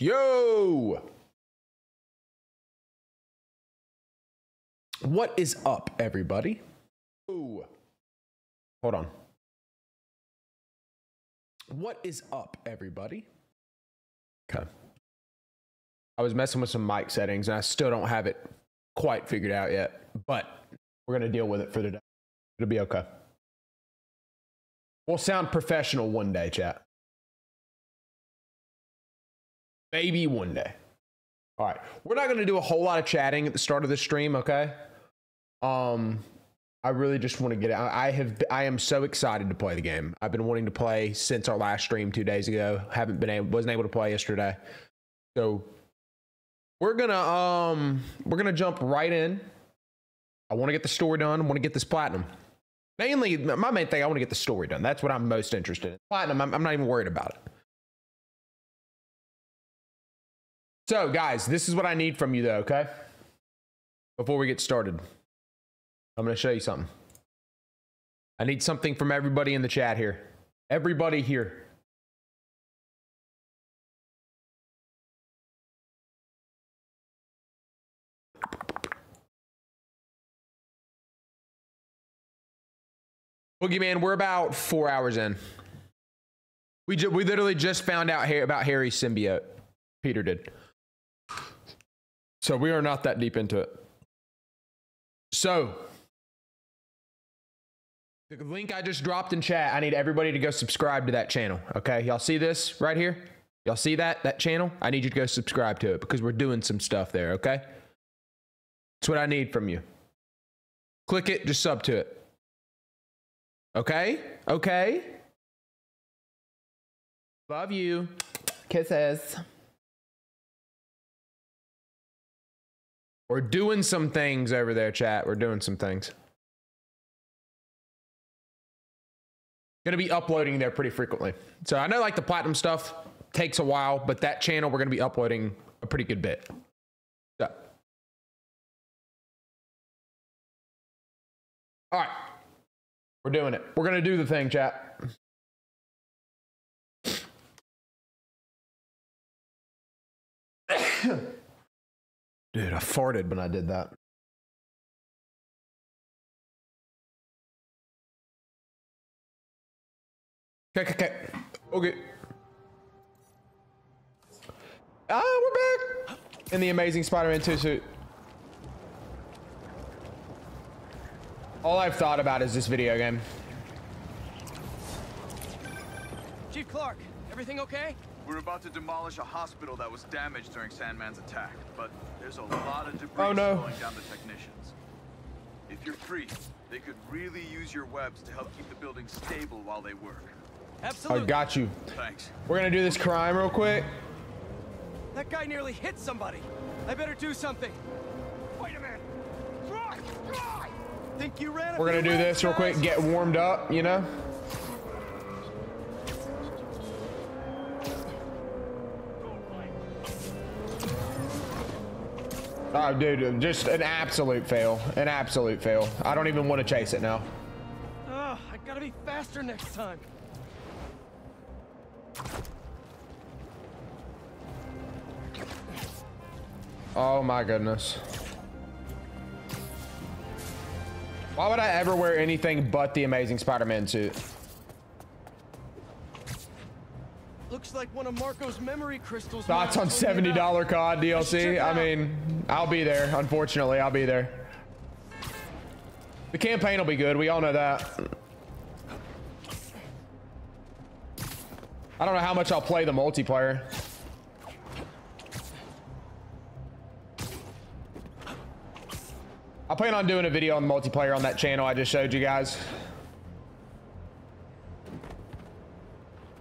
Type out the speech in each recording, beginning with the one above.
Yo! What is up, everybody? Ooh. Hold on. What is up, everybody? Okay. I was messing with some mic settings and I still don't have it quite figured out yet, but we're going to deal with it for today. It'll be okay. We'll sound professional one day, chat. Maybe one day. All right. We're not going to do a whole lot of chatting at the start of the stream, okay? Um I really just want to get out. I have I am so excited to play the game. I've been wanting to play since our last stream 2 days ago. Haven't been able wasn't able to play yesterday. So we're going to um we're going to jump right in. I want to get the story done. I want to get this platinum. Mainly my main thing I want to get the story done. That's what I'm most interested in. Platinum I'm, I'm not even worried about it. So, guys, this is what I need from you, though, okay? Before we get started, I'm going to show you something. I need something from everybody in the chat here. Everybody here. Boogeyman, we're about four hours in. We, we literally just found out about Harry's symbiote. Peter did. So we are not that deep into it. So the link I just dropped in chat, I need everybody to go subscribe to that channel. Okay. Y'all see this right here? Y'all see that? That channel? I need you to go subscribe to it because we're doing some stuff there. Okay. That's what I need from you. Click it, just sub to it. Okay. Okay. Love you. Kisses. We're doing some things over there, chat. We're doing some things. Gonna be uploading there pretty frequently. So I know like the platinum stuff takes a while, but that channel we're gonna be uploading a pretty good bit. So. All right. We're doing it. We're gonna do the thing, chat. Dude, I farted when I did that. Okay, okay, okay. Ah, we're back in the Amazing Spider-Man 2 suit. All I've thought about is this video game. Chief Clark, everything okay? We're about to demolish a hospital that was damaged during Sandman's attack, but there's a lot of debris Oh, no. slowing down the technicians. If you're free, they could really use your webs to help keep the building stable while they work. Absolutely. I got you. Thanks. We're gonna do this crime real quick. That guy nearly hit somebody. I better do something. Wait a minute. Drive! Drive! Think you ran We're gonna do laps this real quick, get warmed up, you know? Oh, dude, just an absolute fail. An absolute fail. I don't even want to chase it now. Oh, I gotta be faster next time. Oh my goodness. Why would I ever wear anything but the Amazing Spider-Man suit? Looks like one of Marko's memory crystals. Thoughts on might have told me $70. COD DLC? I mean, I'll be there. Unfortunately, I'll be there. The campaign will be good. We all know that. I don't know how much I'll play the multiplayer. I plan on doing a video on the multiplayer on that channel I just showed you guys.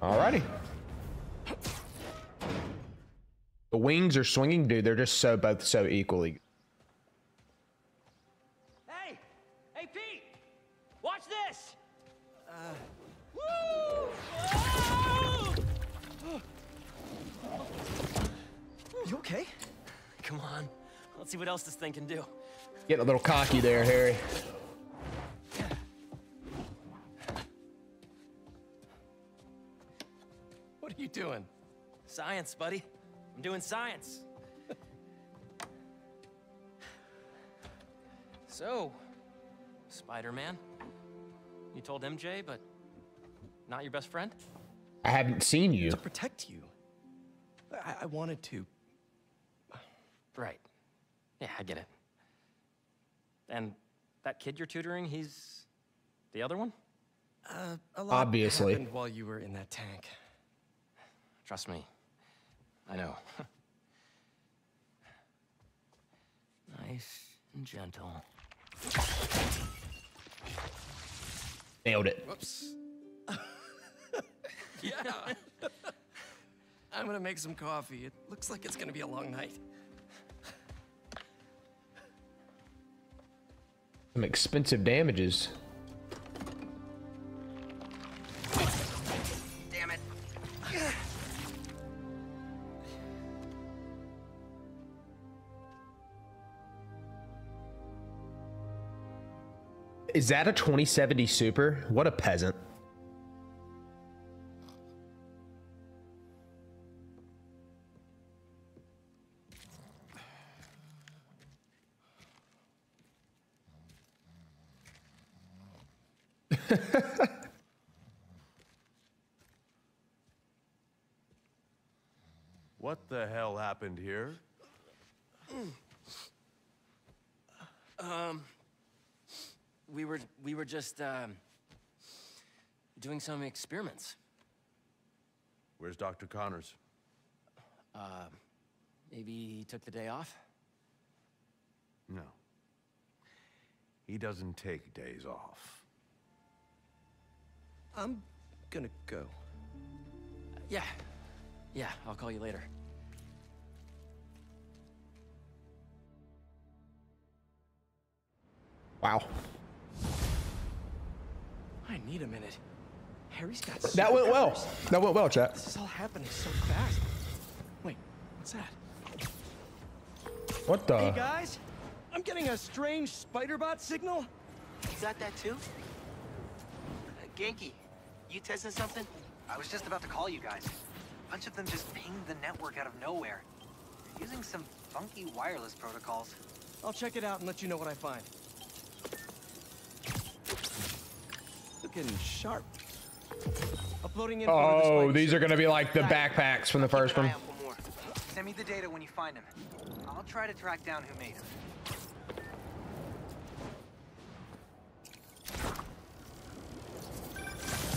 Alrighty. The wings are swinging, dude. They're just so both so equally. Hey! Hey, Pete! Watch this! Uh. Woo! You okay? Come on. Let's see what else this thing can do. Getting a little cocky there, Harry. What are you doing? Science, buddy. I'm doing science. so, Spider-Man, you told MJ, but not your best friend? I haven't seen you. To protect you. I, I wanted to. Right. Yeah, I get it. And that kid you're tutoring, he's the other one? Uh, a lot Obviously. happened while you were in that tank. Trust me. I know. nice and gentle. Nailed it. Whoops. yeah. I'm gonna make some coffee. It looks like it's gonna be a long night. Some expensive damages. Is that a 2070 Super? What a peasant. What the hell happened here? We were we were just um, doing some experiments. Where's Dr. Connors? Maybe he took the day off. No. He doesn't take days off. I'm gonna go. Yeah, yeah. I'll call you later. Wow. I need a minute. Harry's got That went well. That went well, chat. This is all happening so fast. Wait, what's that? What the? Hey guys, I'm getting a strange spider-bot signal. You got that too? Uh, Ganke, you testing something? I was just about to call you guys. A bunch of them just pinged the network out of nowhere. They're using some funky wireless protocols. I'll check it out and let you know what I find. Looking sharp. Uploading info to the Oh, these are gonna be like the backpacks from the first one. eye out for more. Send me the data when you find them. I'll try to track down who made them.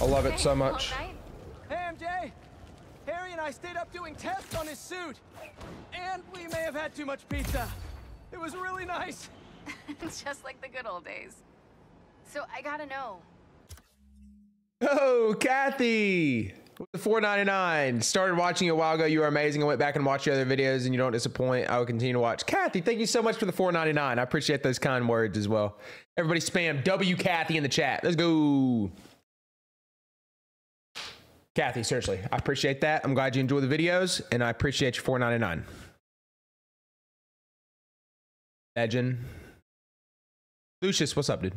I love it so much. Hey, MJ! Harry and I stayed up doing tests on his suit. And we may have had too much pizza. It was really nice. It's just like the good old days. So I gotta know, Oh, Kathy! The 4.99. Started watching you a while ago. You were amazing. I went back and watched your other videos, and you don't disappoint. I will continue to watch. Kathy, thank you so much for the 4.99. I appreciate those kind words as well. Everybody, spam W Kathy in the chat. Let's go. Kathy, seriously, I appreciate that. I'm glad you enjoy the videos, and I appreciate your 4.99. Legend. Lucius, what's up, dude?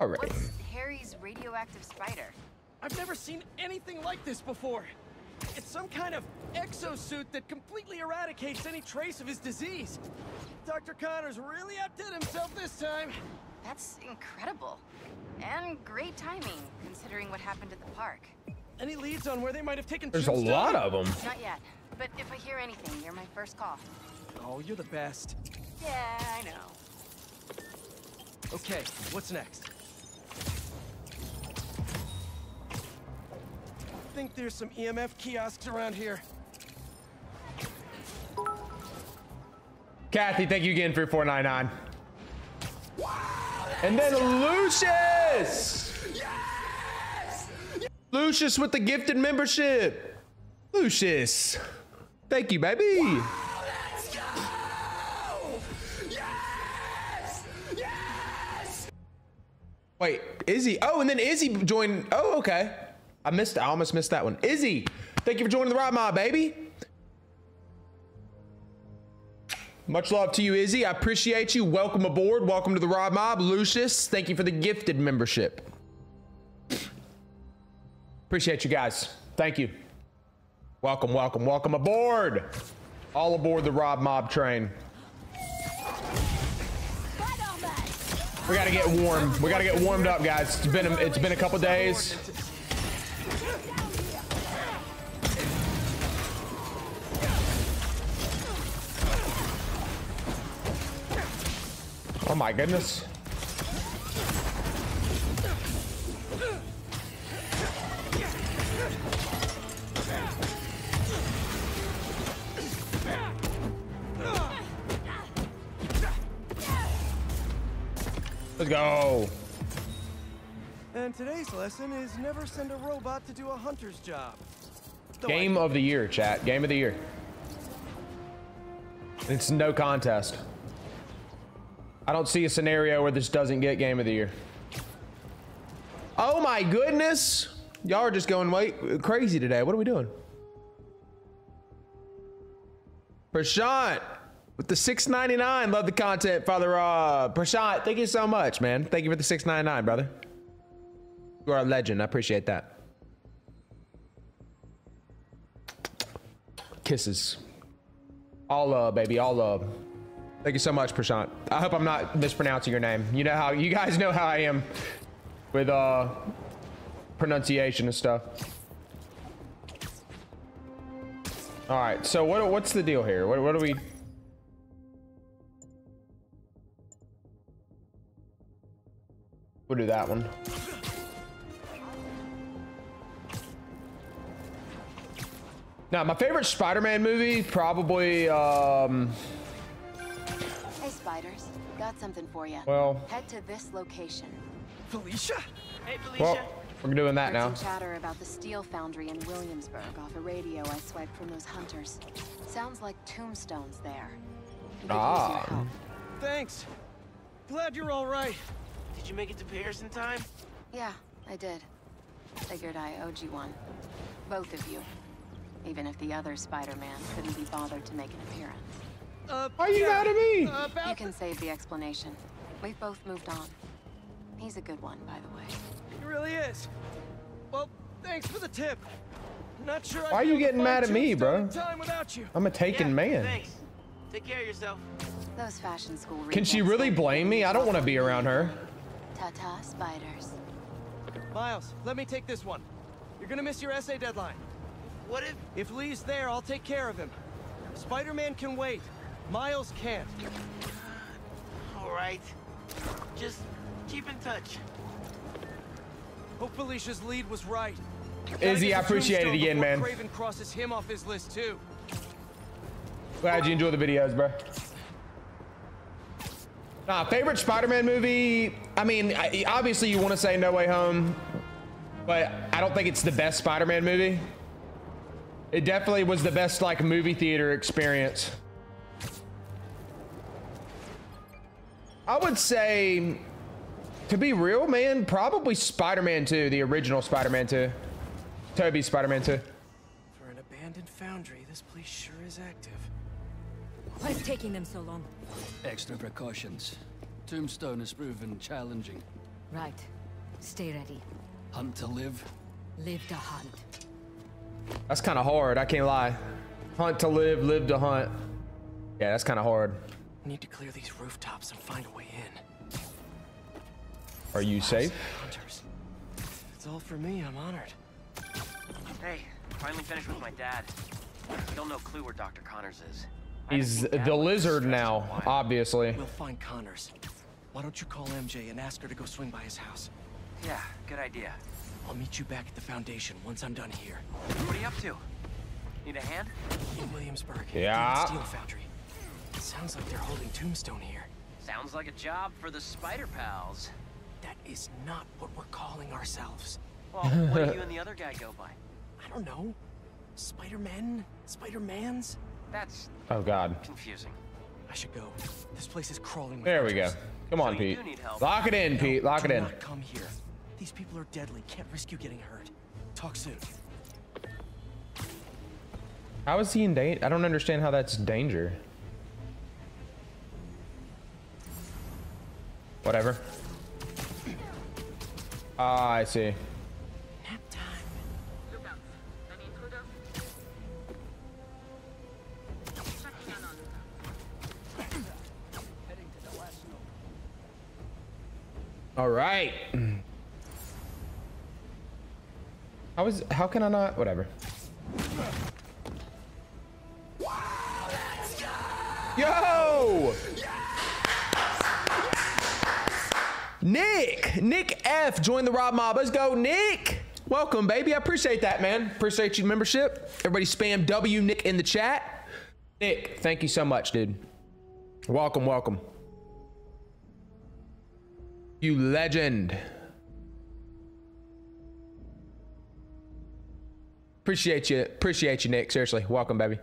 All right. what's Harry's radioactive spider? I've never seen anything like this before. It's some kind of exosuit that completely eradicates any trace of his disease. Dr. Connors really outdid himself this time. That's incredible. And great timing, considering what happened at the park. Any leads on where they might have taken There's a Tombstone? lot of them. Not yet, but if I hear anything, you're my first call. Oh, you're the best. Yeah, I know. Okay, what's next? Think there's some EMF kiosks around here. Kathy, thank you again for your 499. And then Lucius! Yes! Lucius with the gifted membership. Lucius. Thank you, baby. Wait, Izzy. Oh, and then Izzy joined. Oh, okay. I missed. I almost missed that one. Izzy, thank you for joining the Rob Mob, baby. Much love to you, Izzy. I appreciate you. Welcome aboard. Welcome to the Rob Mob. Lucius, thank you for the gifted membership. Appreciate you guys. Thank you. Welcome, welcome, welcome aboard. All aboard the Rob Mob train. We gotta get warm. We gotta get warmed up, guys. It's been a, it's been a couple days. Oh my goodness. Let's go. And today's lesson is never send a robot to do a hunter's job. Though Game of the year, chat. Game of the year. It's no contest. I don't see a scenario where this doesn't get game of the year. Oh my goodness. Y'all are just going way crazy today. What are we doing? Prashant with the 699. Love the content, Father Rob. Prashant, thank you so much, man. Thank you for the 699, brother. You are a legend. I appreciate that. Kisses. All love, baby. All love. Thank you so much, Prashant. I hope I'm not mispronouncing your name. You know how you guys know how I am with uh pronunciation and stuff. All right. So what what's the deal here? What what do we We'll do that one. Now, my favorite Spider-Man movie, probably, um, spiders. Got something for you. well, Head to this location. Felicia? Hey, Felicia. well, we're doing that Heard now. some chatter about the steel foundry in Williamsburg off a radio I swiped from those hunters. Sounds like tombstones there. Could use your Ah. Thanks. Glad you're all right. Did you make it to Paris in time? Yeah, I did. Figured I owed you one. Both of you. Even if the other Spider-Man couldn't be bothered to make an appearance. Uh, Why are you yeah, mad at me? uh, You can save the explanation. We've both moved on. He's a good one, by the way. He really is. Well, thanks for the tip. Not sure. Why are you getting mad at me, bro? in Time without you. I'm a taken yeah, man. Thanks. Take care of yourself. Those fashion school Can she really blame me? I don't want to be around her. Ta-ta, spiders. Miles, let me take this one. You're gonna miss your essay deadline. What if... If Lee's there, I'll take care of him. Spider-Man can wait. Miles can't. All right. Just keep in touch. Hope Felicia's lead was right. Gotta Izzy, I appreciate it again, man. Kraven crosses him off his list too. Glad you enjoy the videos, bro. Nah, favorite Spider-Man movie? I mean, I, obviously you want to say No Way Home, but I don't think it's the best Spider-Man movie. It definitely was the best like movie theater experience. I would say, to be real, man, probably Spider-Man 2, the original Spider-Man 2. Tobey Spider-Man 2. For an abandoned foundry, this place sure is active. What's taking them so long? Extra precautions. Tombstone has proven challenging. Right. Stay ready. Hunt to live. Live to hunt. That's kind of hard. I can't lie. Hunt to live, live to hunt. Yeah, that's kind of hard. Need to clear these rooftops and find a way in. Are you safe? Hunters. It's all for me. I'm honored. Hey, finally finished with my dad. Still no clue where Dr. Connors is. He's the lizard stressed in a now, obviously. We'll find Connors. Why don't you call MJ and ask her to go swing by his house? Yeah, good idea. I'll meet you back at the foundation once I'm done here. What are you up to? Need a hand? In Williamsburg. Yeah. Steel foundry. Sounds like they're holding Tombstone here. Sounds like a job for the Spider Pals. That is not what we're calling ourselves. Well, what do you and the other guy go by? I don't know. Spider-Men? Spider-Mans? That's Oh God. confusing. I should go. This place is crawling with There we go. Come on, So you Pete. need help. Lock it in, Pete. Lock Do it in. not come here. These people are deadly. Can't risk you getting hurt. Talk soon. How is he in danger? I don't understand how that's danger. Whatever. Ah, I see. All right. How is? How can I not? Whatever. Yo! Nick, Nick F joined the Rob Mob. Let's go, Nick. Welcome, baby. I appreciate that, man. Appreciate your membership. Everybody spam W Nick in the chat. Nick, thank you so much, dude. Welcome, welcome. You legend. Appreciate you. Appreciate you, Nick. Seriously. Welcome, baby.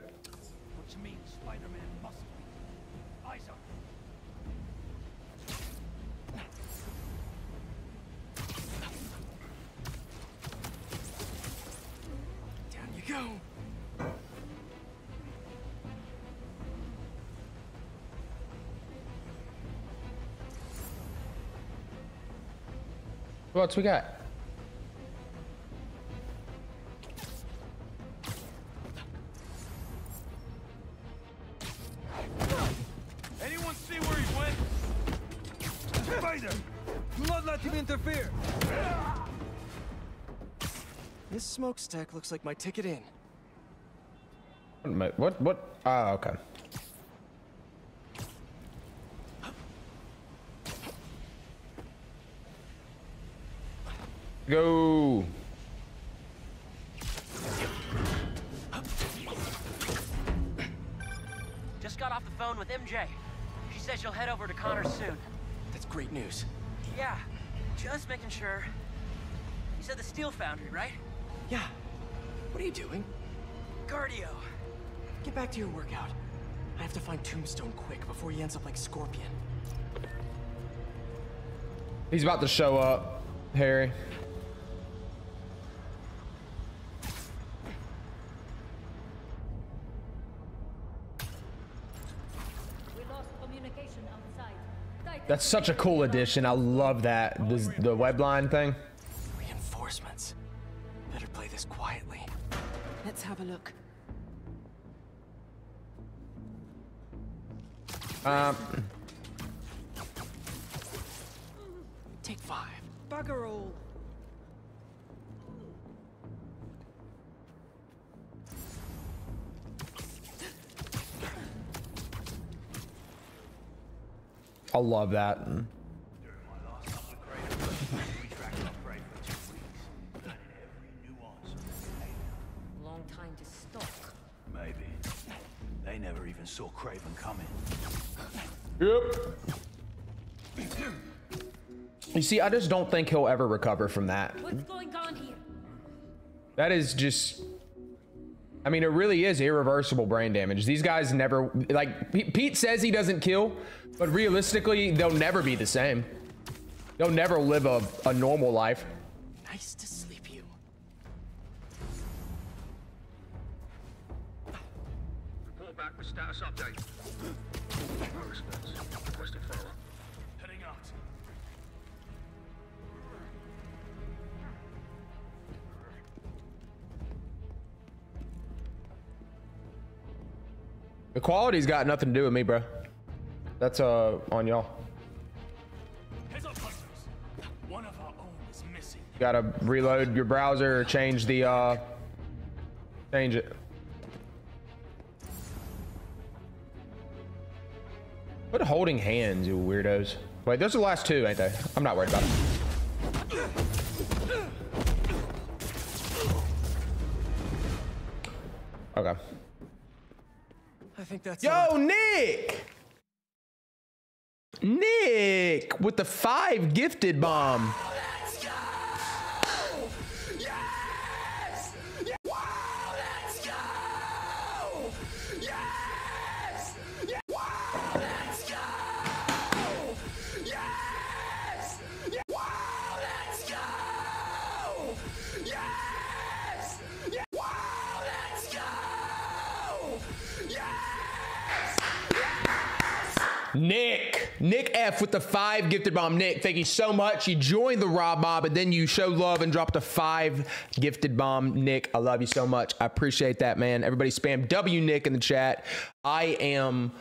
What else we got? Anyone see where he went? Spider! Do not let him interfere! This smokestack looks like my ticket in. What? What? what? Oh, okay. Go. Just got off the phone with MJ. She says she'll head over to Connor soon. That's great news. Yeah, just making sure. You said the steel foundry, right? Yeah. What are you doing? Cardio. Get back to your workout. I have to find Tombstone quick before he ends up like Scorpion. He's about to show up, Harry. That's such a cool addition. I love that. This, the webline thing. Reinforcements. Better play this quietly. Let's have a look. Um, love that. long time to stalk. Maybe. They never even saw Kraven coming. Yep. You see, I just don't think he'll ever recover from that. What's going on here? That is just. I mean, it really is irreversible brain damage. These guys never. Like, Pete says he doesn't kill, but realistically, they'll never be the same. They'll never live a, a normal life. Nice to sleep you. Report back with status update. No response. Requested follow-up. Heading out. The quality's got nothing to do with me, bro. That's uh on y'all. Heads up, Hunters. One of our own is missing. You gotta reload your browser or change the uh change it. Quit holding hands, you weirdos. Wait, those are the last two, ain't they? I'm not worried about it. Okay. I think that's Yo, Nick! Nick with the five gifted bomb. Nick. Nick F with the five gifted bomb. Nick, thank you so much. You joined the Rob Mob, and then you showed love and dropped a five gifted bomb. Nick, I love you so much. I appreciate that, man. Everybody spam W Nick in the chat. I am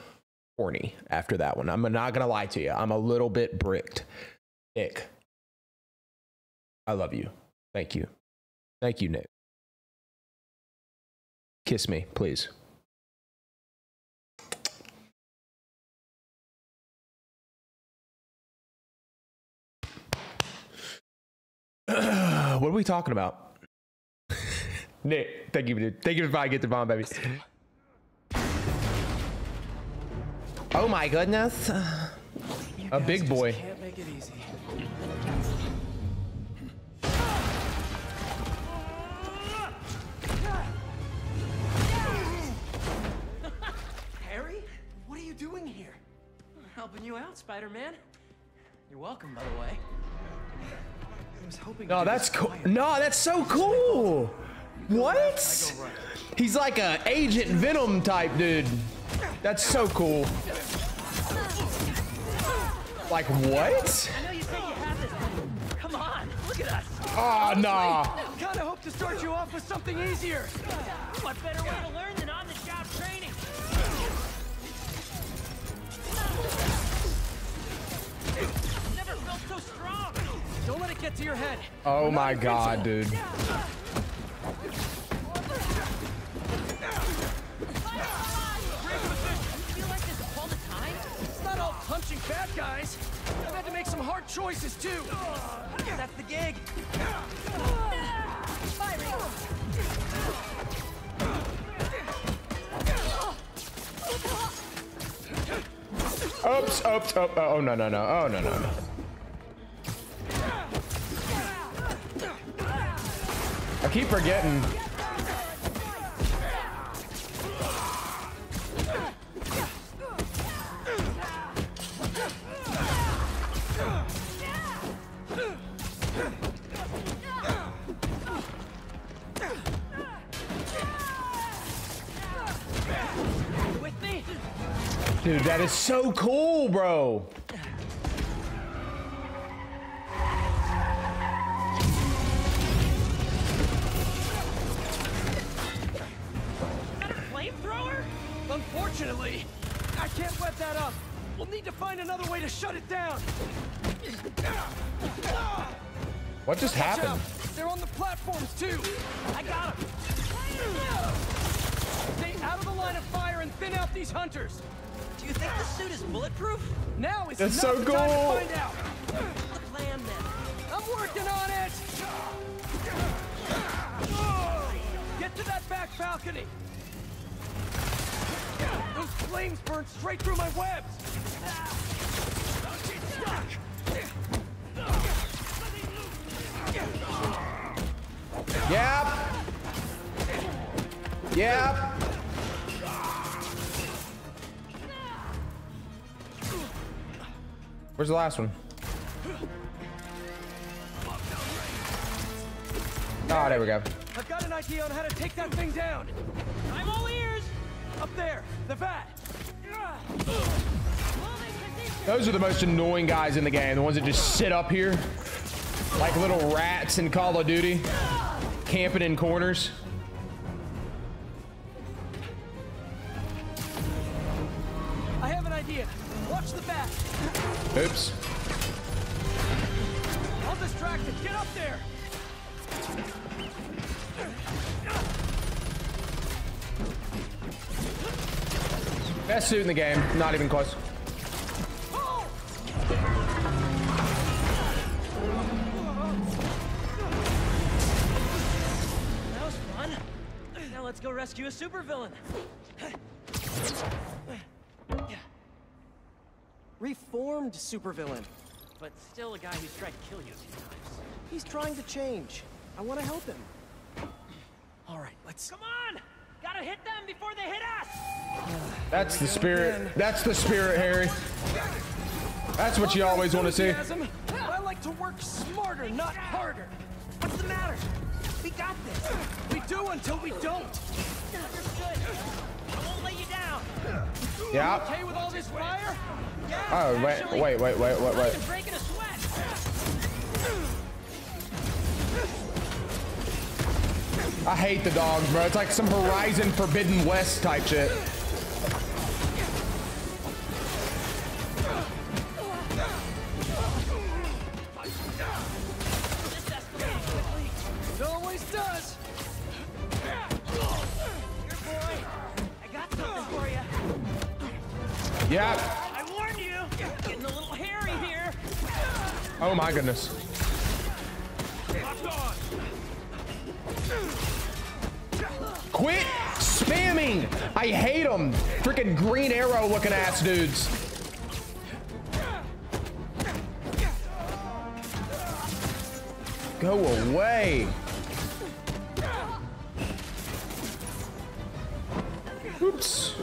horny after that one. I'm not gonna lie to you. I'm a little bit bricked. Nick, I love you. Thank you. Thank you, Nick. Kiss me, please. what are we talking about? Nick, thank you, dude. Thank you for I get the bomb, baby. Oh my goodness. A big boy. Can't make it easy. Harry, what are you doing here? Helping you out, Spider-Man. You're welcome, by the way. I was hoping. No, that's cool. No, that's so cool. Oh, what? He's like a Agent Venom type dude. That's so cool. Like what? I know you think you have this. Come on, look at us. Oh nah. Kind of hope to start you off with something easier. What better way to learn than on-the-job training? Don't let it get to your head. Oh my god, dude. feel like this all the time? It's not all punching bad guys. I've had to make some hard choices too. That's the gig. Oops, oops, oh, oh, oh no, no, no. Oh no, no, no. I keep forgetting. Dude, that is so cool, bro. Unfortunately, I can't web that up. We'll need to find another way to shut it down. What just Watch happened? out. They're on the platforms too. I got them. Stay out of the line of fire and thin out these hunters. Do you think the suit is bulletproof? Now is That's not so the time to cool. find out. The plan, then. I'm working on it. Get to that back balcony. Those flames burn straight through my webs. Don't get stuck. Yep. Yep. Where's the last one? Oh, there we go. I've got an idea on how to take that thing down. I'm ears. Up there, the vat. Those are the most annoying guys in the game. The ones that just sit up here like little rats in Call of Duty, camping in corners. I have an idea. Watch the bat. Oops. I'll distract it. Get up there. Best suit in the game. Not even close. That was fun. Now let's go rescue a supervillain. Reformed supervillain. But still a guy who's tried to kill you a few times. He's trying to change. I want to help him. All right, let's. Come on! Gotta hit them before they hit us! That's the spirit. That's the spirit, Harry. That's what you always want to see. I like to work smarter, not harder. What's the matter? We got this. We do until we don't. Understood. I won't let you down. Yeah. Okay with all this fire? Oh, wait, wait, wait, wait, wait, wait. I hate the dogs, bro. It's like some Horizon Forbidden West type shit. It always does. Here, boy. I got something for you. Yeah. I warned you. Getting a little hairy here. Oh my goodness. Freaking green arrow looking ass dudes. Go away. Oops.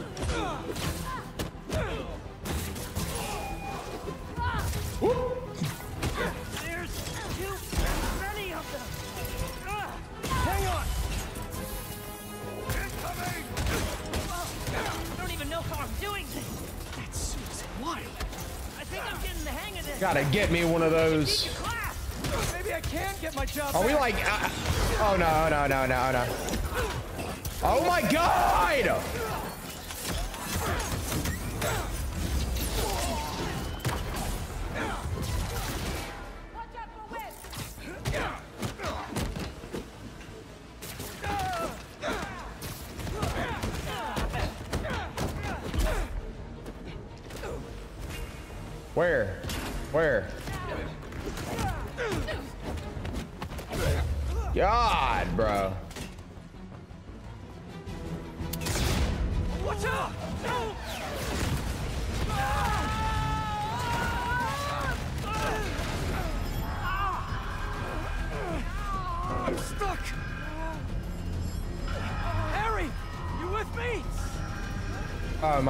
Get me one of those. Maybe I can get my job Are we like? Uh, oh no, no, no, no, no. Oh my god!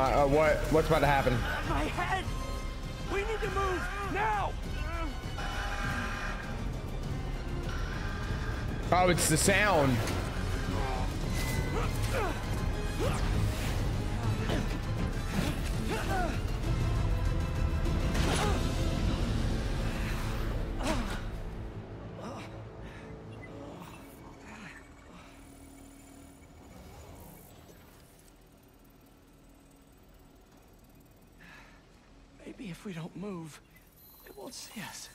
My, uh, what? What's about to happen? My head. We need to move now. Oh, it's the sound. It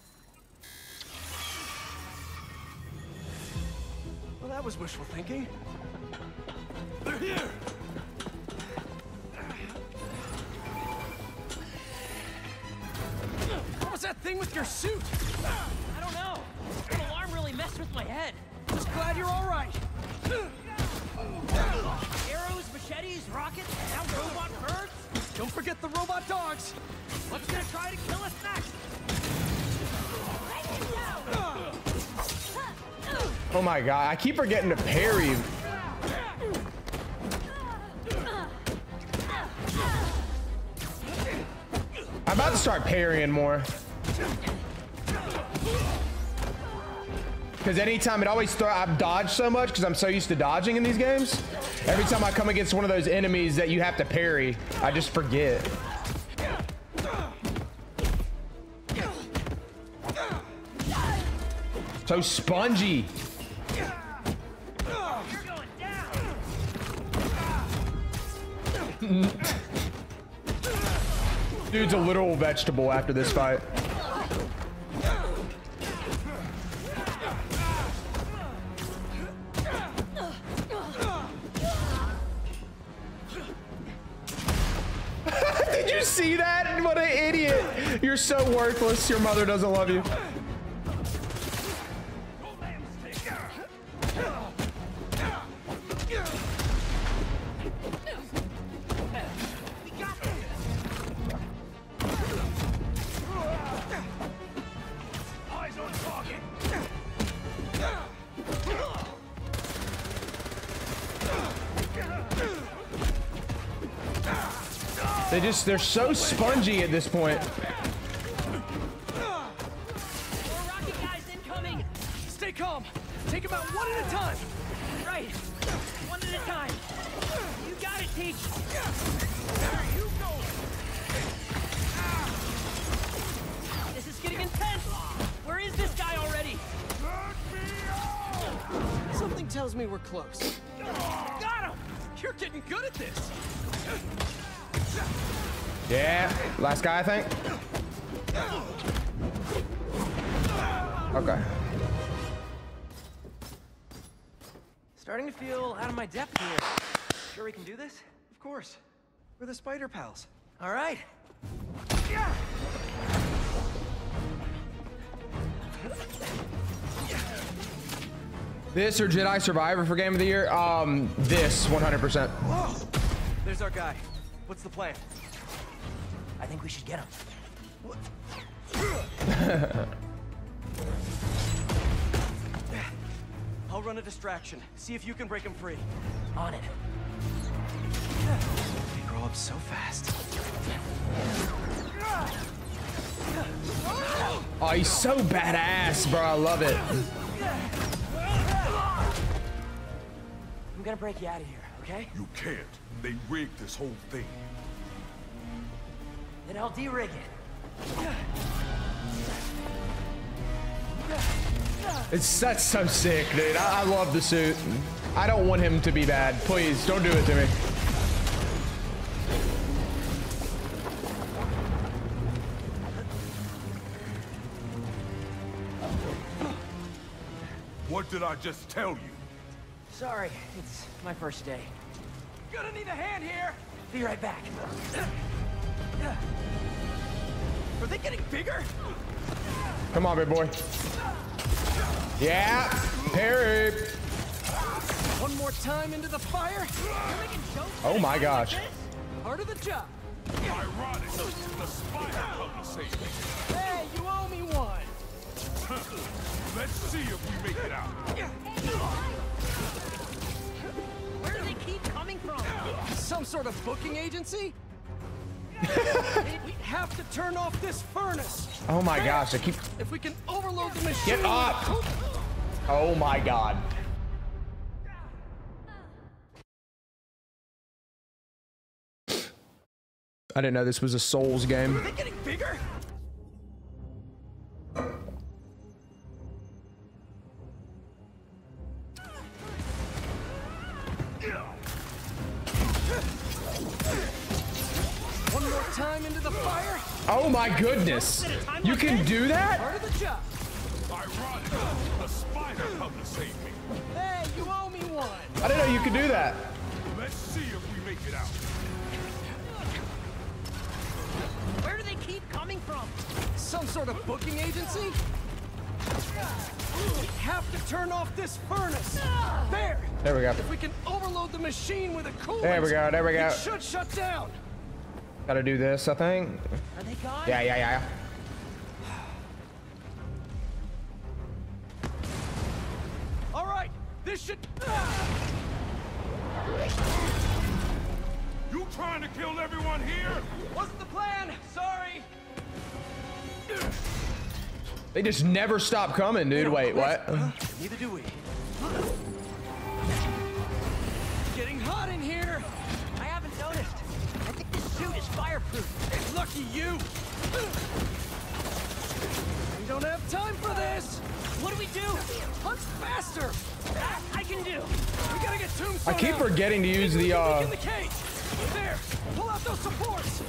my god, I keep forgetting to parry. I'm about to start parrying more. Because anytime it always throw, I've dodged so much because I'm so used to dodging in these games. Every time I come against one of those enemies that you have to parry, I just forget. So spongy. A literal vegetable after this fight. Did you see that? What an idiot. You're so worthless. Your mother doesn't love you. Just, they're so spongy at this point. Course. We're the spider pals. All right. This or Jedi Survivor for Game of the Year? Um, this 100%. Whoa! There's our guy. What's the plan? I think we should get him. I'll run a distraction. See if you can break him free. On it. They grow up so fast. Oh, he's so badass, bro. I love it. I'm gonna break you out of here, okay? You can't. They rigged this whole thing. Then I'll de-rig it. It's that's so sick, dude. I, I love the suit. I don't want him to be bad. Please don't do it to me. What did I just tell you? Sorry, it's my first day. Gonna need a hand here. Be right back. Are they getting bigger? Come on, big boy. Yeah, parry. One more time into the fire. Oh my gosh. Part of the job. Ironic. The spider helped save me. Hey, you owe me one. Let's see if we make it out. Where do they keep coming from? Some sort of booking agency? We have to turn off this furnace. Oh my gosh, I keep. If we can overload the machine. Get up! Oh my god. I didn't know this was a Souls game. Are they getting bigger? Oh my goodness. You can do that? Part of the job. Ironic. The save me. Hey, you owe me one. I didn't know you could do that. Let's see if we make it out. Where do they keep coming from? Some sort of booking agency? We have to turn off this furnace. There. There we go. If we can overload the machine with a coolant. There we go, there we go. It should shut down. Gotta do this, I think. Are they gone? Yeah, yeah, yeah. All right. This should. You trying to kill everyone here? Wasn't the plan. Sorry. They just never stop coming, dude. Wait, what? Neither do we. Lucky you. We don't have time for this. What do we do? Punch faster. I can do. We gotta get Tombstone I keep out. forgetting to use the, uh, in the cage. There. Pull out those supports.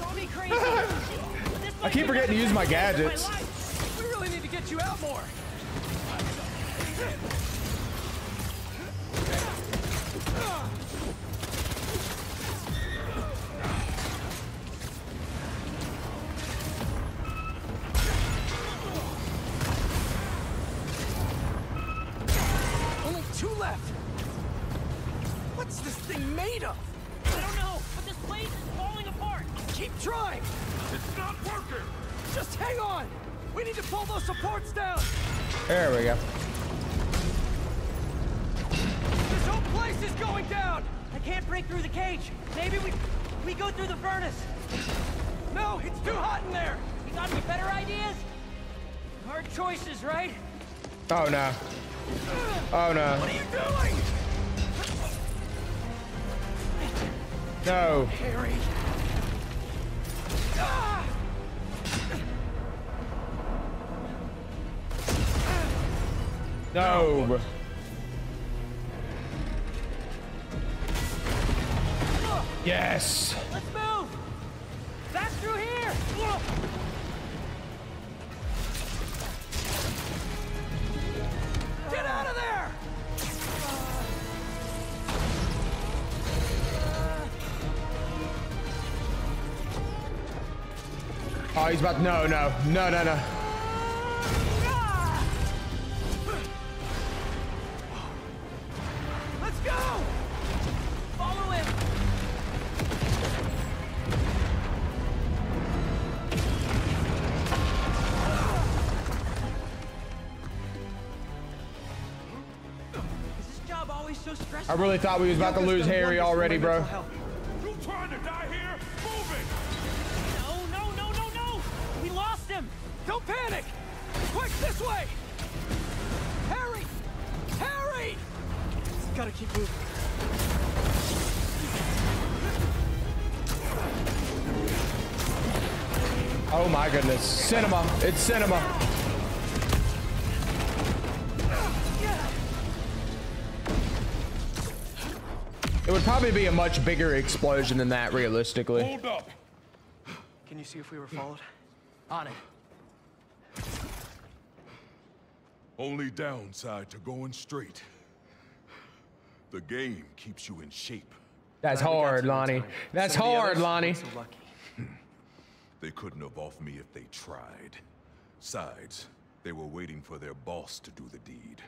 Call me crazy. I keep forgetting to use my the best day of gadgets. We really need to get you out more. Thing made of? I don't know, but this place is falling apart. Keep trying. It's not working. Just hang on. We need to pull those supports down. There we go. This whole place is going down. I can't break through the cage. Maybe we we go through the furnace. No, it's too hot in there. You got any better ideas? Hard choices, right? Oh no. Oh no. What are you doing? No. Harry. No. Yes. Let's move! That's through here! Get out of there! Oh, he's about. No, no, no, no, no. Let's go! Follow him! Is this job always so stressful? I really thought we was about to lose Harry already, bro. Don't panic! Quick, this way! Harry! Harry! Gotta keep moving. Oh my goodness. Cinema. It's cinema. It would probably be a much bigger explosion than that, realistically. Hold up! Can you see if we were followed? On it. Only downside to going straight. The game keeps you in shape. That's Glad we got hard, to Lonnie. That's Some hard, others Lonnie. so lucky. Hmm. They couldn't have off me if they tried. Sides, they were waiting for their boss to do the deed.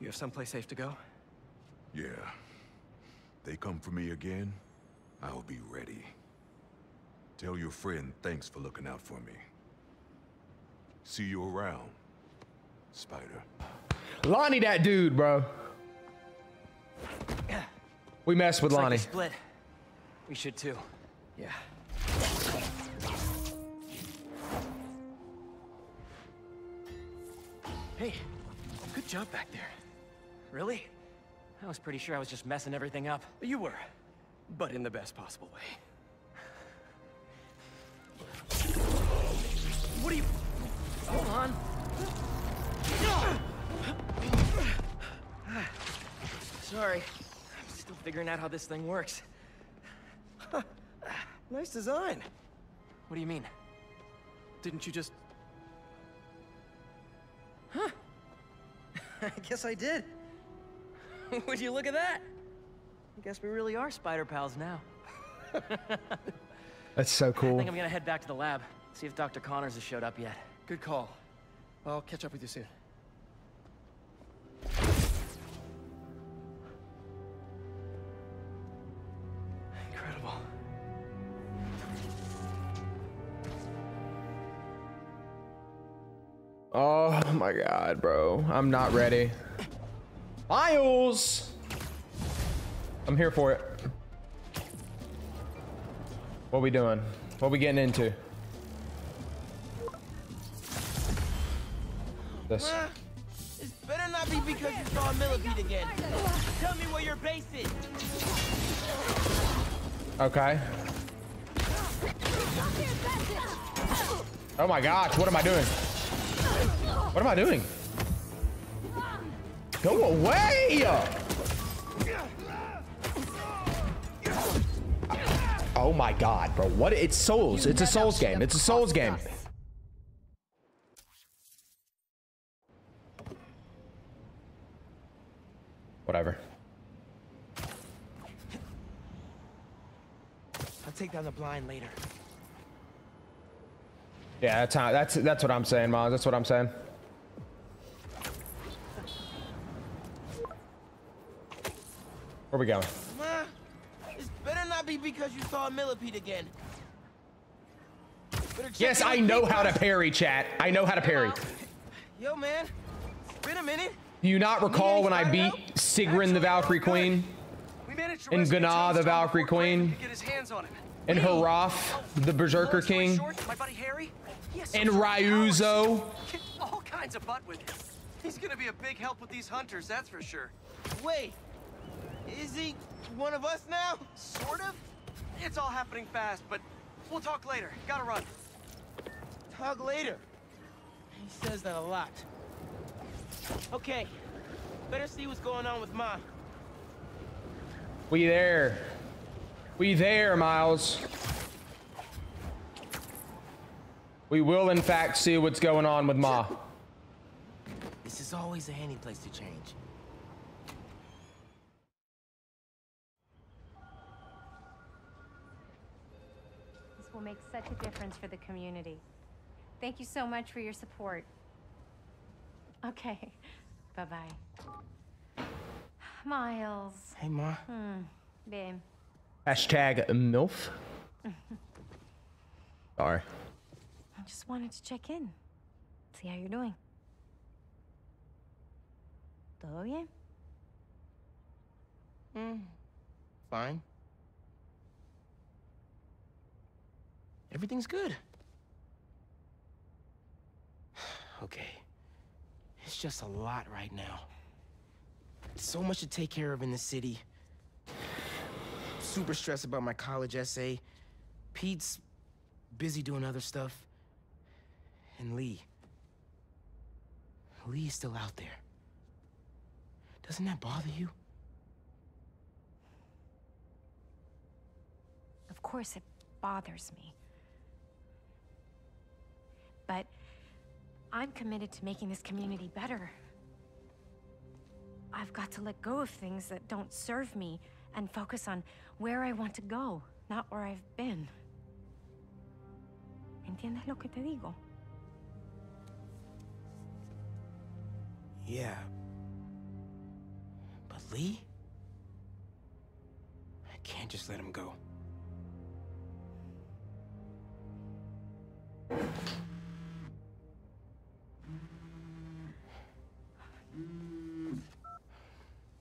You have someplace safe to go? Yeah. They come for me again, I'll be ready. Tell your friend thanks for looking out for me. See you around, Spider. Lonnie, that dude, bro. We messed with Looks Lonnie. they split. We should too. Yeah. Hey, good job back there. Really? I was pretty sure I was just messing everything up. You were, but in the best possible way. What are you... Hold on. Sorry. I'm still figuring out how this thing works. Nice design. What do you mean? Didn't you just... Huh. I guess I did. Would you look at that? I guess we really are spider pals now. That's so cool. I think I'm gonna head back to the lab, see if Dr. Connors has showed up yet. Good call. I'll catch up with you soon. Incredible. Oh my god, bro. I'm not ready. Miles! I'm here for it. What we doing? What we getting into? This. This better not be because you saw a millipede again. Tell me where your base is. Okay. Oh my gosh, what am I doing? What am I doing? Go away! Oh my god, bro. What? It's Souls. It's a Souls game. It's a Souls game. Whatever. I'll take down the blind later. Yeah, that's how, that's that's what I'm saying, Miles. That's what I'm saying. Where we going? Ma, this better not be because you saw a millipede again. Yes, I know how to parry, chat. I know how to parry. Yo, man. It's been a minute. Do you not recall when I beat Sigrun the Valkyrie Queen? We managed to And rescue Gná the Valkyrie Queen? could Get his hands on him. And Haraf the Berserker Long King? short, my buddy Harry, he has some And sort of. Ryuzo? All kinds of butt with him. He's gonna be a big help with these hunters, that's for sure. Wait. Is he one of us now? Sort of. It's all happening fast, but we'll talk later. Gotta run. Talk later. He says that a lot. Okay, better see what's going on with Ma. We there. We there, Miles. We will, in fact, see what's going on with Ma. This is always a handy place to change. Make such a difference for the community. Thank you so much for your support. Okay. Bye-bye. Miles. Hey, Ma. Hmm. Babe. Hashtag MILF. Sorry. I just wanted to check in. See how you're doing. ¿Todo bien? Hmm. Fine. Everything's good. okay. It's just a lot right now. So much to take care of in the city. Super stressed about my college essay. Pete's busy doing other stuff. And Lee. Lee's still out there. Doesn't that bother you? Of course it bothers me. I'm committed to making this community better. I've got to let go of things that don't serve me and focus on where I want to go, not where I've been. ¿Entiendes lo que te digo? Yeah. But Lee? I can't just let him go.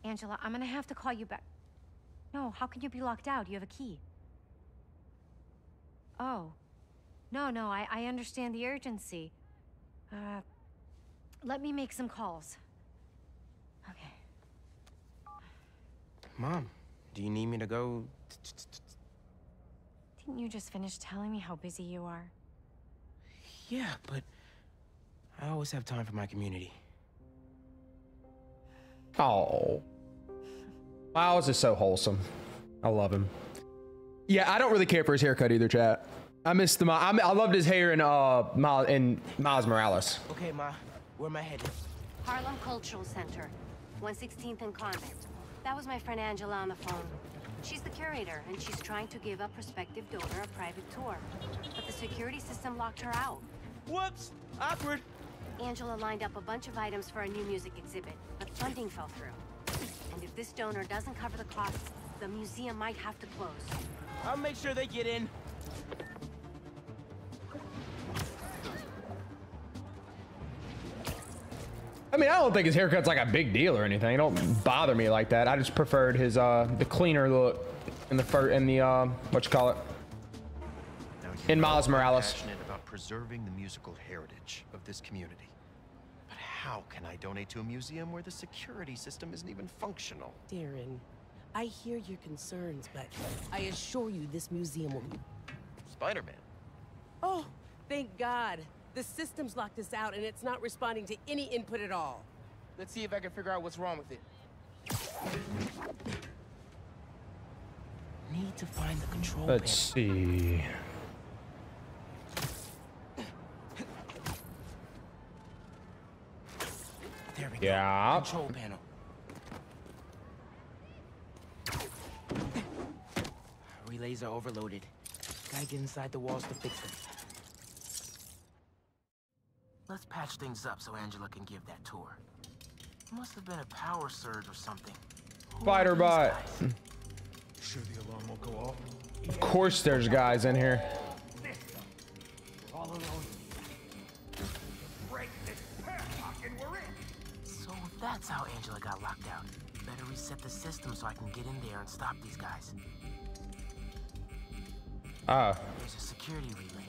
Angela, I'm gonna have to call you back. No, how can you be locked out? You have a key. Oh. No, no, I, I understand the urgency. Uh, let me make some calls. Okay. Mom, do you need me to go? Didn't you just finish telling me how busy you are? Yeah, but I always have time for my community. Oh. Miles is so wholesome. I love him. Yeah, I don't really care for his haircut either, chat. I missed the. I, I loved his hair in uh Miles in Miles Morales. Okay, Ma, where am I headed? Harlem Cultural Center, 116th and Convent. That was my friend Angela on the phone. She's the curator, and she's trying to give a prospective donor a private tour. But the security system locked her out. Whoops! Awkward. Angela lined up a bunch of items for a new music exhibit, but funding fell through. And if this donor doesn't cover the costs, the museum might have to close. I'll make sure they get in. I mean, I don't think his haircut's like a big deal or anything. It don't bother me like that. I just preferred his uh the cleaner look in the fir in the uh what you call it in Miles Morales. Passionate about preserving the musical heritage of this community. But how can I donate to a museum where the security system isn't even functional? Darren, I hear your concerns, but I assure you this museum will be... Spider-Man. Oh, thank God. The system's locked us out and it's not responding to any input at all. Let's see if I can figure out what's wrong with it. Need to find the control Let's panel. see. Yeah. Control panel. Relays are overloaded. Gotta get inside the walls to fix them. Let's patch things up so Angela can give that tour. Must have been a power surge or something. Who Spider bot. Hmm. Sure the alarm won't go off? Of course, there's guys in here. All alone. That's how Angela got locked out. Better reset the system so I can get in there and stop these guys. Ah. There's a security relay.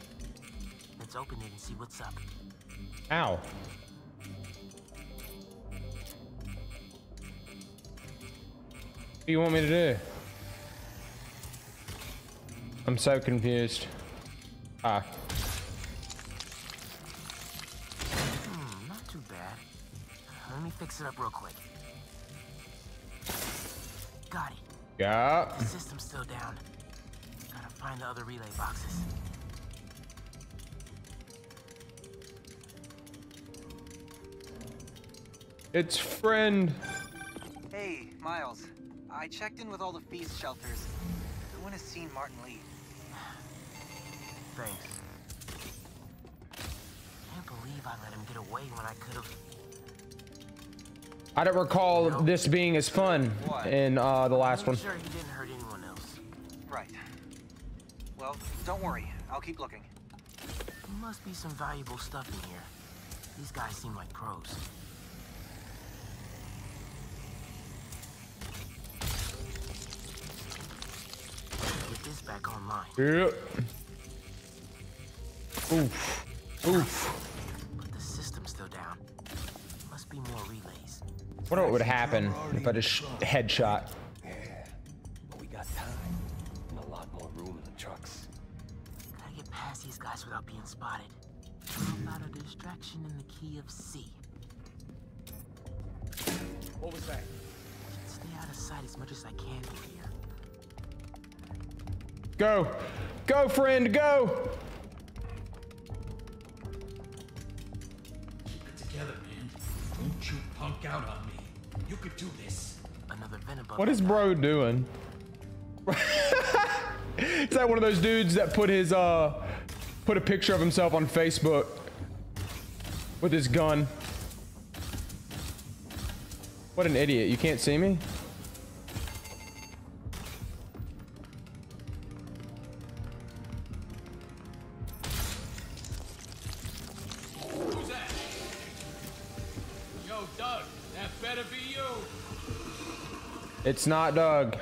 Let's open it and see what's up. Ow. What do you want me to do? I'm so confused. Ah. Let me fix it up real quick. Got it. Yeah. The system's still down. Gotta find the other relay boxes. It's friend. Hey, Miles. I checked in with all the feast shelters. No one has seen Martin Lee. Thanks. Can't believe I let him get away when I could have. I don't recall this being as fun in uh, the last one. Sure, he didn't hurt anyone else. Right. Well, don't worry. I'll keep looking. There must be some valuable stuff in here. These guys seem like pros. Get this back online. Yep. Oof. Oof. Wonder what would happen if I just headshot. But we got time. And a lot more room in the trucks. Gotta get past these guys without being spotted. How about a distraction in the key of C? What was that? Stay out of sight as much as I can here. Go. Go, friend, go. Get together, man. Don't you punk out on me. You could do this. Another Venabug. What is bro doing? is that one of those dudes that put his uh put a picture of himself on Facebook with his gun? What an idiot. You can't see me? It's not Doug.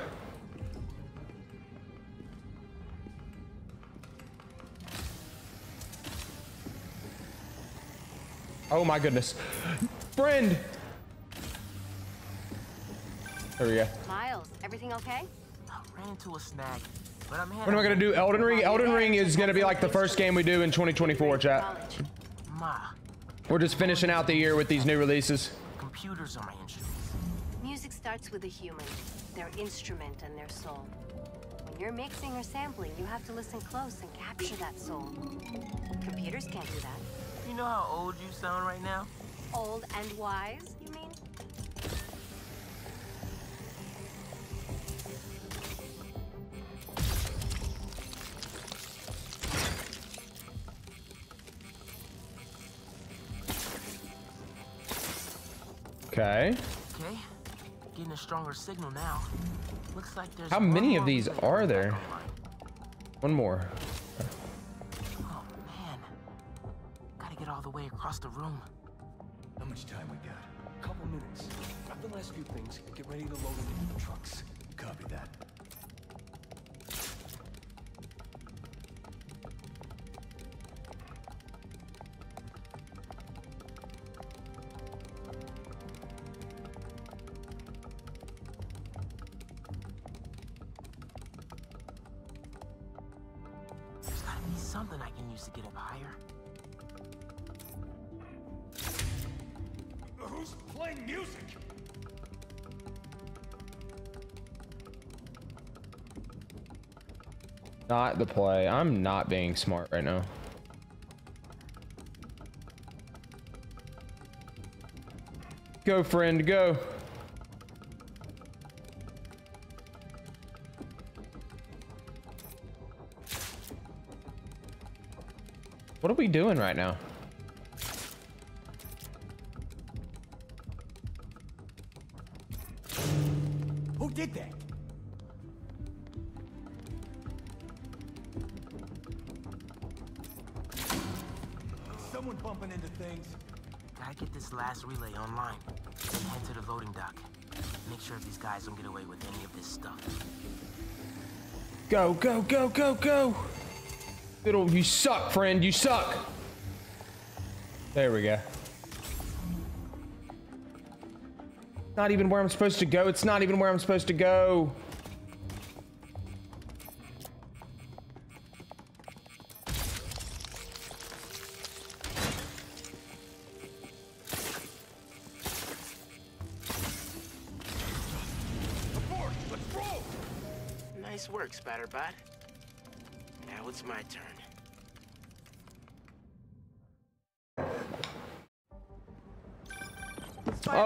Oh my goodness. Friend! There we go. Miles, everything okay? Ran into a snag, but I'm When am I gonna do Elden Ring? Elden Ring is gonna be like the first game we do in 2024, chat. Ma, We're just finishing out the year with these new releases. computers are my instruments. Music starts with a human, their instrument and their soul. When you're mixing or sampling, you have to listen close and capture that soul. Computers can't do that. You know how old you sound right now? Old and wise, you mean? Okay. Okay, getting a stronger signal now. Looks like there's How many of these are there? online. One more. Oh man, gotta get all the way across the room. How much time we got? Couple minutes. Grab the last few things get ready to load them into the trucks. Copy that. Something I can use to get up higher. Who's playing music? Not the play. I'm not being smart right now. Go, friend, go. What are we doing right now? Who did that? Someone bumping into things. Gotta get this last relay online. Then head to the loading dock. Make sure these guys don't get away with any of this stuff. Go, go, go, go, go. You suck, friend. You suck. There we go. Not even where I'm supposed to go. It's not even where I'm supposed to go.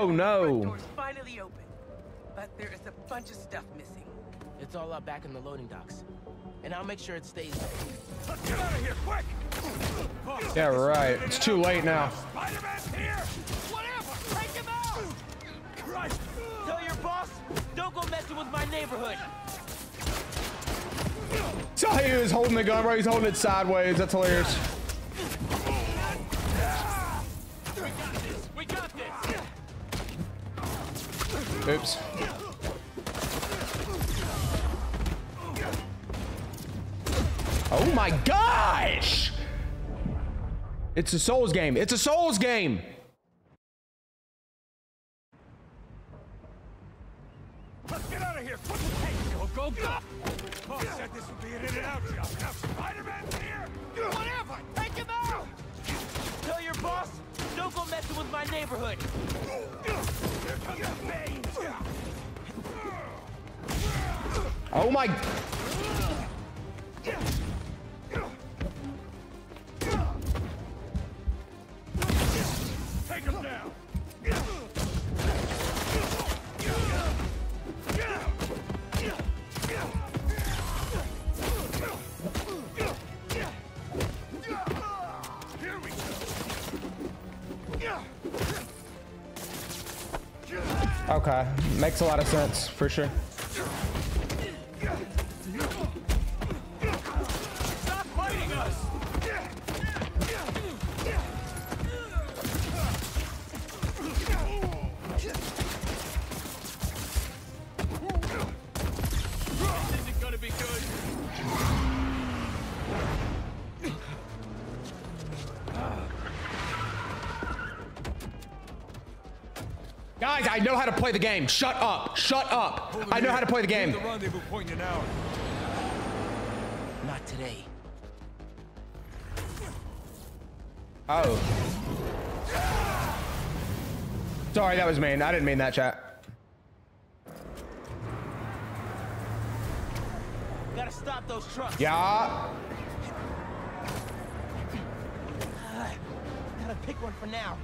Oh no. Door's finally open, but there is a bunch of stuff missing. It's all up back in the loading docks. And I'll make sure it stays there. Let's get out of here, quick! Yeah, right. It's too late now. Spider-Man's here! Whatever! Take him out! Christ! Tell your boss, don't go messing with my neighborhood. Saw he was holding the gun, bro. He's holding it sideways. That's hilarious. Oops. Oh my gosh! It's a Souls game. It's a Souls game. Makes a lot of sense for sure. Play the game. Shut up. Shut up. I know how to play the game. The rendezvous point in an hour. Not today. Oh. Sorry, that was mean. I didn't mean that, chat. Gotta stop those trucks. Yeah. Gotta pick one for now.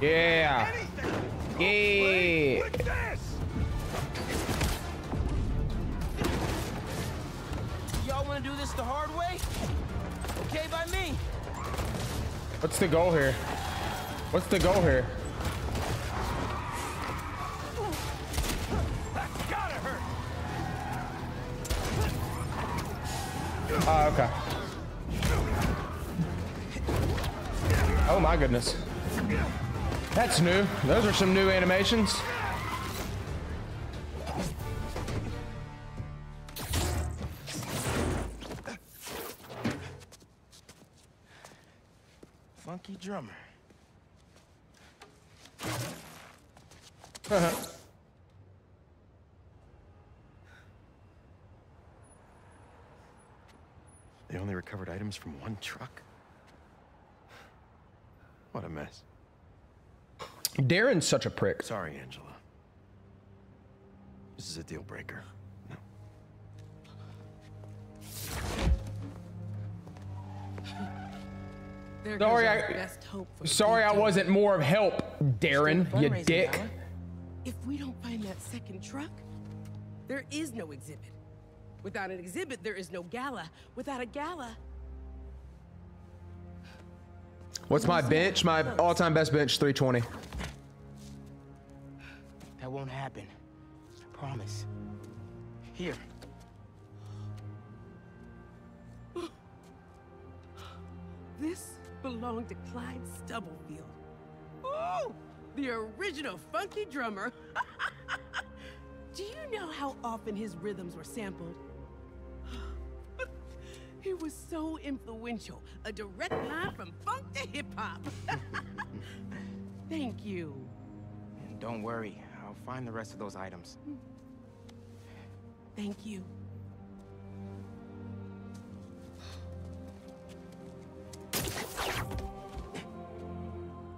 Yeah. Yeah. Y'all wanna do this the hard way? Okay by me. What's the goal here? What's the goal here? Gotta! Oh, okay. Oh my goodness. That's new. Those are some new animations. Funky drummer. Uh-huh. They only recovered items from one truck? What a mess. Darren's such a prick. Sorry, Angela. This is a deal breaker. No. There Sorry, goes our I- best hope for the Sorry, I wasn't more of help, Darren. You dick. gala. If we don't find that second truck, there is no exhibit. Without an exhibit, there is no gala. Without a gala, What's my bench? My all-time best bench, 320. Happen. I promise. Here. this belonged to Clyde Stubblefield. Ooh, the original funky drummer. Do you know how often his rhythms were sampled? He was so influential, a direct line from funk to hip hop. Thank you. And don't worry, find the rest of those items. Thank you. I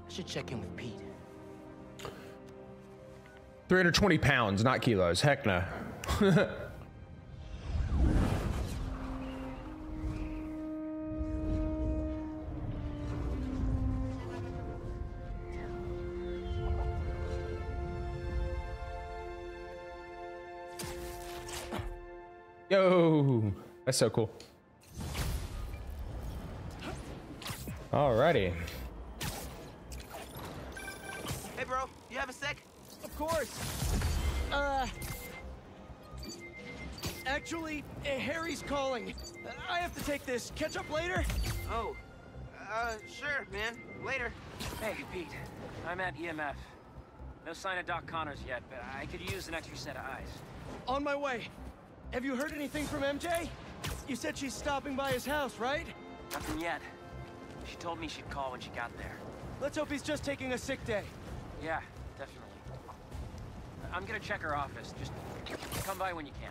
should check in with Pete. 320 pounds, not kilos. Heck no. that's so cool. Alrighty. Hey, bro, you have a sec? Of course. Uh. Actually, uh, Harry's calling. I have to take this. Catch up later? Oh, uh, sure, man. Later. Hey, Pete. I'm at EMF. No sign of Doc Connors yet, but I could use an extra set of eyes. On my way. Have you heard anything from MJ? You said she's stopping by his house, right? Nothing yet. She told me she'd call when she got there. Let's hope he's just taking a sick day. Yeah, definitely. I'm gonna check her office. Just come by when you can.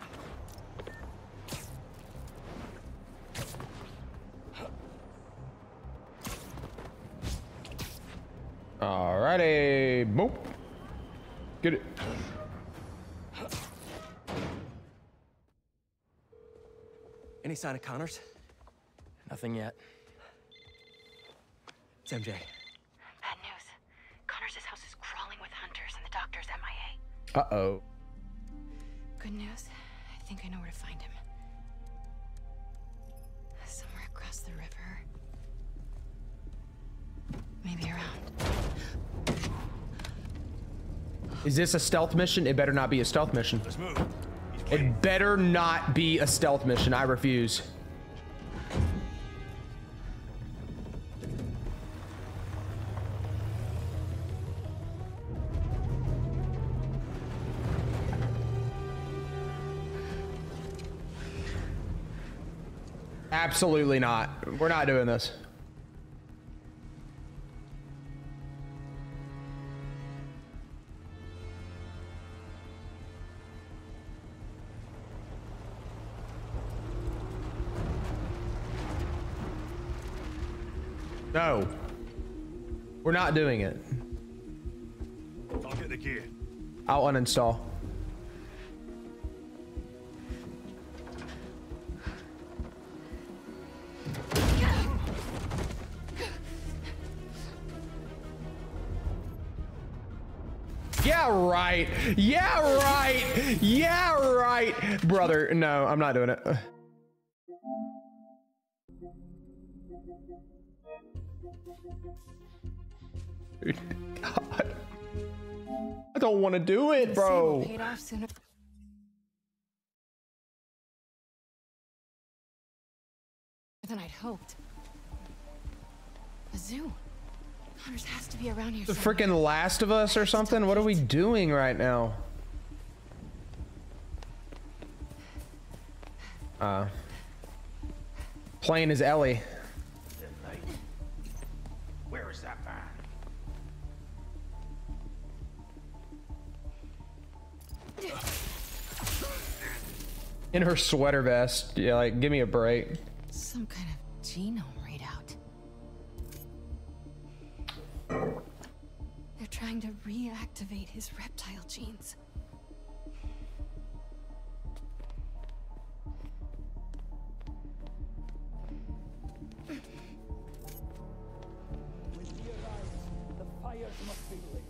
Alrighty. Boop. Any sign of Connors? Nothing yet. It's MJ. Bad news. Connors' house is crawling with hunters and the doctor's MIA. Uh-oh. Good news. I think I know where to find him. Somewhere across the river. Maybe around. Is this a stealth mission? It better not be a stealth mission. Let's move. It better not be a stealth mission. I refuse. Absolutely not. We're not doing this. Not doing it. I'll get the gear. I'll uninstall. Yeah, right. Yeah, right. Yeah, right. Brother, no, I'm not doing it. Don't want to do it, bro. Than I'd hoped. A zoo. Connors has to be around here. The freaking Last of Us or something? What are we doing right now? Uh, playing as Ellie. In her sweater vest. Yeah, like, give me a break. Some kind of genome readout. They're trying to reactivate his reptile genes. When he arrives, the fires must be lit.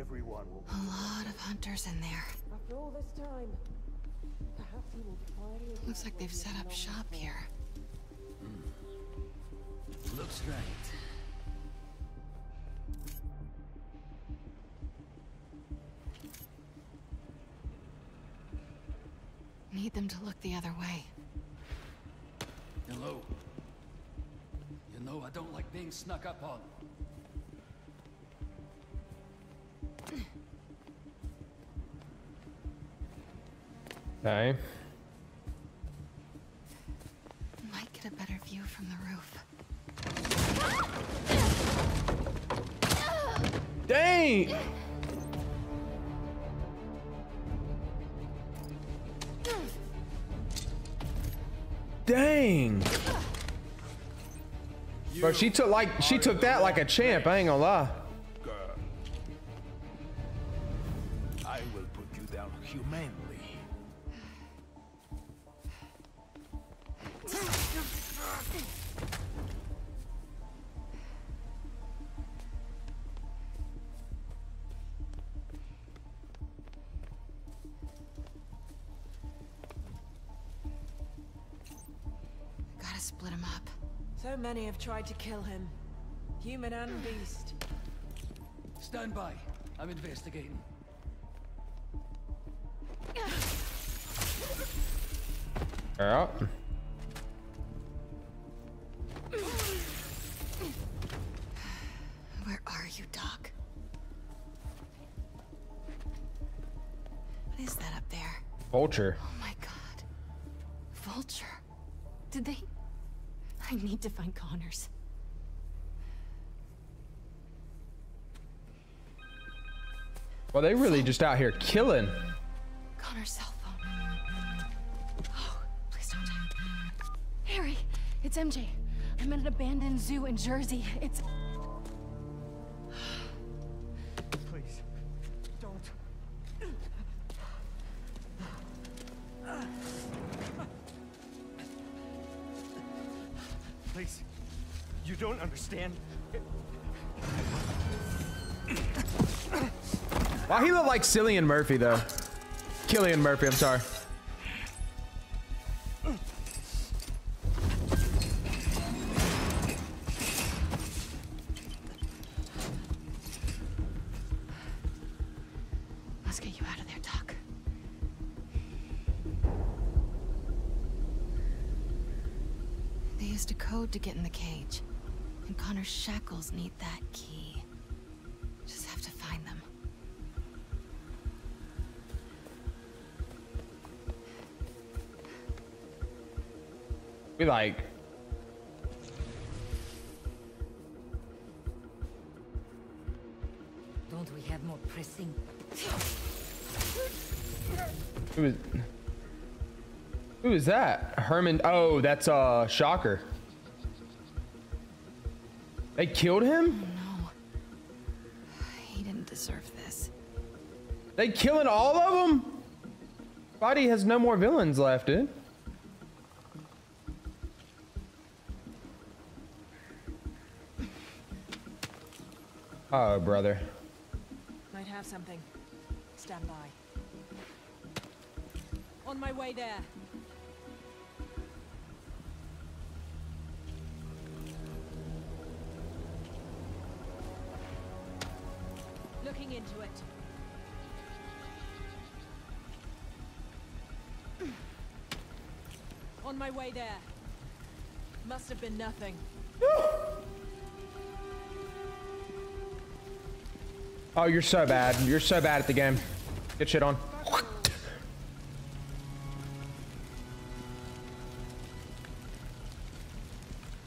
Everyone will A lot of hunters in there. After all this time, Looks like they've set up shop here. Looks right. Need them to look the other way. Hello. You know I don't like being snuck up on. Okay might get a better view from the roof. Dang! Dang! Bro, she took like she took that like a champ. I ain't gonna lie. Girl, I will put you down humanely. Many have tried to kill him. Human and beast. Stand by. I'm investigating. Yeah. Where are you, Doc? What is that up there? Vulture. Oh my god. Vulture. Did they... I need to find Connors. Well, they really just out here killing. Connors' cell phone. Oh, please don't. Harry, it's MJ. I'm at an abandoned zoo in Jersey. It's... He looked like Cillian Murphy though? Cillian Murphy. I'm sorry. Let's get you out of there, Doc. They used a code to get in the cage. And Connors' shackles need that key. We like. Don't we have more pressing? Who is? Who is that? Herman. Oh, that's uh Shocker. They killed him. No. He didn't deserve this. They killing all of them. Body has no more villains left, dude. Oh, brother. Might have something. Stand by. On my way there. Looking into it. On my way there. Must have been nothing. Oh, you're so bad. You're so bad at the game. Get shit on.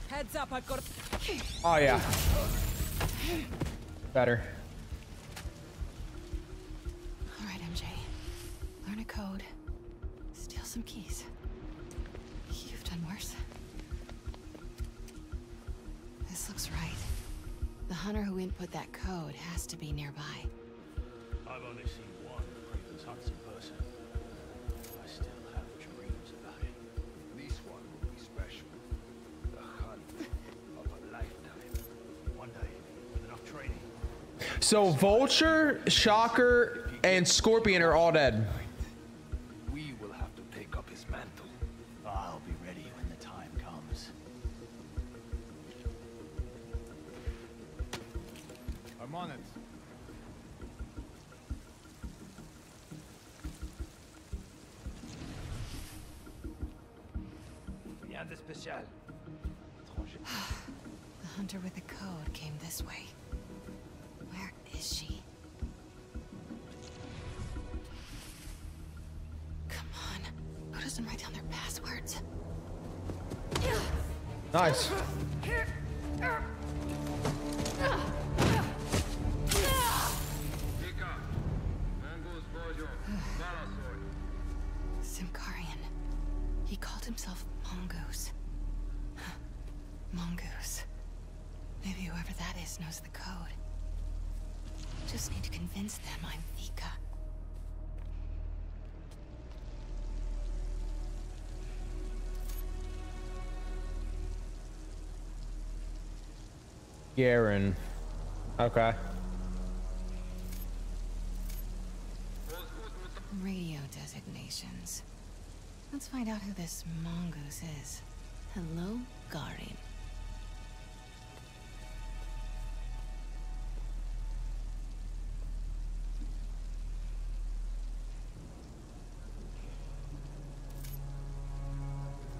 Heads up, I've got a... Oh yeah. Better. All right, MJ. Learn a code. Steal some keys. Hunter who input that code has to be nearby. I've only seen one Kraven's Hunt's in person. I still have dreams about it. This one will be special. The hunt of a lifetime. One day, with enough training, So Vulture, Shocker, and Scorpion are all dead. Garen. Okay. Radio designations. Let's find out who this mongoose is. Hello, Garin.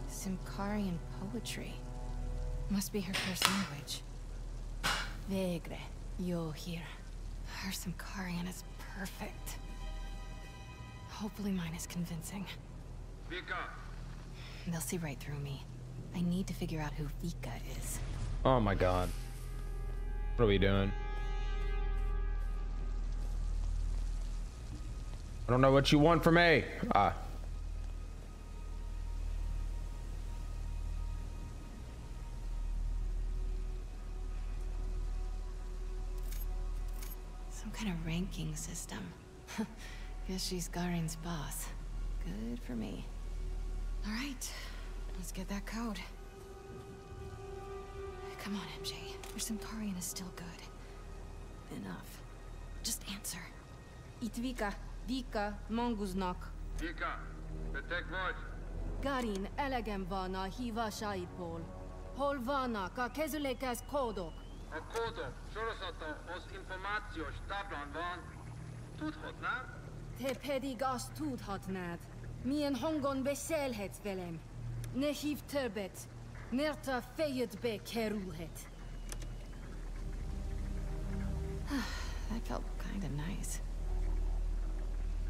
Symkarian poetry. Must be her first language. Vegre, yo here. Her Symkarian is perfect. Hopefully mine is convincing. Vika! They'll see right through me. I need to figure out who Vika is. Oh my god. What are we doing? I don't know what you want from me. Ah. Of system. Guess she's Garin's boss. Good for me. All right, let's get that code. Come on, MJ. Your Symkarian is still good. Enough. Just answer. Itvika, Vika, Monguznak. Vika, betek vagy? Garin, elegem van a hívásaidból. Hol vannak a kezülékhez kódok? A kódok sorozata az információs táblán van. Tudhatnád? Te pedig azt tudhatnád. Milyen hangon beszélhetsz velem. Ne hív többet, mert a fejedbe kerülhet. that felt kinda nice.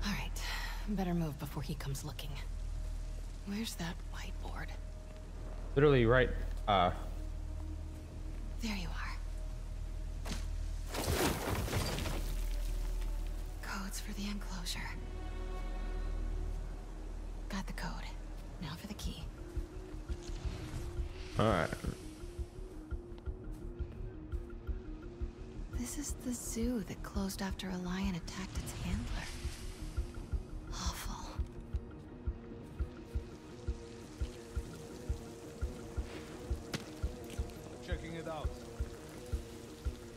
All right, better move before he comes looking. Where's that whiteboard? Literally right. Uh. There you are. Codes for the enclosure. Got the code. Now for the key. All right. This is the zoo that closed after a lion attacked its handler. Awful. Checking it out.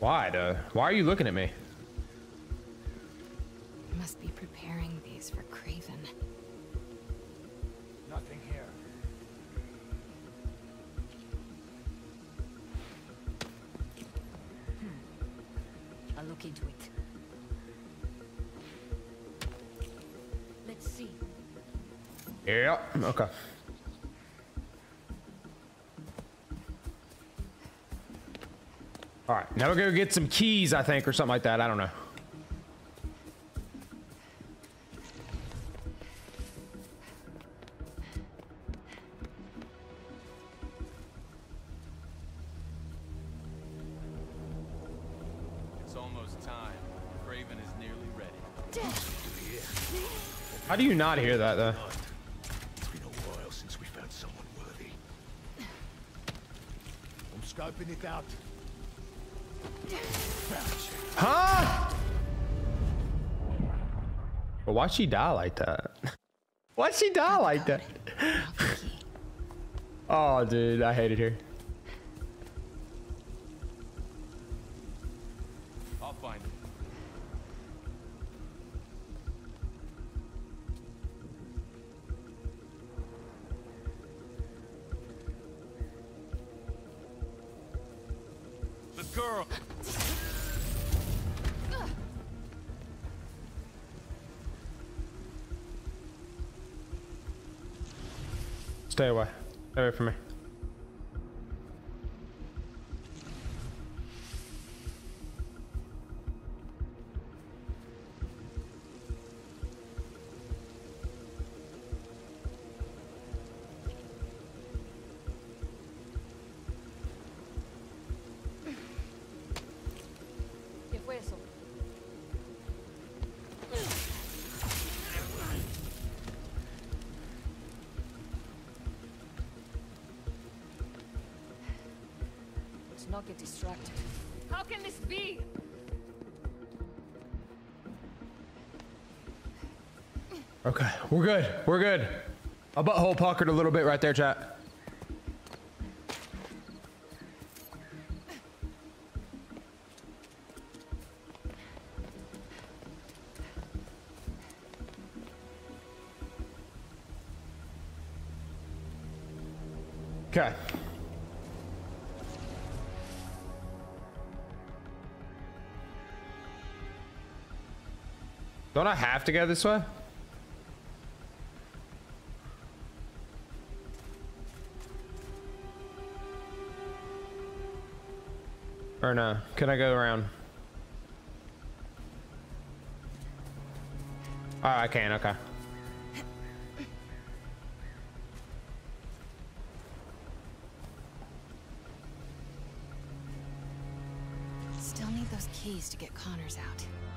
Why? Uh, why are you looking at me? Yeah. Okay. All right. Now we're gonna get some keys, I think, or something like that. I don't know. It's almost time. Kraven is nearly ready. How do you not hear that though? I'm it out. Huh? But why'd she die like that? Why'd she die like that? oh, dude, I hate it Stay away. Stay away from me. Get distracted. How can this be? Okay, we're good. We're good. A butthole puckered a little bit right there, chat. Have to go this way? Or no? Can I go around? Oh, I can. Okay. Still need those keys to get Connors out.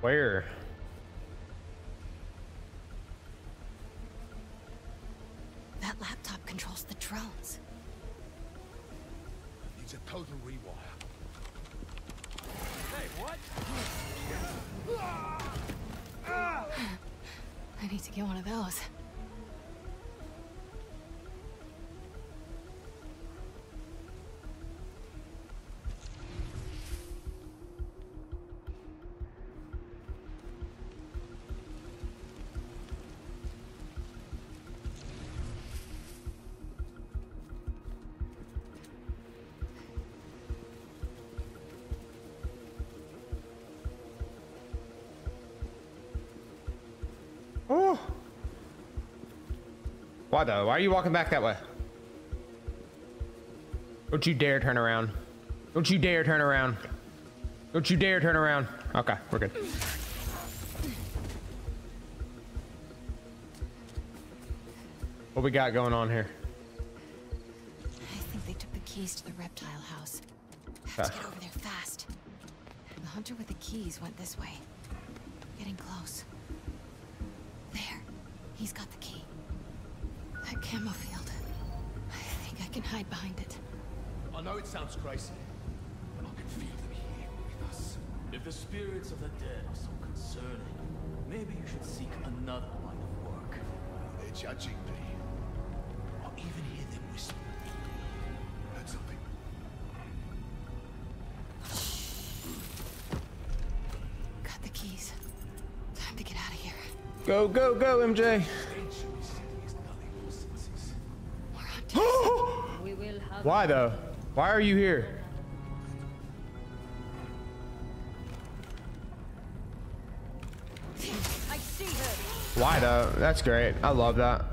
Where? Oh. Why though? Why are you walking back that way? Don't you dare turn around. Don't you dare turn around. Don't you dare turn around. Okay, we're good. What we got going on here? I think they took the keys to the reptile house. Have to get over there fast. The hunter with the keys went this way. Getting close. There. He's got the key. That camo field. I think I can hide behind it. I know it sounds crazy, but I can feel them here with us. If the spirits of the dead are so concerning, maybe you should seek another line of work. They're judging me. Go, go, go, MJ. We will have Why though? Why are you here? I see her. Why though? That's great. I love that.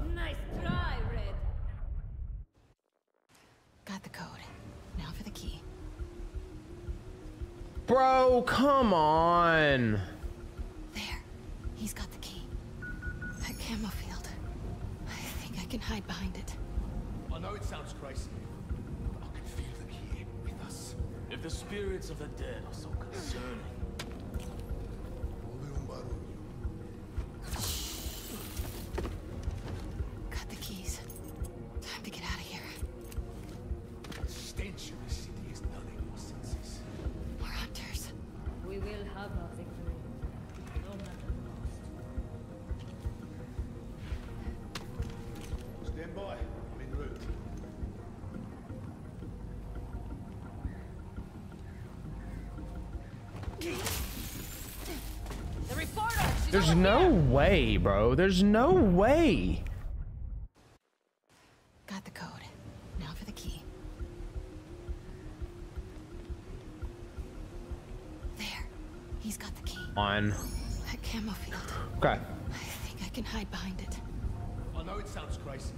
There's no way, bro. There's no way. Got the code. Now for the key. There. He's got the key. On. That camo field. Okay. I think I can hide behind it. I know it sounds crazy,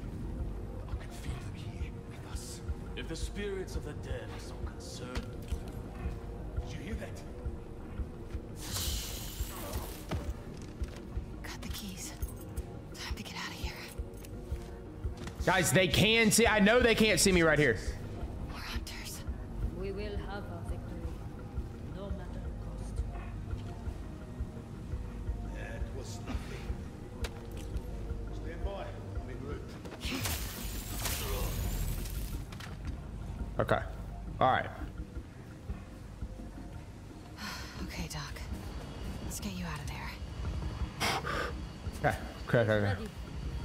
but I can feel them here with us. If the spirits of the dead are so concerning, Did you hear that? Guys, they can see. I know they can't see me right here. We will have our victory. No matter the cost. That was nothing. Stand by. I'm en route. Okay. All right. Okay, Doc. Let's get you out of there. Okay. Okay. Okay. okay. Ready.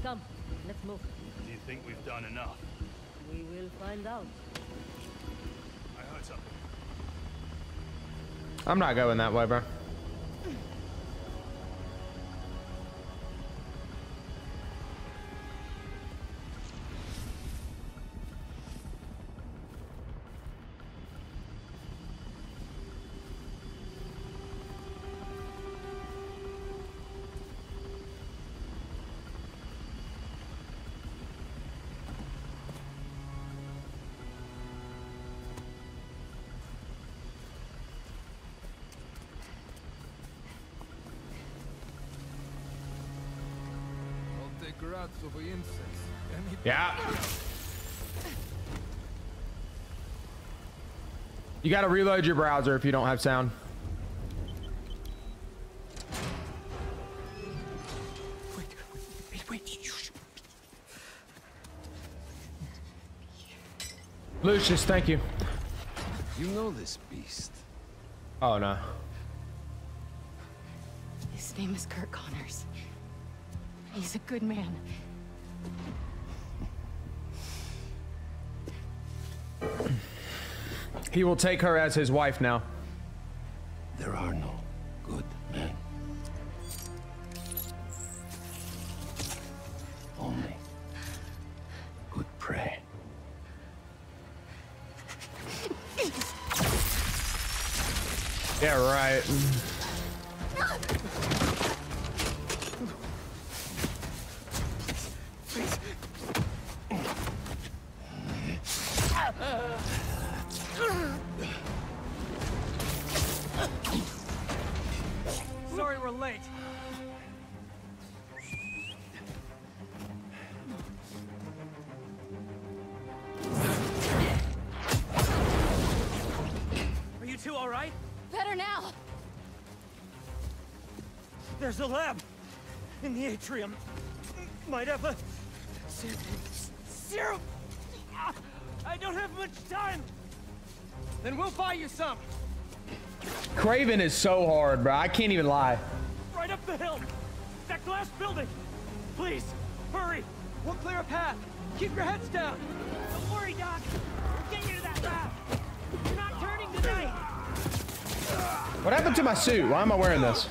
Come, let's move. Do you think we've done enough? We will find out. I heard something. I'm not going that way, bro. Grazie for incense. Any Yeah. You got to reload your browser if you don't have sound. Wait, wait, shh. Lucius, thank you. You know this beast. Oh no. His name is Kurt Connors. He's a good man. He will take her as his wife now. There are no atrium. Might have a se- serum. I don't have much time. Then we'll buy you some. Kraven is so hard, bro. I can't even lie. Right up the hill. That glass building. Please, hurry. We'll clear a path. Keep your heads down. Don't worry, Doc. We'll get you to that lab. You're not turning tonight. What happened to my suit? Why am I wearing this?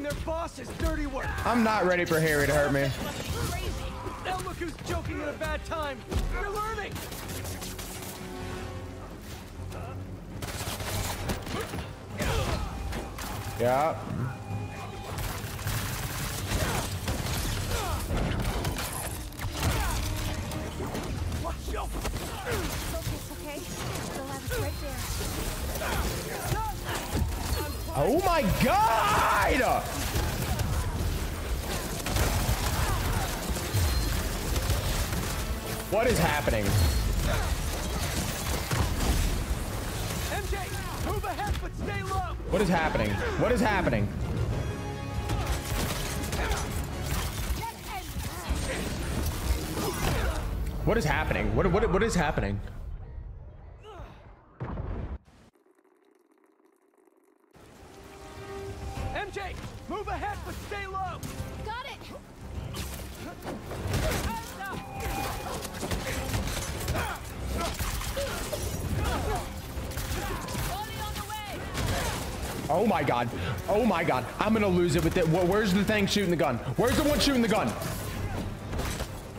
Doing their boss's dirty work. I'm not ready for Harry to hurt me. Now look who's joking at a bad time. You're learning. Yeah. What is happening? What is happening? What what what is happening? MJ, move ahead, but stay low. Got it. Oh my god. Oh my god. I'm gonna lose it with it. Where's the thing shooting the gun? Where's the one shooting the gun?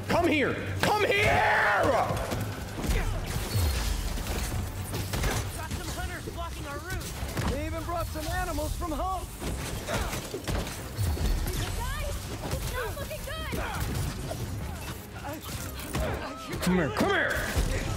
Come here. Come here! Some animals from home. Good. Come here. Come here.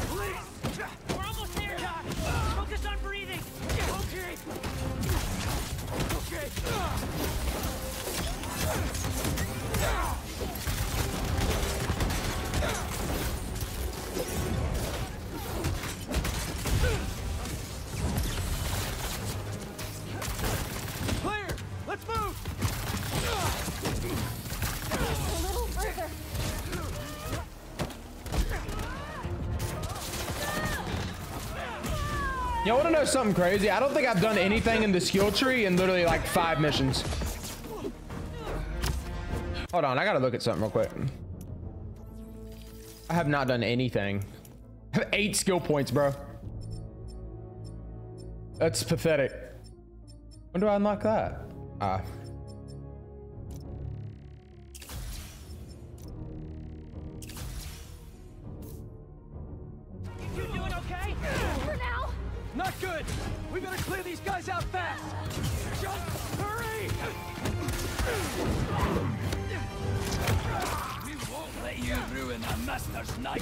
Something crazy? I don't think I've done anything in the skill tree in literally like five missions. Hold on, I gotta look at something real quick. I have not done anything. I have eight skill points, bro. That's pathetic. When do I unlock that? Ah. You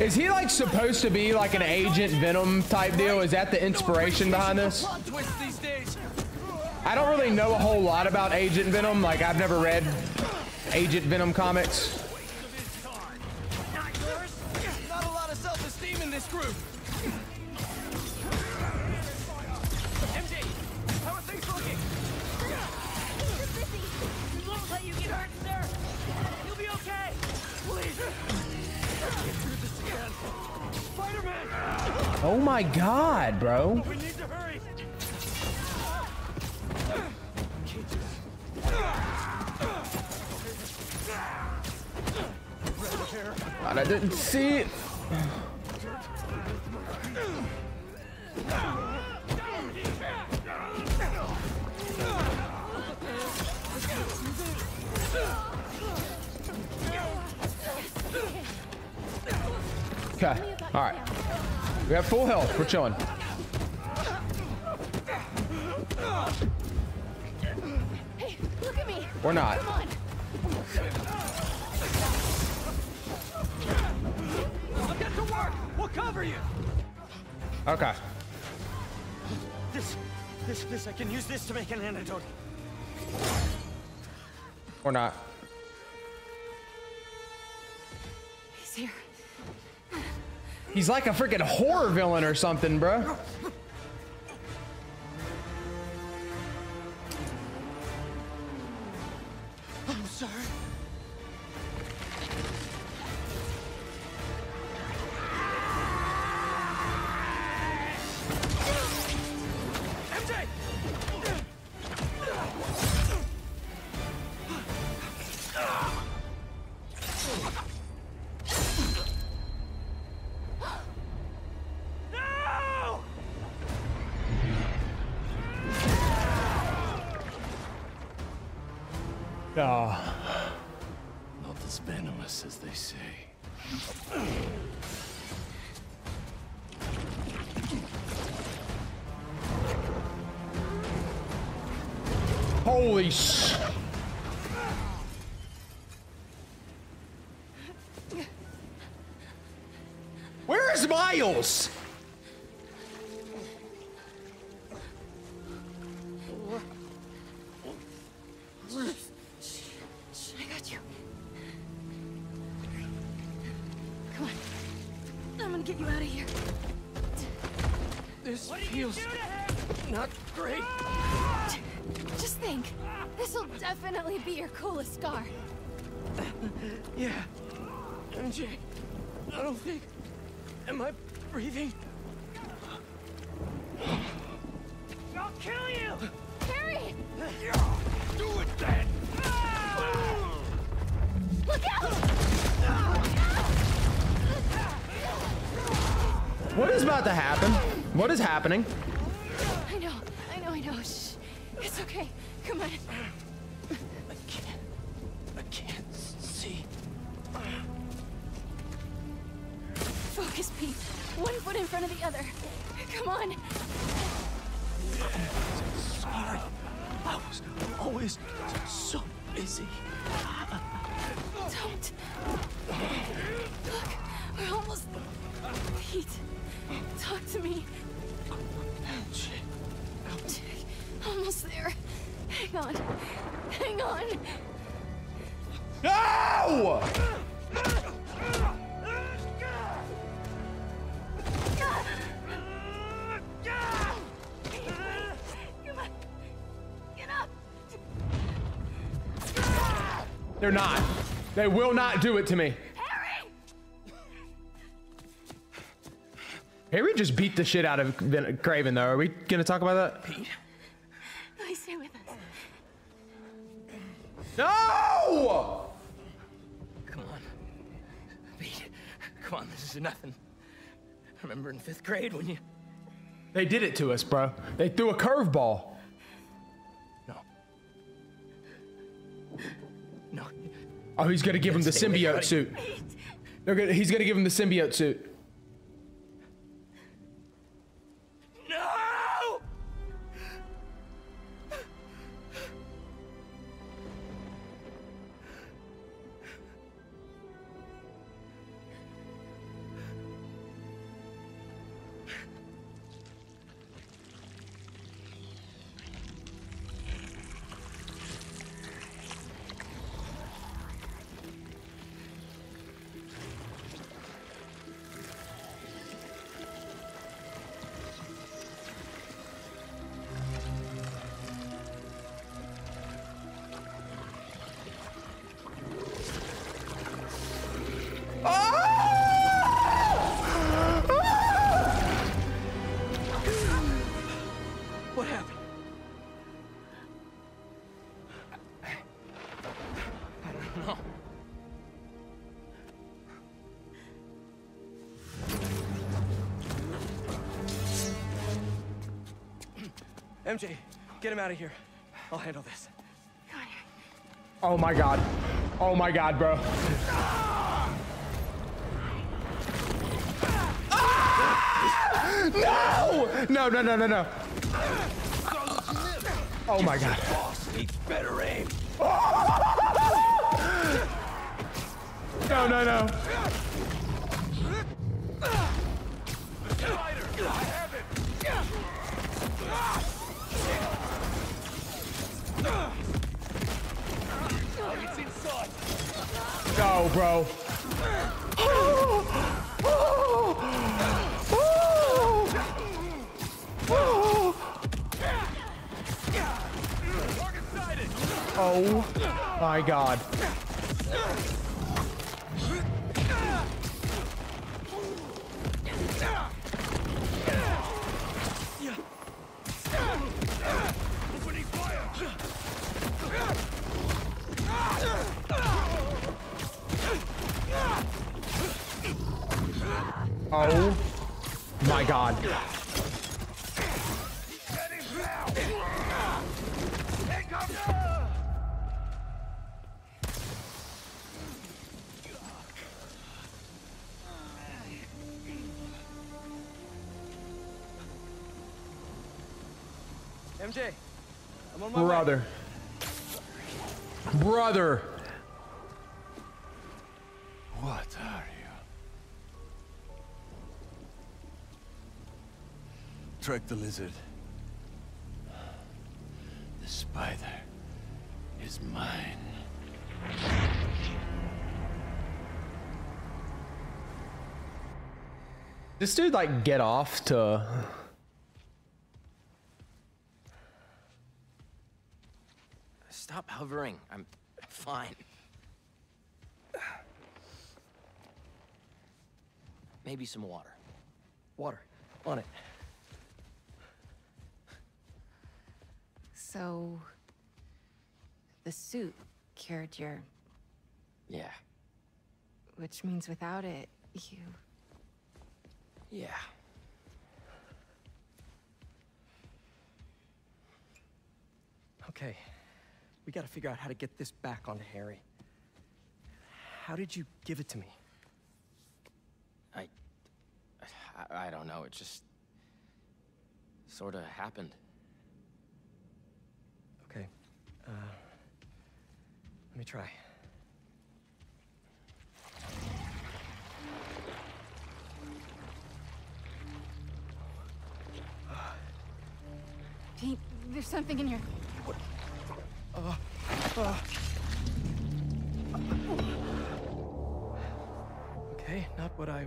Is he like supposed to be like an Agent Venom type deal? Is that the inspiration behind this? I don't really know a whole lot about Agent Venom. Like I've never read Agent Venom comics. Oh my god, bro. We need to hurry. God, I didn't see it. Okay. All right. We have full health. We're chilling. Hey, look at me. We're not. Come on. I'll get to work. We'll cover you. Okay. This, this, this. I can use this to make an antidote. We're not. He's like a freaking horror villain or something, bro. Is happening? They will not do it to me. Harry! Harry just beat the shit out of Kraven, though. Are we gonna talk about that? Pete? Please stay with us. No! Come on. Pete, come on, this is nothing. Remember in fifth grade when you... They did it to us, bro. They threw a curveball. Oh, he's gonna give him the symbiote suit. They're gonna, he's gonna give him the symbiote suit. Get him out of here. I'll handle this. Oh my god. Oh my god, bro. No! No, no, no, no, no. Oh my god. Needs better aim. No, no, no. Go, bro. Oh my god. Brother. Brother. What are you? Trek the lizard. The spider is mine. This dude like get off to Stop hovering. I'm fine. Maybe some water. Water. On it. So, the suit cured your. Yeah. Which means without it, you. Yeah. Okay. We gotta figure out how to get this back onto Harry. How did you give it to me? I, I, I don't know. It just sort of happened. Okay. Uh, let me try. Pete, there's something in here. Uh, uh. Okay, not what I.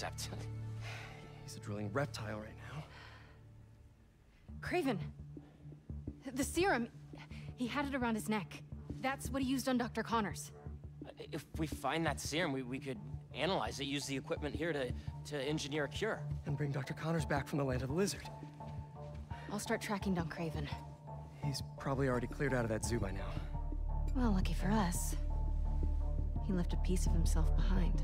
Except, He's a drilling reptile right now. Kraven. The serum. He had it around his neck. That's what he used on Dr. Connors. Uh, if we find that serum, we, we could analyze it, use the equipment here to, to engineer a cure. And bring Dr. Connors back from the land of the lizard. I'll start tracking down Kraven. He's probably already cleared out of that zoo by now. Well, lucky for us. He left a piece of himself behind.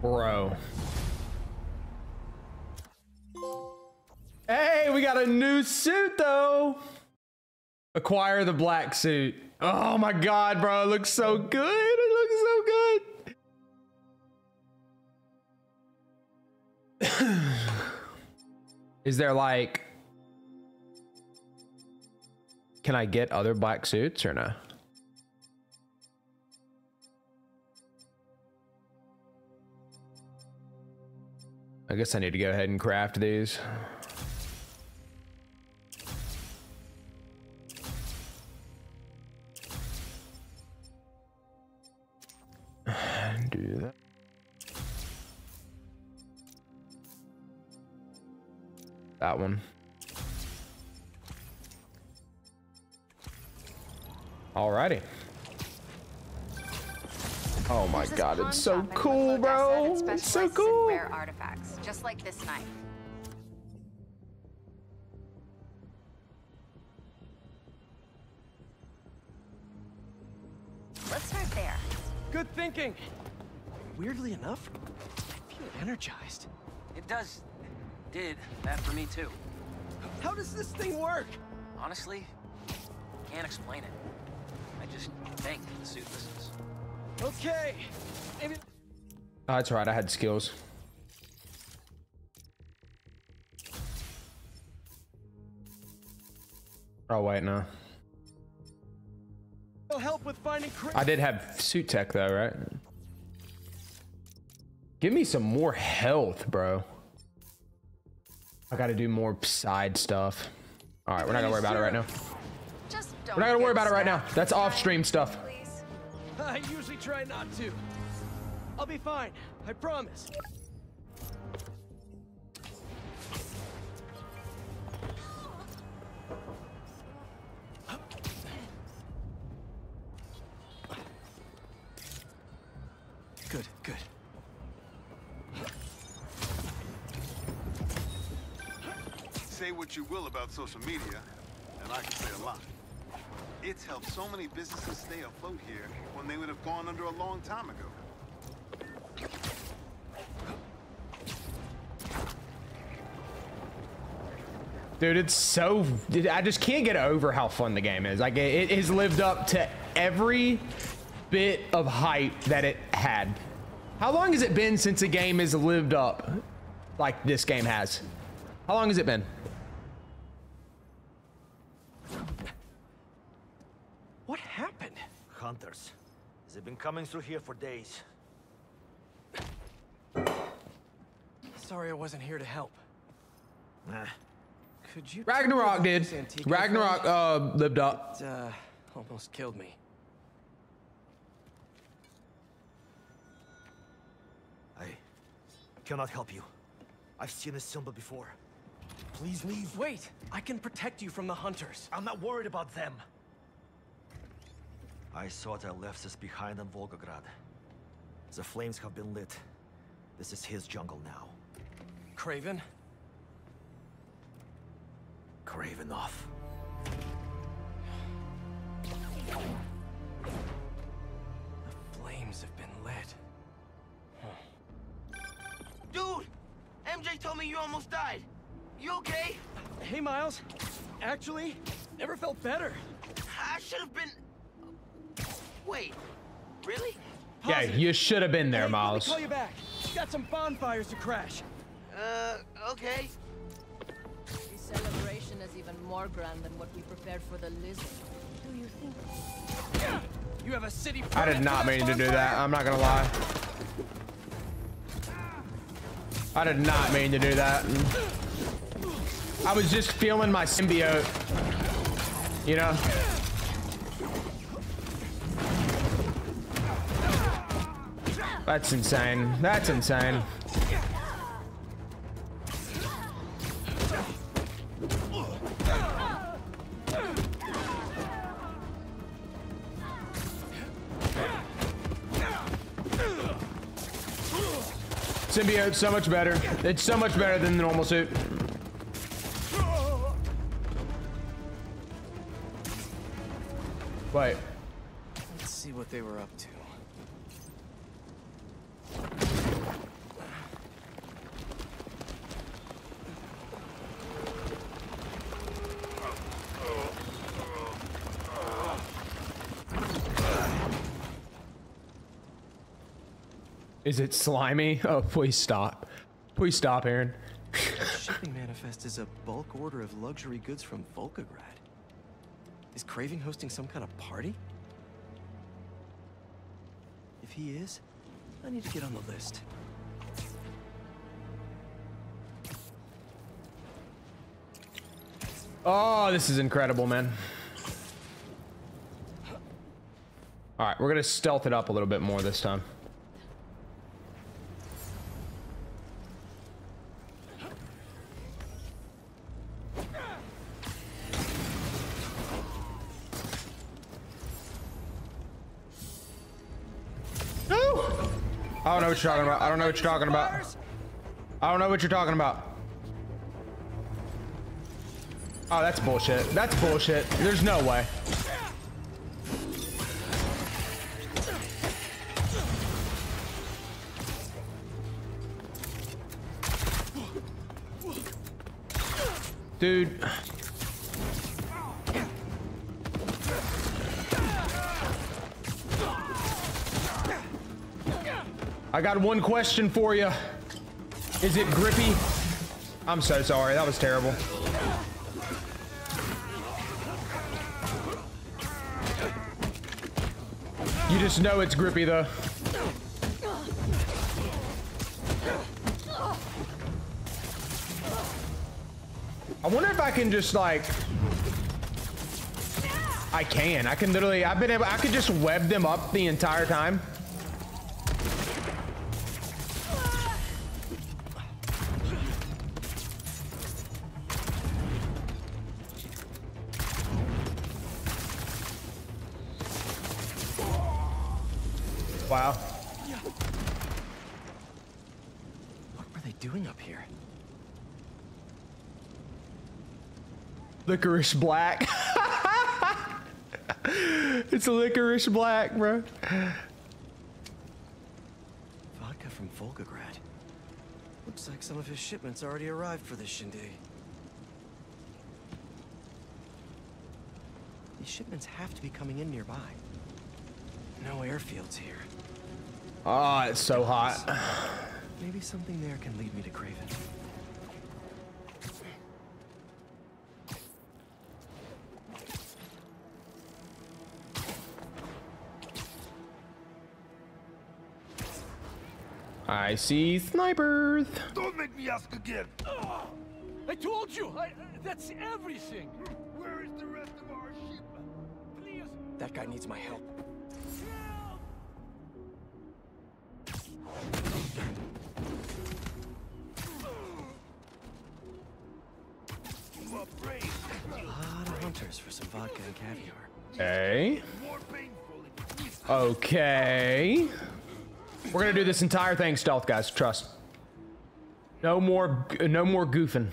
Bro. Hey, we got a new suit though. Acquire the black suit. Oh my god, bro. It looks so good. It looks so good. Is there like Can I get other black suits or no? I guess I need to go ahead and craft these. Do that. That one. Alrighty. Oh my There's this god, it's so cool, bro. Desert that It's so cool. Rare artifacts, just like this knife. Let's start there. Good thinking. Weirdly enough, I feel energized. It does. Did that for me too. How does this thing work? Honestly, can't explain it. I just think the suit listens. Okay. Maybe Oh, that's right. I had skills. Oh wait, no. it'll help with finding Chris. I did have suit tech though, right? Give me some more health, bro. I gotta do more side stuff. All right, we're not gonna worry about it right now. Just We're don't gonna worry get about it right now. That's off-stream stuff. I usually try not to. I'll be fine. I promise. Good, good. Say what you will about social media, and I can say a lot. It's helped so many businesses stay afloat here when they would have gone under a long time ago. Dude, it's so. I just can't get over how fun the game is. Like, it, it has lived up to every bit of hype that it had. How long has it been since a game has lived up like this game has? How long has it been? Hunters. They've been coming through here for days. Sorry I wasn't here to help. Nah. Could you Ragnarok did. Ragnarok uh, lived up. It, uh, almost killed me. I cannot help you. I've seen this symbol before. Please leave. Wait, I can protect you from the hunters. I'm not worried about them. I thought I left this behind in Volgograd. The flames have been lit. This is his jungle now. Kraven? Kravinoff. The flames have been lit. Dude! MJ told me you almost died. You okay? Hey, Miles. Actually, never felt better. I should have been... Wait, really? Yeah, you should have been there, Miles. Let me Miles. call you back. Got some bonfires to crash. Uh, okay. This celebration is even more grand than what we prepared for the lizard. Do you think? You have a city I did not mean this to do that. I'm not gonna lie. I did not mean to do that. I was just feeling my symbiote. You know? That's insane. That's insane. Symbiote, so much better. It's so much better than the normal suit. Wait. Let's see what they were up to. Is it slimy? Oh, please stop. Please stop, Aaron. Shipping manifest is a bulk order of luxury goods from Volgograd. Is Kraven hosting some kind of party? If he is, I need to get on the list. Oh, this is incredible, man. All right, we're gonna stealth it up a little bit more this time. Know what you're talking about. I don't know what you're talking about. I don't know what you're talking about. Oh, that's bullshit. That's bullshit. There's no way. Dude. I got one question for you. Is it grippy? I'm so sorry. That was terrible. You just know it's grippy though. I wonder if I can just like I can. I can literally I've been able I could just web them up the entire time. Wow. What were they doing up here? Licorice black. it's a licorice black, bro. Vodka from Volgograd. Looks like some of his shipments already arrived for this shindig. These shipments have to be coming in nearby. No airfields here. Oh, it's so hot. Maybe something there can lead me to Kraven. I see snipers. Don't make me ask again. I told you! I, that's everything! Where is the rest of our ship? Please! That guy needs my help. For some vodka and caviar. Okay. More painful if you Okay. We're gonna do this entire thing stealth, guys. Trust. No more, no more goofing.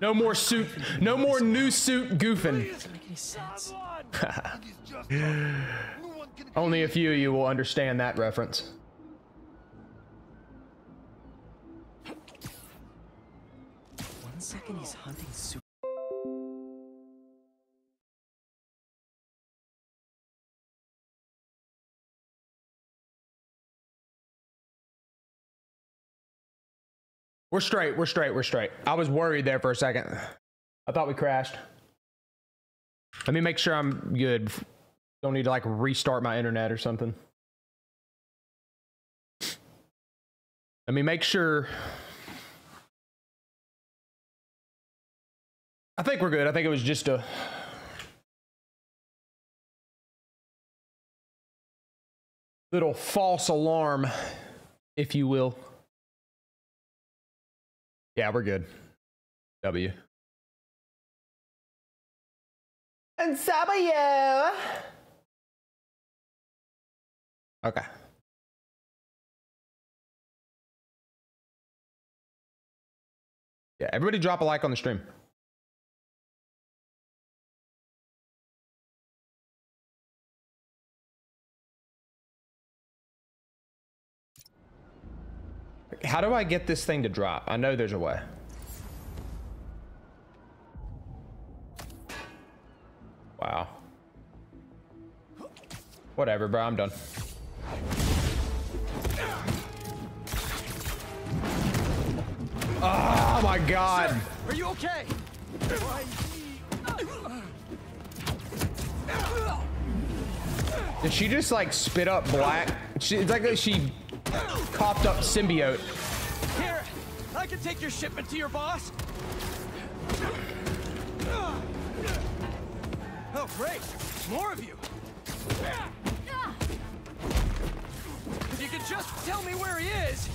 No more suit. No more new suit goofing. Doesn't make any sense. Only a few of you will understand that reference. Second he's hunting super. We're straight. We're straight. We're straight. I was worried there for a second. I thought we crashed. Let me make sure I'm good. Don't need to like restart my internet or something. Let me make sure I think we're good. I think it was just a little false alarm, if you will. Yeah, we're good. W. And W. Okay. Yeah, everybody drop a like on the stream. How do I get this thing to drop? I know there's a way. Wow. Whatever, bro. I'm done. Oh my god. Sir, are you okay? Did she just like spit up black? She, it's like she coughed up symbiote. Here, I can take your shipment to your boss. Oh, great. More of you. If you could just tell me where he is.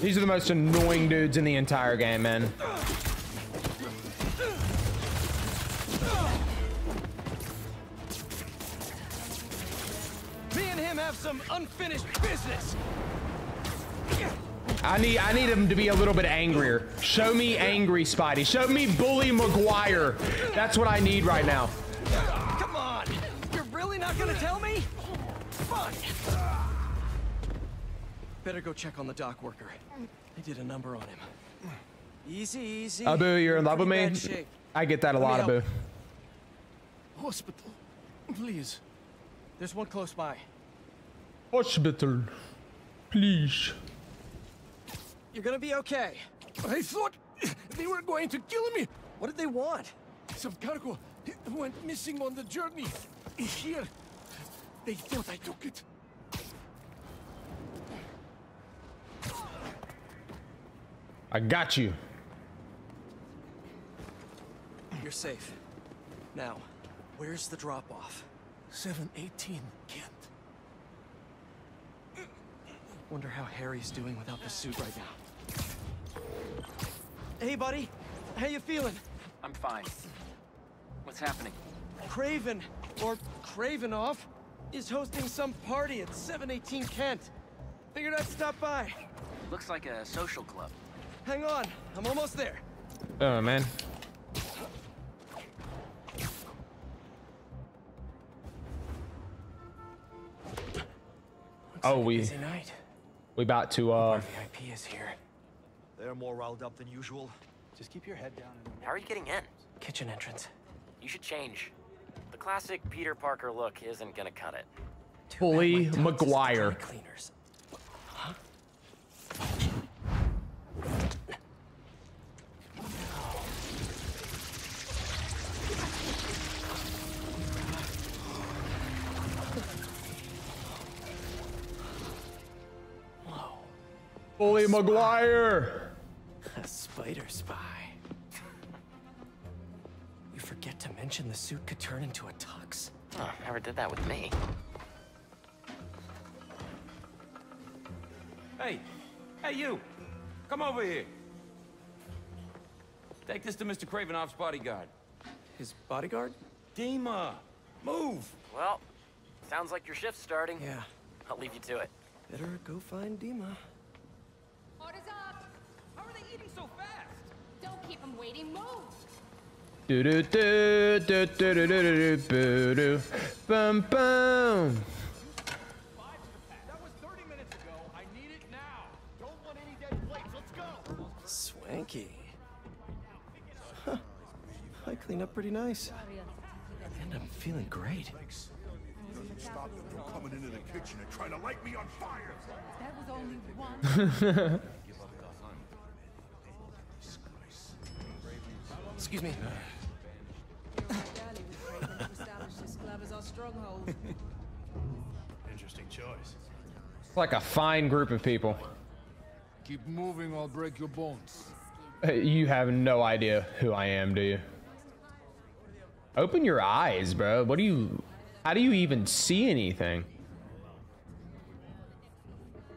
These are the most annoying dudes in the entire game, man. Me and him have some unfinished business. I need I need him to be a little bit angrier. Show me angry Spidey. Show me Bully Maguire. That's what I need right now. Come on. You're really not gonna tell me? Fine. Better go check on the dock worker. They did a number on him. Easy, easy. Abu, you're in love with me? I get that a lot. Abu. Hospital. Please. There's one close by. Hospital. Please. You're gonna be okay. I thought they were going to kill me. What did they want? Some cargo went missing on the journey. Here. They thought I took it. I got you. You're safe. Now, where's the drop-off? 718 Kent. Wonder how Harry's doing without the suit right now. Hey, buddy. How you feeling? I'm fine. What's happening? Kraven, or Kravinoff, is hosting some party at 718 Kent. Figured I'd stop by. Looks like a social club. Hang on, I'm almost there. Oh man. Oh, we Busy night. We about to uh VIP is here. They're more riled up than usual. Just keep your head down and... How are you getting in? Kitchen entrance. You should change. The classic Peter Parker look isn't gonna cut it. Bully Maguire. Cleaners. Bully Maguire. A spider spy. You forget to mention the suit could turn into a tux. Oh, never did that with me. Hey, hey you! Come over here. Take this to Mr. Kravinoff's bodyguard. His bodyguard? Dima, move! Well, sounds like your shift's starting. Yeah. I'll leave you to it. Better go find Dima. Waiting! Do do do do do do do do do do bum bum. Swanky. Huh. I clean up pretty nice. And I'm feeling great. Stop them from coming into the kitchen and trying to light me on fire. That was only one. Excuse me. Interesting choice. It's like a fine group of people. Keep moving or I'll break your bones. You have no idea who I am, do you? Open your eyes, bro. What do you... How do you even see anything?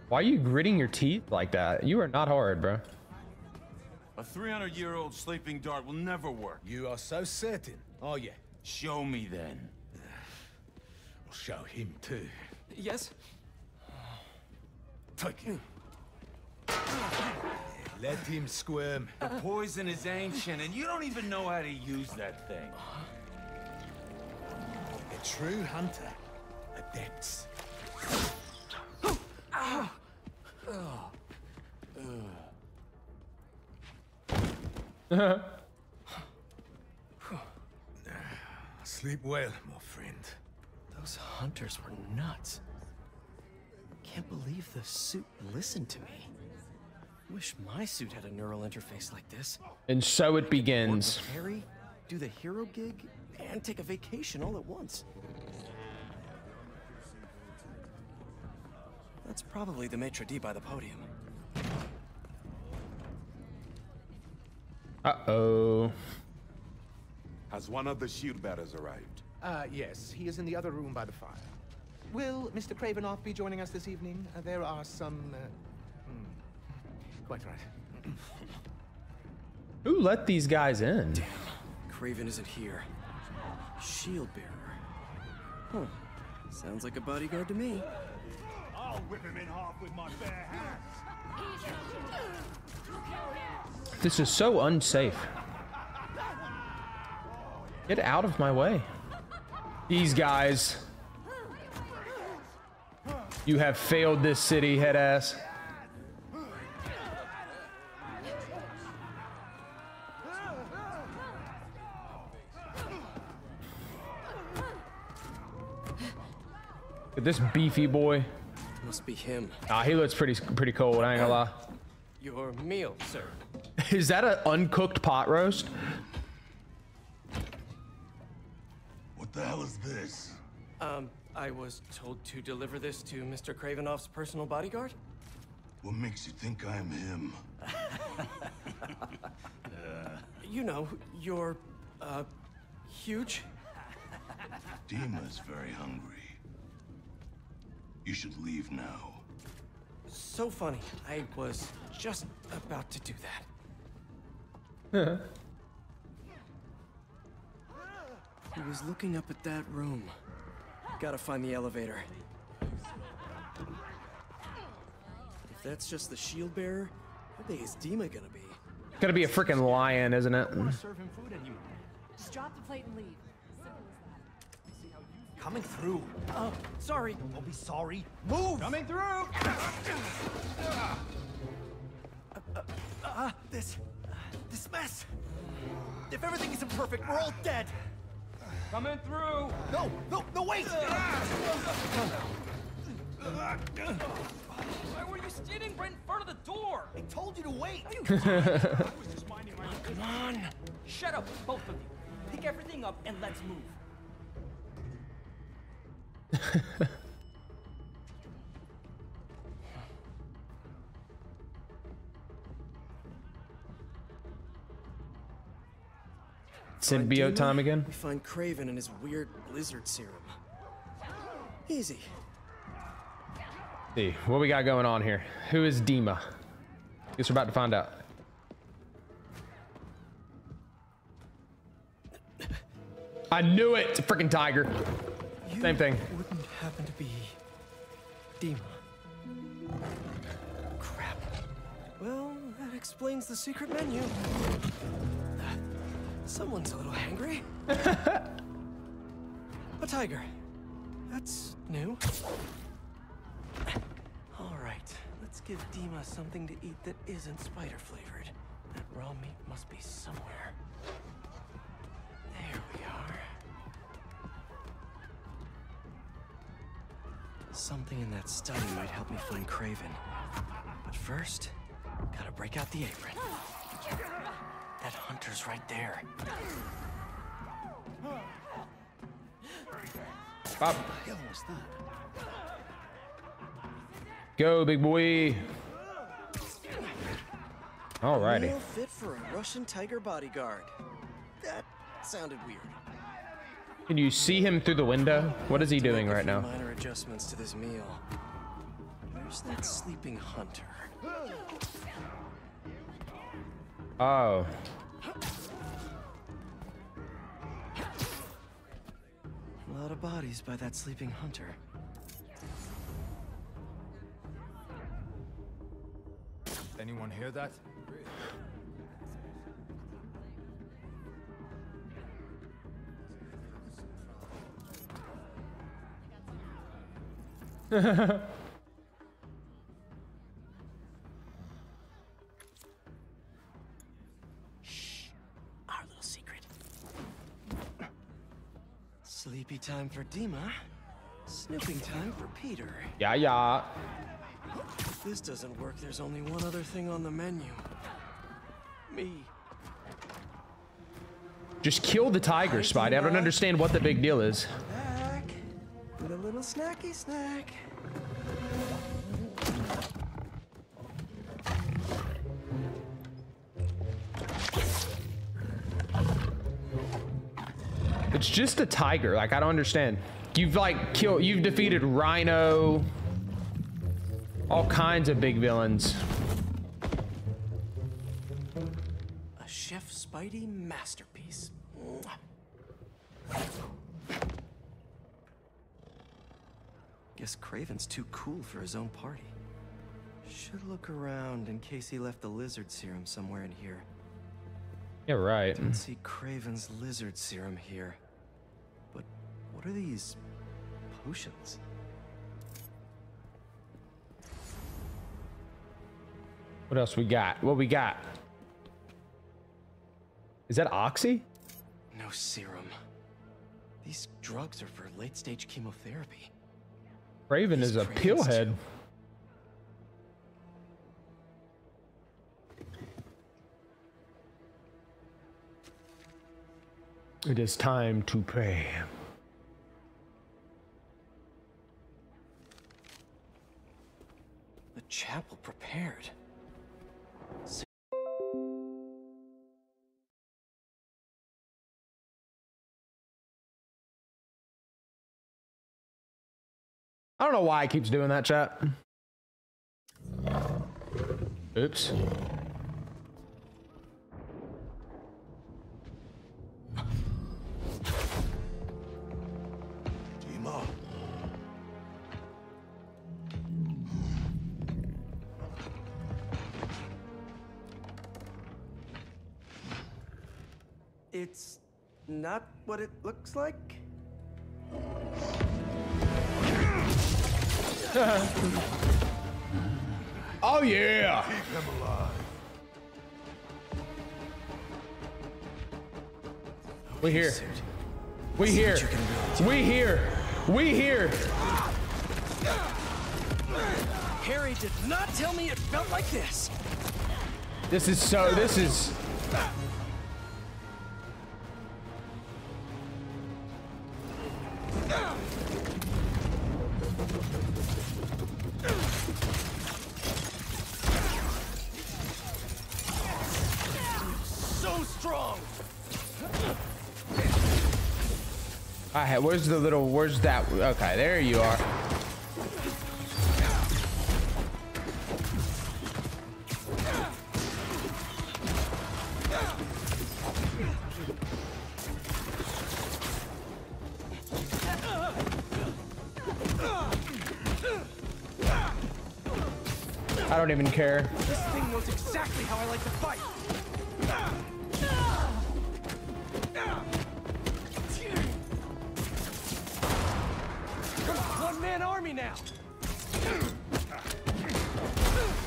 Why are you gritting your teeth like that? You are not hard, bro. A 300-year-old sleeping dart will never work. You are so certain, are you? Show me then. I'll show him too. Yes? Take him. Let him squirm. The poison is ancient, and you don't even know how to use that thing. A true hunter. Adepts. Ah. Ah. Sleep well, my friend. Those hunters were nuts. Can't believe the suit listened to me. Wish my suit had a neural interface like this. And so it begins. Harry, do the hero gig, and take a vacation all at once. That's probably the maitre d' by the podium. Uh-oh. Has one of the shield bearers arrived? Uh, yes, he is in the other room by the fire. Will Mr. Kravinoff be joining us this evening? Uh, there are some. Uh, hmm, quite right. Who let these guys in? Damn. Kraven isn't here. Shield bearer. Huh. Sounds like a bodyguard to me. I'll whip him in half with my bare hands. This is so unsafe. Get out of my way. These guys. You have failed this city, head ass. Look at This beefy boy. Must be him. Ah, he looks pretty pretty cold. I ain't gonna lie. Your meal, sir. Is that an uncooked pot roast? What the hell is this? Um, I was told to deliver this to Mr. Kravinoff's personal bodyguard. What makes you think I'm him? You know, you're, uh, huge. Dima's very hungry. You should leave now. So funny. I was just about to do that. He was looking up at that room. Gotta find the elevator. If that's just the shield bearer, how big is Dima gonna be? Gonna be a freaking lion, isn't it? Serve him food. Just drop the plate and leave. Coming through. Oh, sorry. Don't be sorry. Move! Coming through! Ah, this... this mess! If everything isn't perfect, we're all dead! Coming through! No, no, no, wait! Why were you standing right in front of the door? I told you to wait! I was just minding my own Come on! Shut up, both of you. Pick everything up and let's move. Symbiote time again? We find Kraven and his weird lizard serum. Easy. see what we got going on here. Who is Dima? Guess we're about to find out. I knew it! It's a freaking tiger. Same thing. Wouldn't happen to be Dima. Crap. Well, that explains the secret menu. Someone's a little hangry. a tiger. That's new. All right, let's give Dima something to eat that isn't spider flavored. That raw meat must be somewhere. There we are. Something in that study might help me find Kraven. But first, gotta break out the apron. That hunter's right there. Pop. Go, big boy. Alrighty. Real fit for a Russian tiger bodyguard. That sounded weird. Can you see him through the window? What is he doing right now? Minor adjustments to this meal. Where's that sleeping hunter? Oh. A lot of bodies by that sleeping hunter. Anyone hear that? Sleepy time for Dima. Snooping time for Peter. Yeah, yeah. If this doesn't work, there's only one other thing on the menu. Me. Just kill the tiger, Spidey. I don't understand what the big deal is. Back with a little snacky snack. It's just a tiger. Like I don't understand. You've like killed. You've defeated Rhino. All kinds of big villains. A Chef Spidey masterpiece. Guess Kraven's too cool for his own party. Should look around in case he left the lizard serum somewhere in here. Yeah, right. Don't see Kraven's lizard serum here. What are these potions? What else we got? What we got? Is that Oxy? No serum. These drugs are for late stage chemotherapy. Raven is a pillhead. It is time to pray. Chapel prepared. I don't know why it keeps doing that, chat. Oops. It's not what it looks like. oh yeah. Keep him alive. We here. We here. We here. We here. Harry did not tell me it felt like this. This is so. This is. Where's the little? Where's that? Okay, there you are. I don't even care.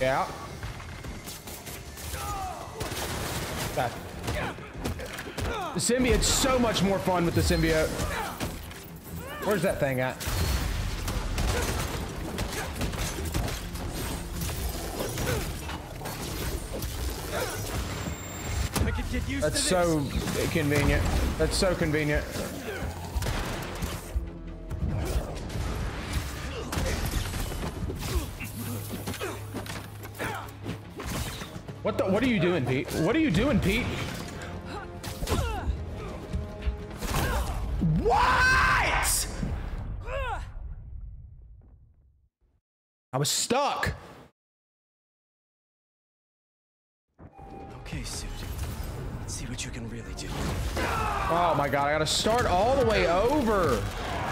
Yeah. That. The symbiote's so much more fun with the symbiote. Where's that thing at? I could get used That's so convenient. That's so convenient. What? What are you doing, Pete? What are you doing, Pete? What? I was stuck. Okay, suit. Let's see what you can really do. Oh my god, I gotta start all the way over.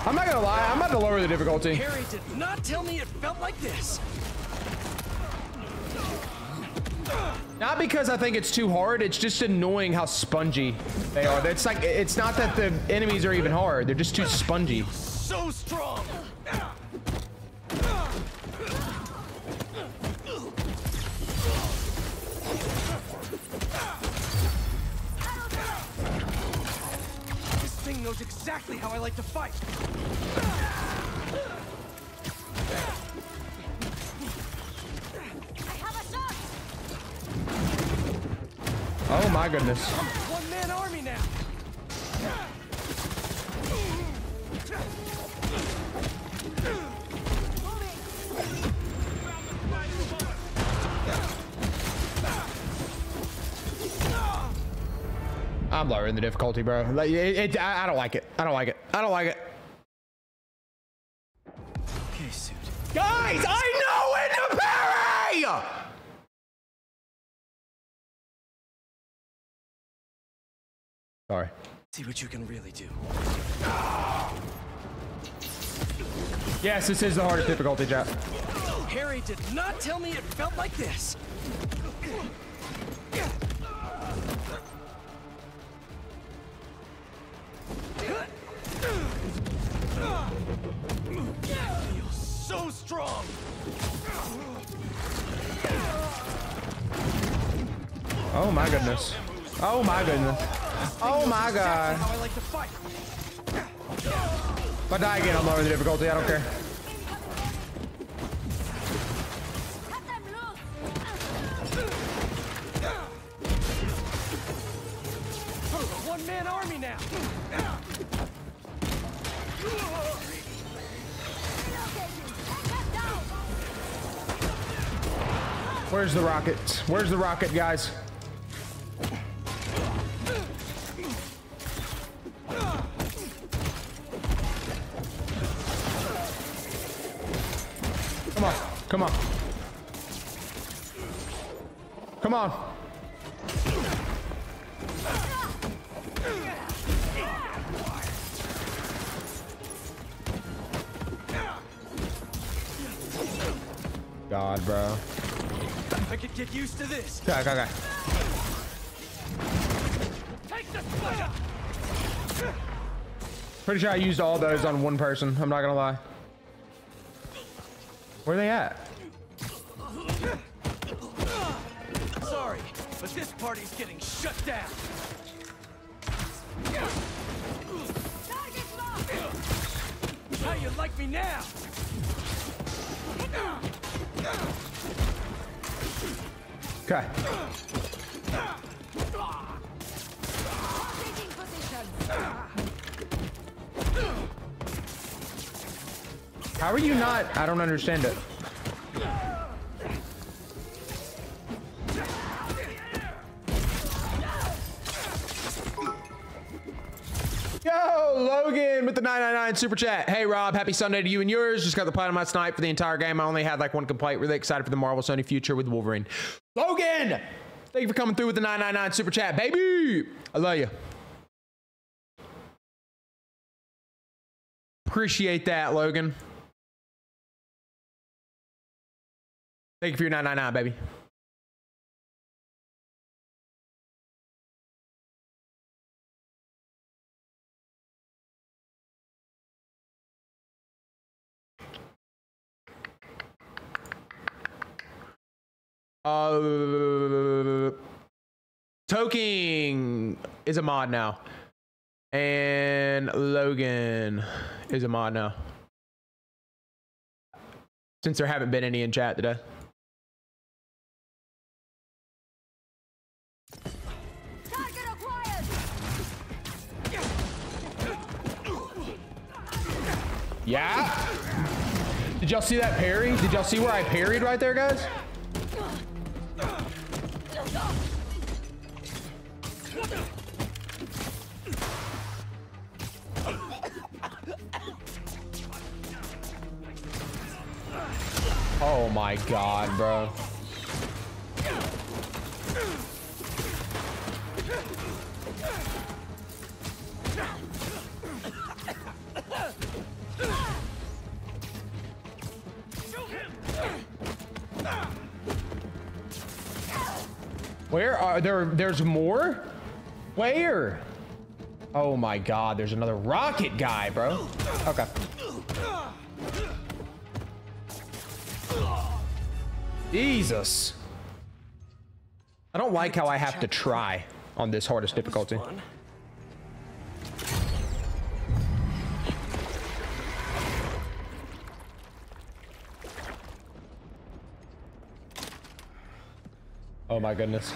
I'm not gonna lie, I'm about to lower the difficulty. Harry did not tell me it felt like this. Not because I think it's too hard, it's just annoying how spongy they are. It's like, it's not that the enemies are even hard, they're just too spongy. So strong. This thing knows exactly how I like to fight. My goodness. One man army now. I'm lowering the difficulty, bro. It, it, I don't like it. I don't like it. I don't like it. Sorry. See what you can really do. Yes, this is the hardest difficulty, chat. Harry did not tell me it felt like this. Feels so strong. Oh my goodness. Oh my goodness. Oh my god. How I like to fight. If I die again, I'm lowering the difficulty. I don't care. One man army now. Where's the rocket? Where's the rocket, guys? Come on. Come on. God, bro. I could get used to this. Okay, okay, okay. Take the spider. Pretty sure I used all those on one person. I'm not gonna lie. Where are they at? But this party's getting shut down. How you like me now? Okay. How are you not? I don't understand it. The 999 super chat. Hey, Rob, happy Sunday to you and yours. Just got the platinum last night for the entire game. I only had like one complaint. Really excited for the Marvel Sony future with Wolverine. Logan, thank you for coming through with the 999 super chat, baby. I love you. Appreciate that, Logan. Thank you for your 999, baby. Uh, Toking is a mod now. And Logan is a mod now. Since there haven't been any in chat today. Yeah. Did y'all see that parry? Did y'all see where I parried right there, guys? Oh my god, bro. Where are there? There's more? Where? Oh my god, there's another rocket guy, bro. Okay. Jesus. I don't like how I have to try on this hardest difficulty. Oh my goodness.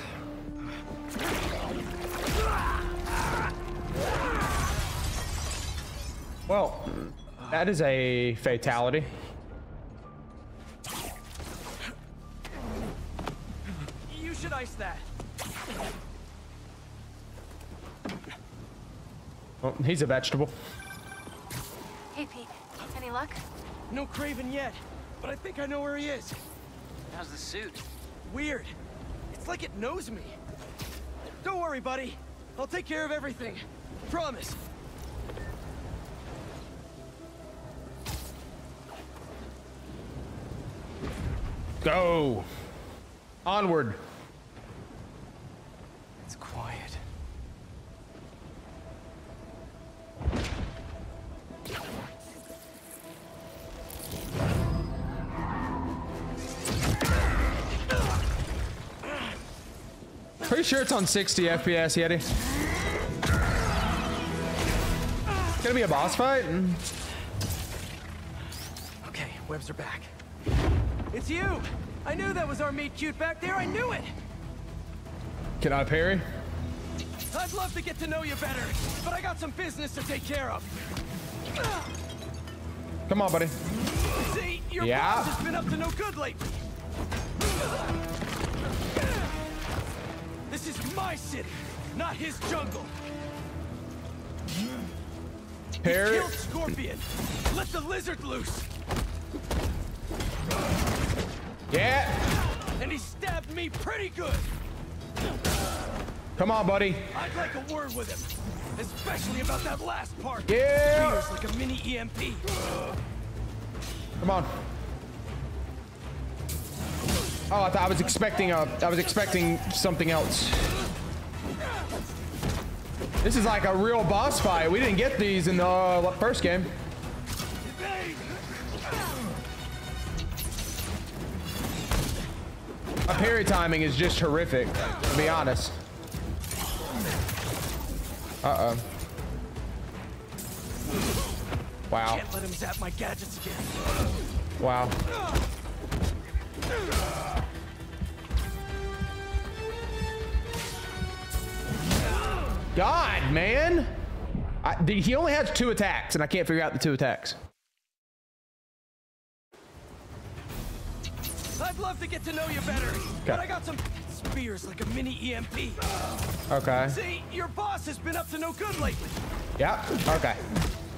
Well, that is a fatality. You should ice that. Well, he's a vegetable. Hey, Pete. Any luck? No Kraven yet, but I think I know where he is. How's the suit? Weird. It's like it knows me. Don't worry, buddy. I'll take care of everything. Promise. Go. Onward. It's quiet. Pretty sure it's on 60 FPS, Yeti. Gonna be a boss fight? Okay, webs are back. It's you! I knew that was our meet cute back there. I knew it! Can I parry? I'd love to get to know you better, but I got some business to take care of. Come on, buddy. See, your Yeah. boss has been up to no good lately. This is my city, not his jungle. Parry. Killed Scorpion. Let the lizard loose. Yeah. And he stabbed me pretty good. Come on, buddy. I'd like a word with him, especially about that last part. Yeah. Feels like a mini EMP. Come on. Oh, I thought I was expecting a. I was expecting something else. This is like a real boss fight. We didn't get these in the uh, first game. Parry timing is just horrific, to be honest. Uh-oh. Wow. Can't let him zap my gadgets again. Wow. God, man. I, he only has two attacks, and I can't figure out the two attacks. I'd love to get to know you better, but I got some spears like a mini EMP. Okay. See, your boss has been up to no good lately. Yeah. Okay.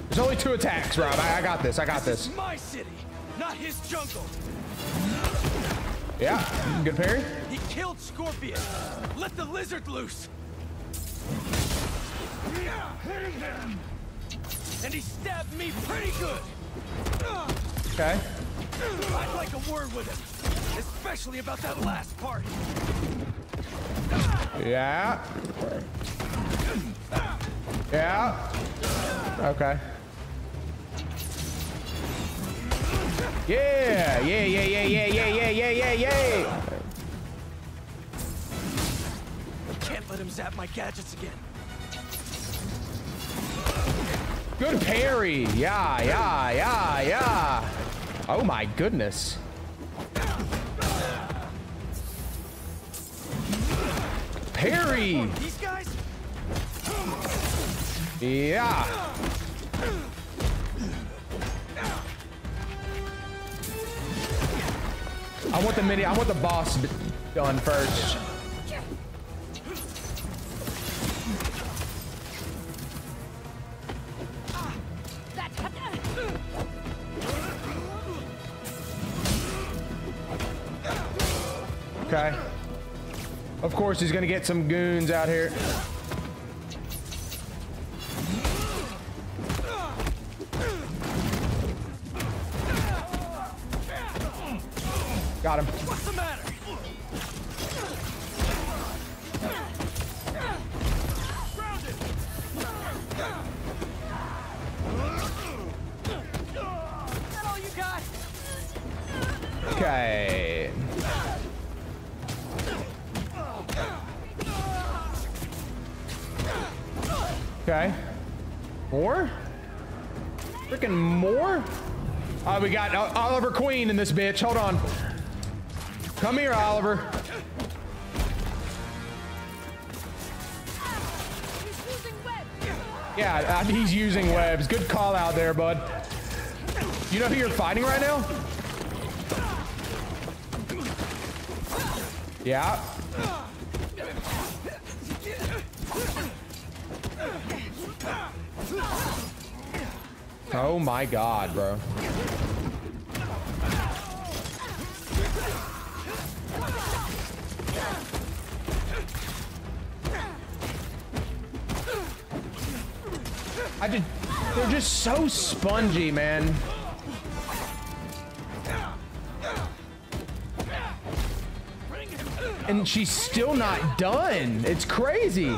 There's only two attacks, Rob. I, I got this. I got this. It's my city, not his jungle. Yeah. Good parry. He killed Scorpion. Let the lizard loose. And he stabbed me pretty good. Okay. I'd like a word with him, especially about that last part. Yeah. Yeah. Okay. Yeah. Yeah. Yeah. Yeah. Yeah. Yeah. Yeah. Yeah. Yeah. Yeah. Can't let him zap my gadgets again. Good parry. Yeah. Yeah. Yeah. Yeah. Oh my goodness. Parry. These guys? Yeah. I want the mini. I want the boss done first. Okay. Of course, he's gonna get some goons out here. Got him. What's the matter? Grounded. Is that all you got? Okay. Okay. More? Freaking more? Oh, we got uh, Oliver Queen in this bitch. Hold on. Come here, Oliver. Yeah, he's using webs. Good call out there, bud. You know who you're fighting right now? Yeah. Oh my god, bro. I did. They're just so spongy, man. And she's still not done. It's crazy.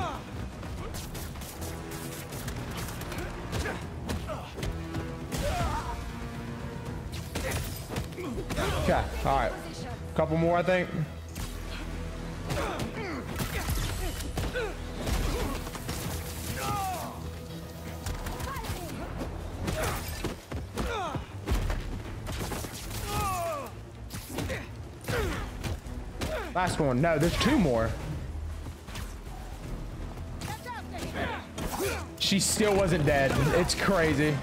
Okay, all right. Couple more, I think. Last one. No, there's two more. She still wasn't dead. It's crazy.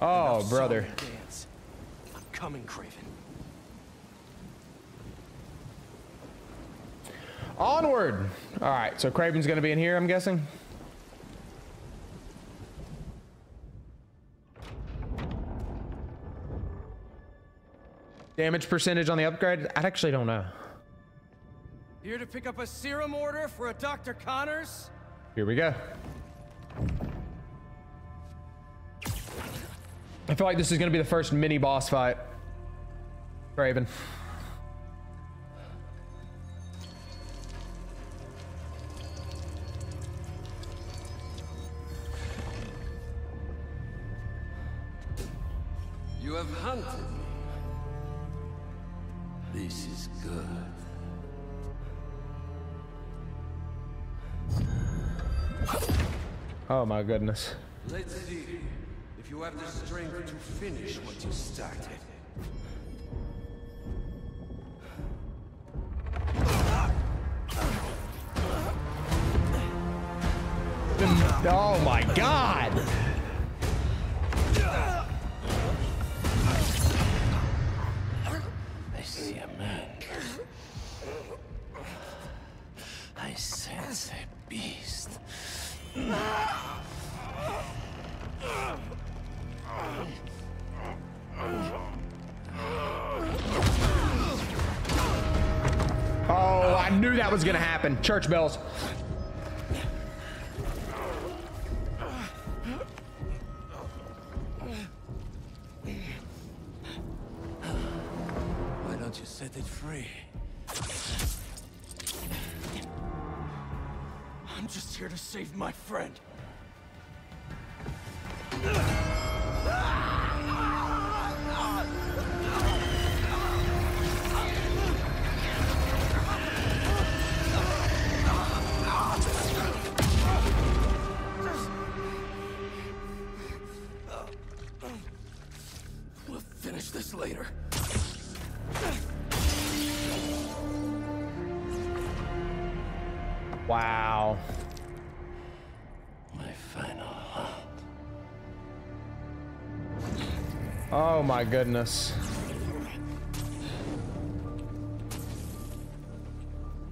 Oh, brother. Coming, Kraven. Onward. All right, so Kraven's gonna be in here, I'm guessing. Damage percentage on the upgrade? I actually don't know. Here to pick up a serum order for a Dr. Connors? Here we go. I feel like this is gonna be the first mini boss fight. Kraven. You have hunted me. This is good. Oh my goodness. Let's see if you have the strength to finish what you started. Oh my god. I see a man. I sense a beast. Oh, I knew that was gonna happen. Church bells. Why don't you set it free? I'm just here to save my friend. Later. Wow. My final hunt. Oh my goodness.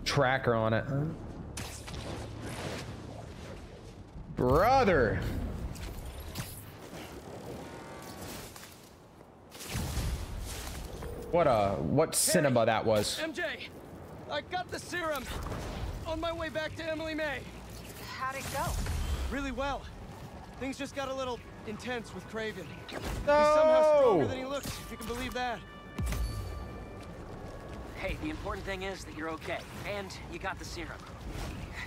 Tracker on it. Brother. What uh, what cinema that was. MJ, I got the serum. On my way back to Emily May. How'd it go? Really well. Things just got a little intense with Kraven. No! He's somehow stronger than he looks, if you can believe that. Hey, the important thing is that you're okay. And you got the serum.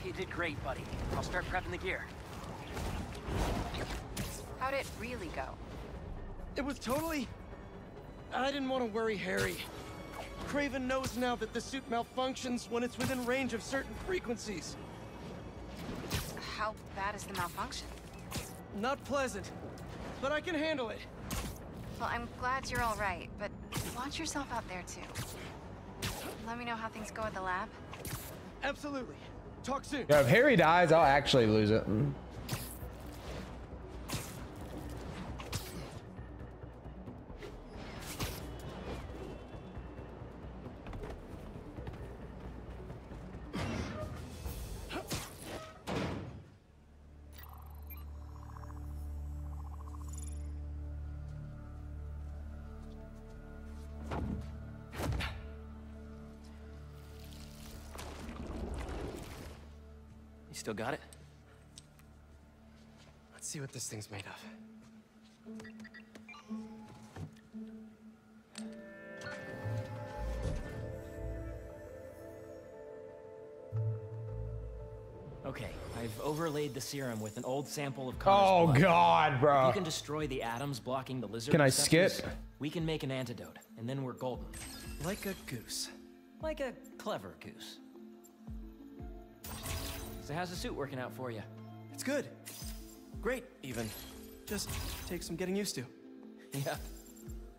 You did great, buddy. I'll start prepping the gear. How'd it really go? It was totally... I didn't want to worry Harry. Kraven knows now that the suit malfunctions when it's within range of certain frequencies. How bad is the malfunction? Not pleasant, but I can handle it. Well, I'm glad you're all right, but watch yourself out there too. Let me know how things go at the lab. Absolutely. Talk soon. Yeah, if Harry dies, I'll actually lose it. Still got it? Let's see what this thing's made of. Okay, I've overlaid the serum with an old sample of Oh, blood. God, bro. If you can destroy the atoms blocking the lizard Can I skip? We can make an antidote, and then we're golden. Like a goose. Like a clever goose. So how's the suit working out for you? It's good. Great, even. Just takes some getting used to. Yeah.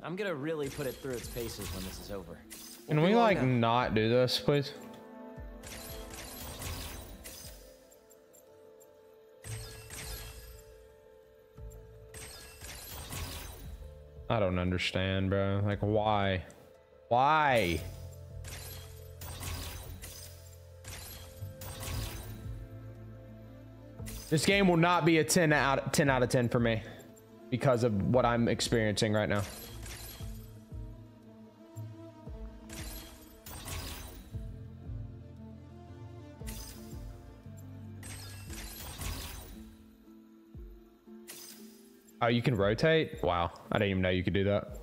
I'm gonna really put it through its paces when this is over. Can we like not do this, please? I don't understand, bro. Like, why? Why? This game will not be a 10 out 10 out of 10 for me because of what I'm experiencing right now. Oh, you can rotate? Wow. I didn't even know you could do that.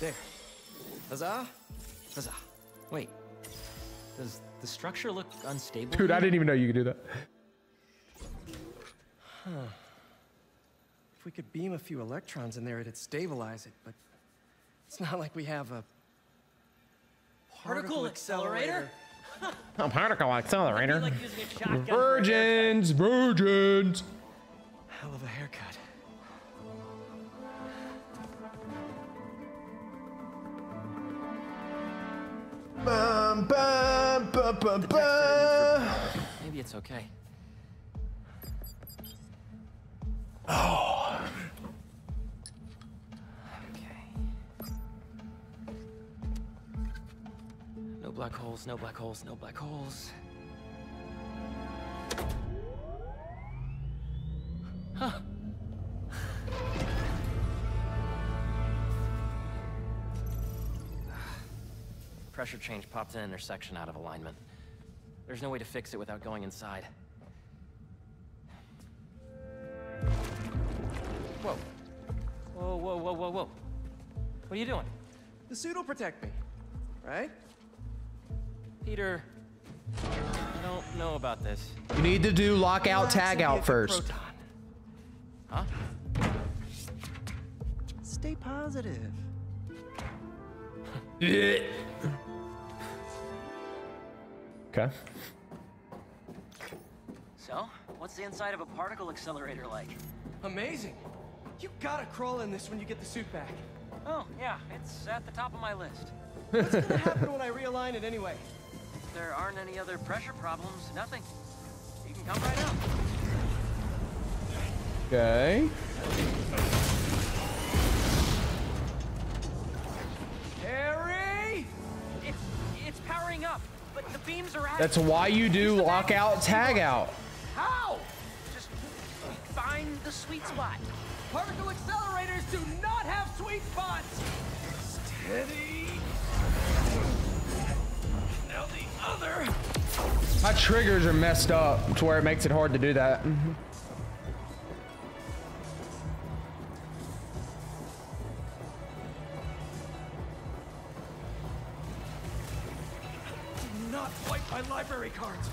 There. Huzzah! Huzzah. Wait. Does the structure look unstable? Dude, I didn't even know you could do that. Huh. If we could beam a few electrons in there, it'd stabilize it, but it's not like we have a Particle accelerator? A particle accelerator. like using a shotgun a Virgins, virgins. Hell of a haircut. Bum, bum, bum, bum, bum. Maybe it's okay. Oh. Okay. No black holes, no black holes, no black holes. Huh. Pressure change popped an intersection out of alignment. There's no way to fix it without going inside. Whoa. Whoa, whoa, whoa, whoa, whoa. What are you doing? The suit will protect me, right? Peter, I don't know about this. You need to do lockout tag out first. Huh? Stay positive. Okay. So, what's the inside of a particle accelerator like? Amazing. You gotta crawl in this when you get the suit back. Oh, yeah, it's at the top of my list. What's gonna happen when I realign it anyway? If there aren't any other pressure problems, nothing. You can come right out. Okay. That's why you do lockout tag out. How? Just find the sweet spot. Particle accelerators do not have sweet spots! Steady. Now the other. My triggers are messed up to where it makes it hard to do that. Mm-hmm. My library cards.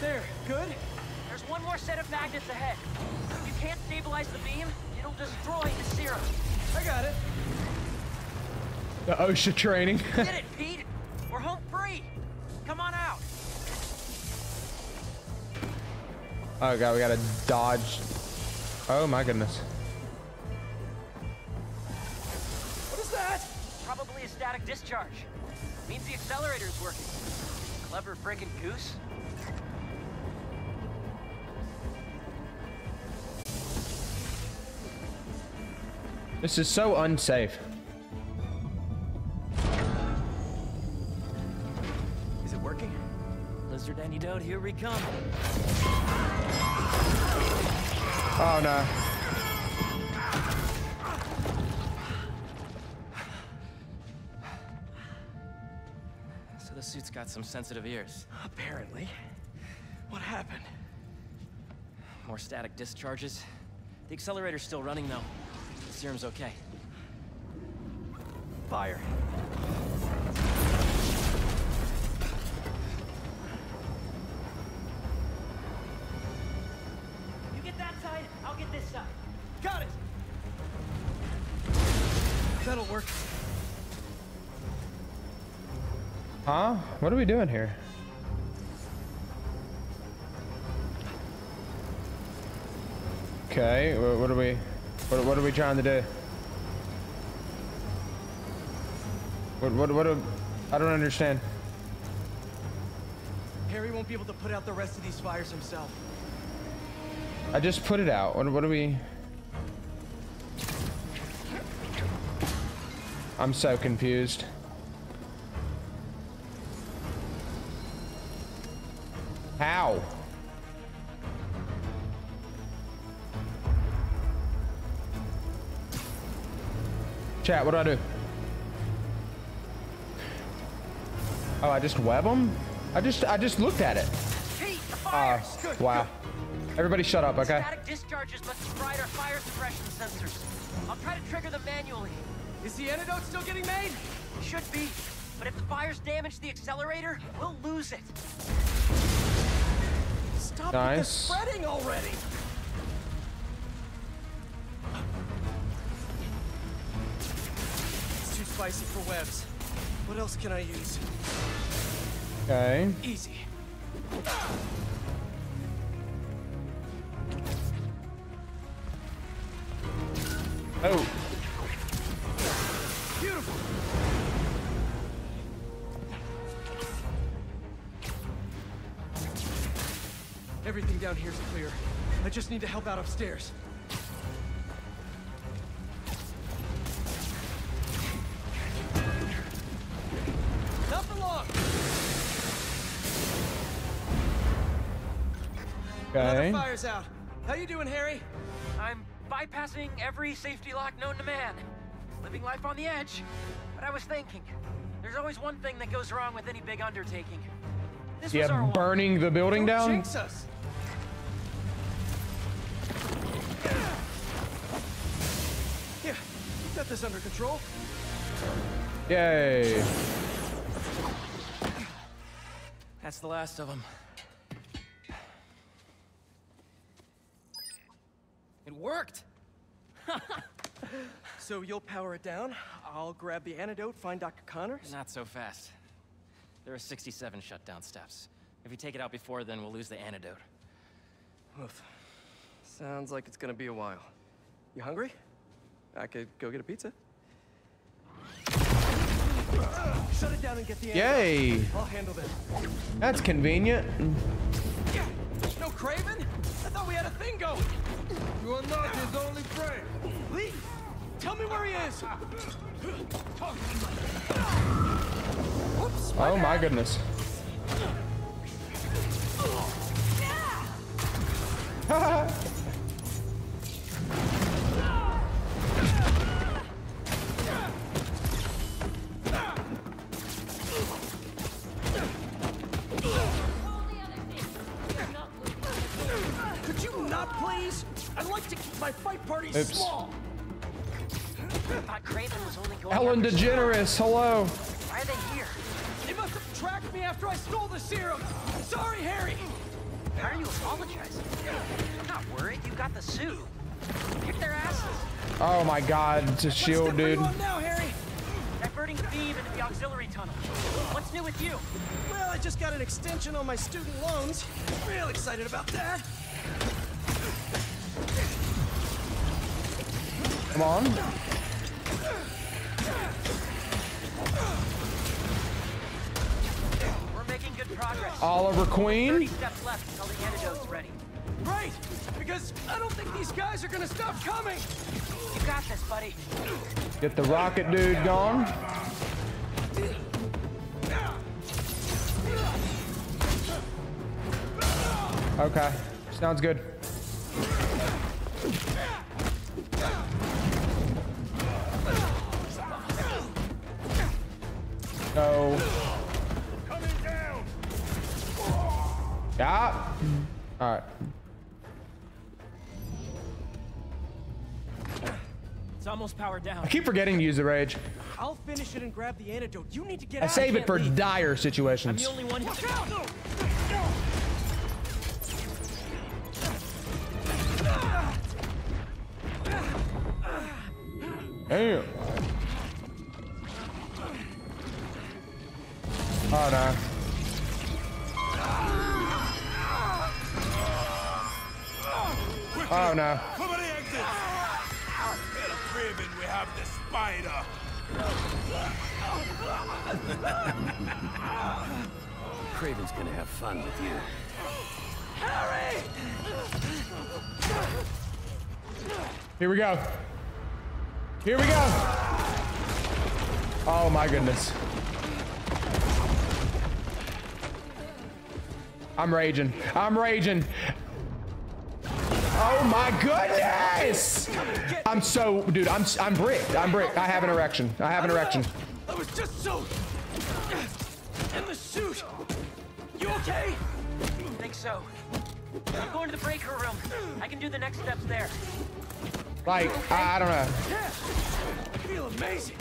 There, good? There's one more set of magnets ahead. If you can't stabilize the beam, it'll destroy the serum. I got it. The OSHA training. Get it, Pete? We're home free. Come on out. oh god, we gotta dodge. Oh my goodness. What is that? Probably a static discharge. Means the accelerator's working. Clever friggin' goose. This is so unsafe. Is it working? Lizard antidote, here we come. Oh no. Suit's got some sensitive ears. Apparently. What happened? More static discharges. The accelerator's still running though. The serum's okay. Fire. You get that side, I'll get this side. Got it. That'll work. Huh? What are we doing here? Okay, what are we, what, what are we trying to do? What, what, what, I don't understand. Harry won't be able to put out the rest of these fires himself. I just put it out. What, what are we? I'm so confused. How? Chat, what do I do? Oh, I just web them? I just, I just looked at it. Uh, fires! wow. Everybody shut up, okay? Static discharges must have fried our fire suppression sensors. I'll try to trigger them manually. Is the antidote still getting made? Should be. But if the fires damage the accelerator, we'll lose it. Stop Nice. with the spreading already. It's too spicy for webs. What else can I use? Okay. Easy. Oh. Everything down here's clear. I just need to help out upstairs. Not for long. Another Okay. fire's out. How you doing, Harry? I'm bypassing every safety lock known to man. Living life on the edge. But I was thinking, there's always one thing that goes wrong with any big undertaking. This was our Yeah, one. burning the building Don't down? jinx us. This under control. Yay. That's the last of them. It worked! so you'll power it down, I'll grab the antidote, find Dr. Connors? Not so fast. There are 67 shutdown steps. If you take it out before then, we'll lose the antidote. Oof. Sounds like it's gonna be a while. You hungry? I could go get a pizza. Shut it down and get the Yay. antidote. I'll handle this. That's convenient. Yeah, No Kraven? I thought we had a thing going. You are not his only friend. Lee, tell me where he is. Whoops. Oh my goodness. not, Oops. small. thought Kraven was only going Ellen DeGeneres, hello. Why are they here? They must have tracked me after I stole the serum. Sorry, Harry. How are you apologizing? I'm not worried. You got the suit. Kick their asses. Oh my god, it's a shield, dude. now, Harry? Diverting beam into the auxiliary tunnel. What's new with you? Well, I just got an extension on my student loans. Real excited about that. Come on. We're making good progress. Oliver Queen. steps left until the antidote's ready. Great, because I don't think these guys are gonna stop coming. You got this, buddy. Get the rocket dude gone. Okay, sounds good. No. Yeah. All right. It's almost powered down. I keep forgetting to use the rage. I'll finish it and grab the antidote. You need to get I out. save it for leave. dire I'm situations. the only one. Watch out! Damn. Oh no. Oh no. Cover the exits! Get a Kraven, we have the spider! Kraven's gonna have fun with you. Harry! Here we go. Here we go. Oh my goodness. I'm raging. I'm raging. Oh my goodness! I'm so, dude. I'm I'm bricked. I'm bricked. I have an erection. I have an erection. I was just so. In the suit. You okay? Think so. I'm going to the breaker room. I can do the next steps there. Like I, I don't know. Yeah. I feel amazing.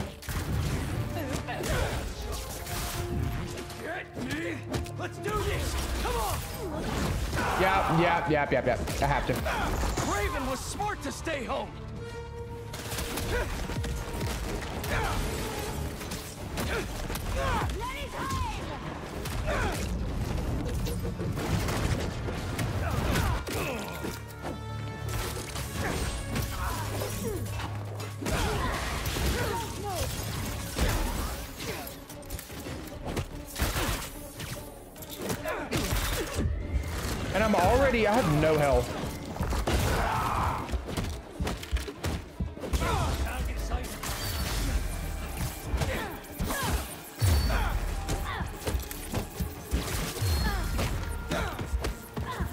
Let's do this. Come on. Yep, yep, yep, yep, yep. I have to. Kraven was smart to stay home. And I'm already. I have no health.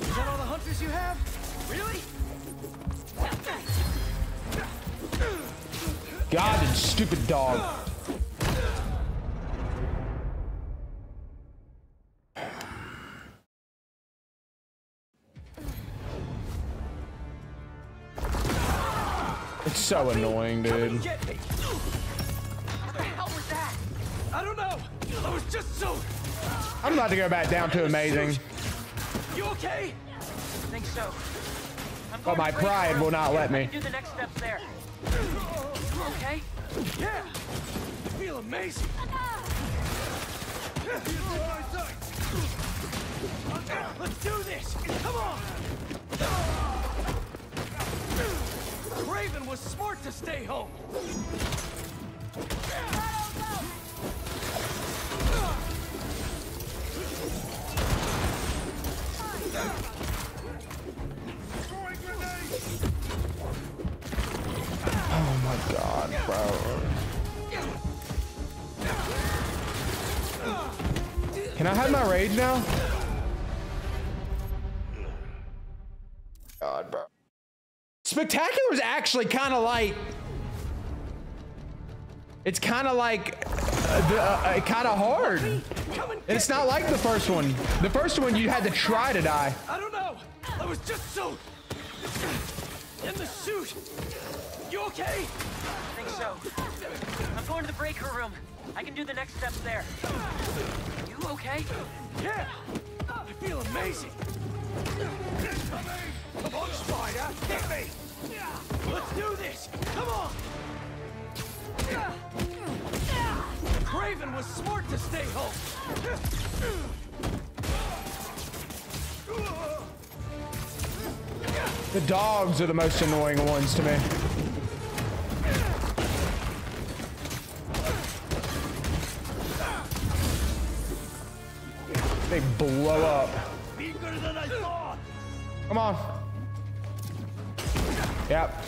Is that all the hunters you have? Really? God, stupid dog. It's so annoying, dude. What the hell was that? I don't know. I was just so. I'm about to go back down to amazing. You okay? Think so. I'm But my pride will not let me. do the next steps there. Okay? Yeah. I feel amazing. Let's do this. Come on. Kraven was smart to stay home. Oh my god, bro. Can I have my rage now? God, bro. Spectacular is actually kind of like. It's kind of like. Uh, uh, kind of hard. It's not like the first one. The first one, you had to try to die. I don't know. I was just so. In the suit! You okay? I think so. I'm going to the breaker room. I can do the next steps there. You okay? Yeah! I feel amazing! Come on, Spider! Hit me! Let's do this! Come on! Kraven was smart to stay home! The dogs are the most annoying ones to me. They blow up. Bigger than I thought! Come on. Yep.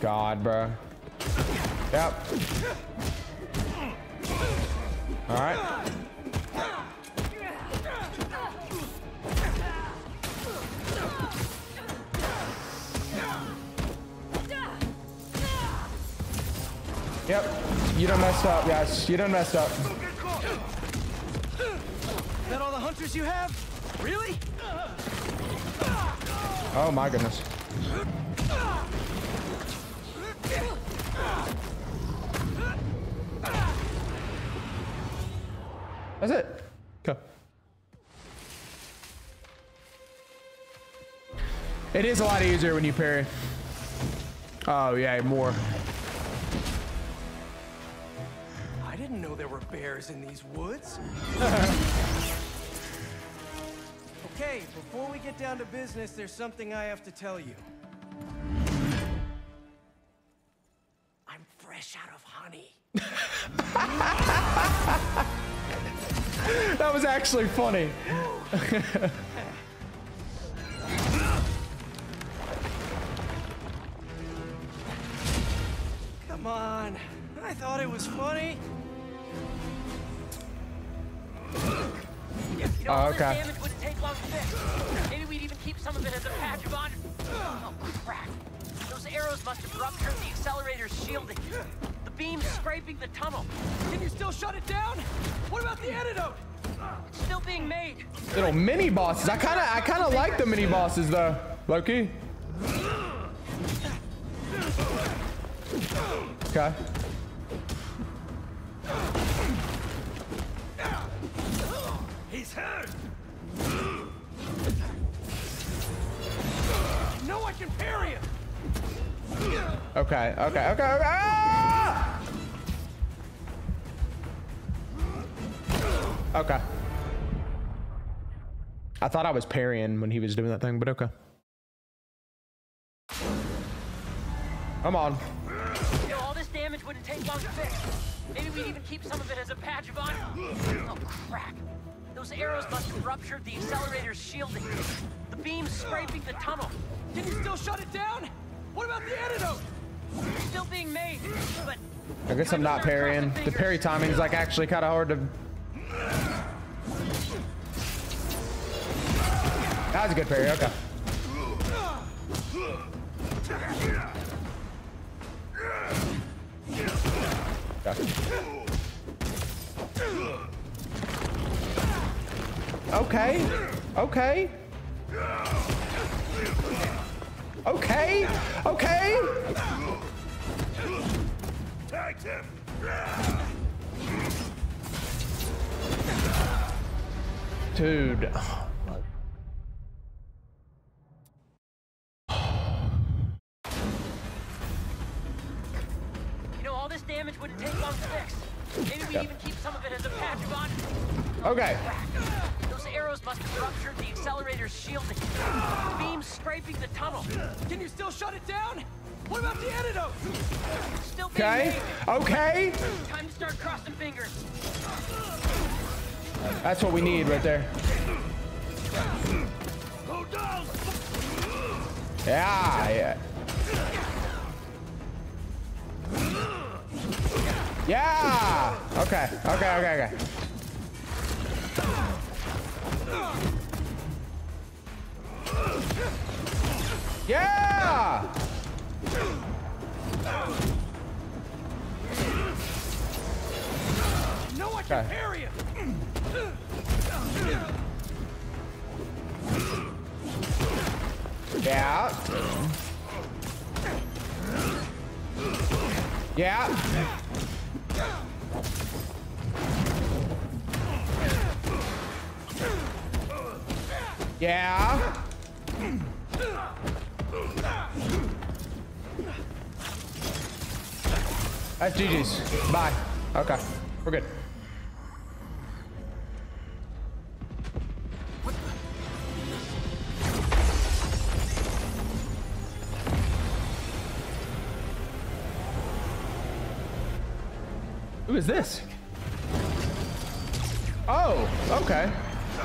God, bro. Yep. All right. Yep. You done messed up, yes. You done messed up. Is that all the hunters you have? Really? Oh my goodness. That's it. Okay. It is a lot easier when you parry. Oh yeah, more. Didn't know there were bears in these woods. okay, before we get down to business, there's something I have to tell you. I'm fresh out of honey. that was actually funny. okay. damage wouldn't take long to fix. Maybe we'd even keep some of it as a patch of honor. Oh, crap. Those arrows must have ruptured the accelerator's shielding. The beam's scraping the tunnel. Can you still shut it down? What about the antidote? It's still being made. Little mini bosses. I kind of, I kind of like the mini bosses though, Loki. Okay. Okay. Okay. Okay. Okay. Ah! Okay. I thought I was parrying when he was doing that thing, but okay. Come on. You know, all this damage wouldn't take long to fix. Maybe we'd even keep some of it as a patch of honor. Oh, crap. Those arrows must have ruptured the accelerator's shielding. The beam's scraping the tunnel. Can you still shut it down? What about the antidote? Still being made, but I guess I'm not parrying. The parry timing's like actually kind of hard to. That was a good parry. Okay. Okay. Okay. Okay. Okay. Tagged him! Dude. you know, all this damage wouldn't take long to fix. Maybe we'd even keep some of it as a patch of honor. Okay. Those arrows must have ruptured the accelerator's shielding. The beam's scraping the tunnel. Can you still shut it down? What about the antidote? Still being Okay. made. Okay. Time to start crossing fingers. That's what we need right there. Go down! Yeah. Yeah. Yeah. Okay. Okay. Okay. Okay. Yeah. Okay. Harry! Yeah. Yeah. Yeah. That's GG's. Bye. Okay. We're good. Who is this? Oh, okay. Oh,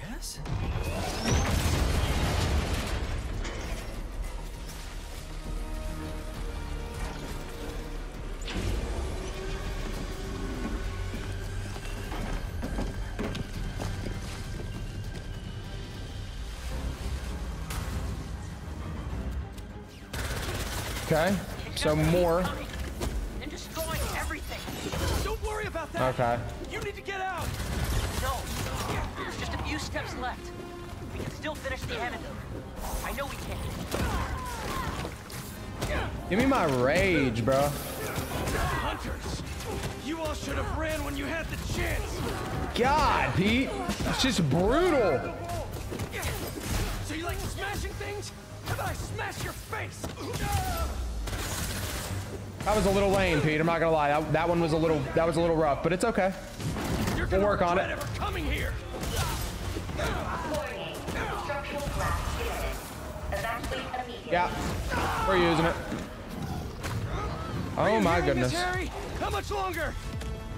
yes? Okay. So more. They're destroying everything. Don't worry about that. Okay. You need to get out. No, there's just a few steps left. We can still finish the antidote. I know we can. Give me my rage, bro. Hunters, you all should have ran when you had the chance. God, Pete. It's just brutal. So you like smashing things? I smash your face? That was a little lame, Pete. I'm not gonna lie. That, that one was a little that was a little rough, but it's okay. You're We'll work on it. coming here. Yeah. We're using it. Oh my goodness. Harry? How much longer?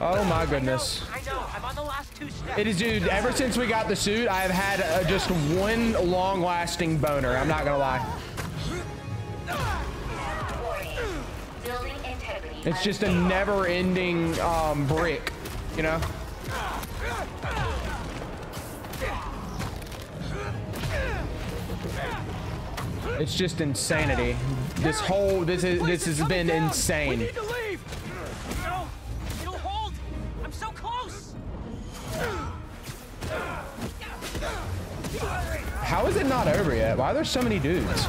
Oh my goodness. I know. I'm on the last two steps. It is, dude. Ever since we got the suit, I have had uh, just one long-lasting boner. I'm not gonna lie. It's just a never-ending um, brick, you know. It's just insanity. This whole this is this has been insane. How is it not over yet? Why are there so many dudes?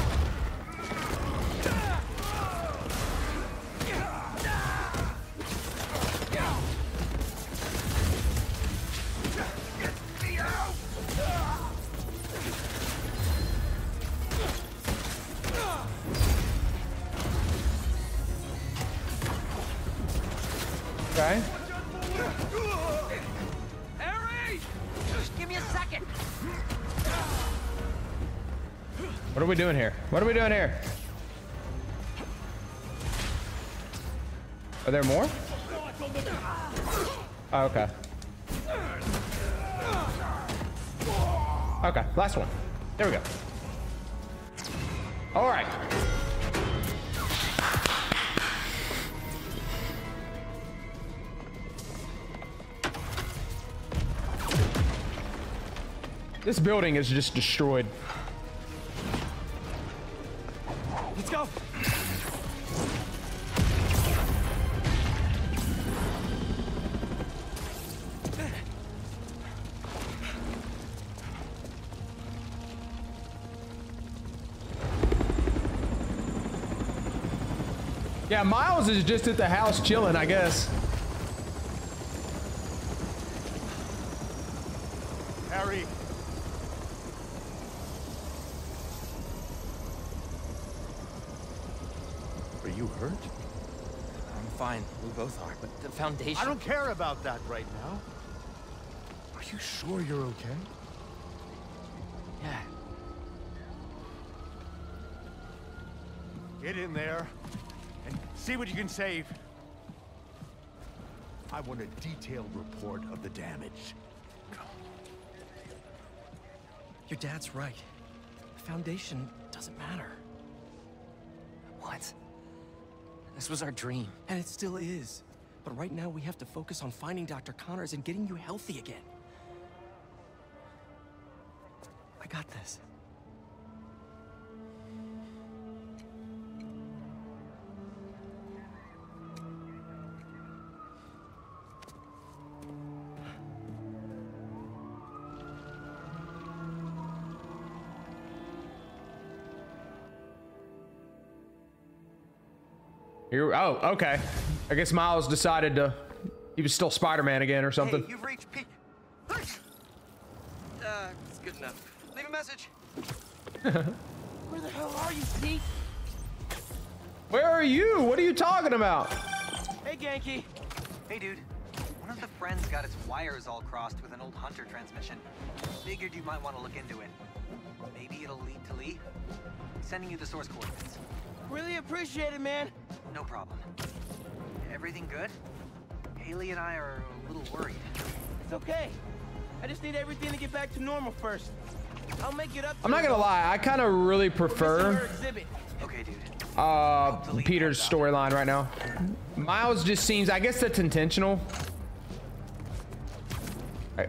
Okay. What are we doing here? What are we doing here? Are there more? Oh, okay. Okay, last one. There we go. All right. This building is just destroyed. Let's go. Yeah, Miles is just at the house chilling, I guess. Harry. Are you hurt? I'm fine. We both are. But the Foundation... I don't care about that right now. Are you sure you're okay? Yeah. Get in there and see what you can save. I want a detailed report of the damage. Your dad's right. The Foundation doesn't matter. What? This was our dream. And it still is. But right now we have to focus on finding Dr. Connors and getting you healthy again. I got this. Oh, okay. I guess Miles decided to. He was still Spider-Man again or something. Hey, you've reached Pete. Uh, it's good enough. Leave a message. Where the hell are you, Pete? Where are you? What are you talking about? Hey, Ganke. Hey, dude. One of the friends got its wires all crossed with an old Hunter transmission. Figured you might want to look into it. Maybe it'll lead to Lee. Sending you the source coordinates. Really appreciate it, man. No problem. Everything good? Haley and I are a little worried. It's okay. I just need everything to get back to normal first. I'll make it up. I'm not gonna lie. I kind of really prefer Okay, dude. uh Peter's storyline right now. Miles just seems. I guess that's intentional.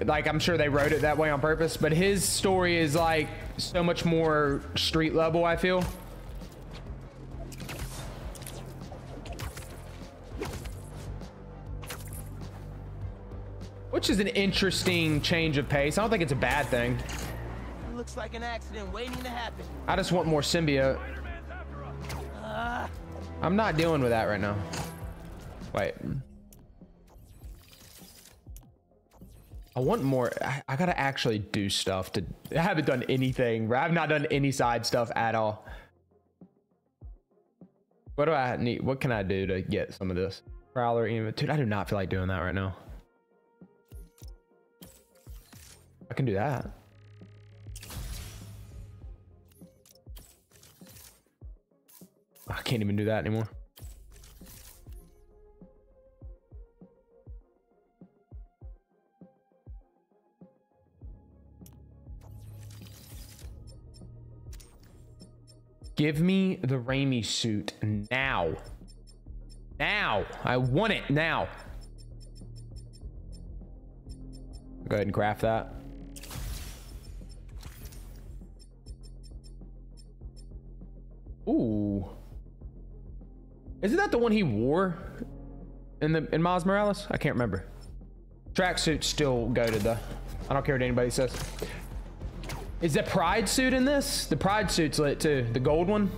Like I'm sure they wrote it that way on purpose, but his story is like so much more street level. I feel. Which is an interesting change of pace. I don't think it's a bad thing. It looks like an accident waiting to happen. I just want more symbiote. Uh, I'm not dealing with that right now. Wait. I want more. I, I gotta actually do stuff to. I haven't done anything. I've not done any side stuff at all. What do I need? What can I do to get some of this? Prowler, dude. I do not feel like doing that right now. I can do that. I can't even do that anymore. Give me the Raimi suit now. Now. I want it now. Go ahead and craft that. Ooh. Isn't that the one he wore in the in Miles Morales? I can't remember. Tracksuit's still goaded though. I don't care what anybody says. Is the Pride suit in this? The Pride suit's lit too. The gold one.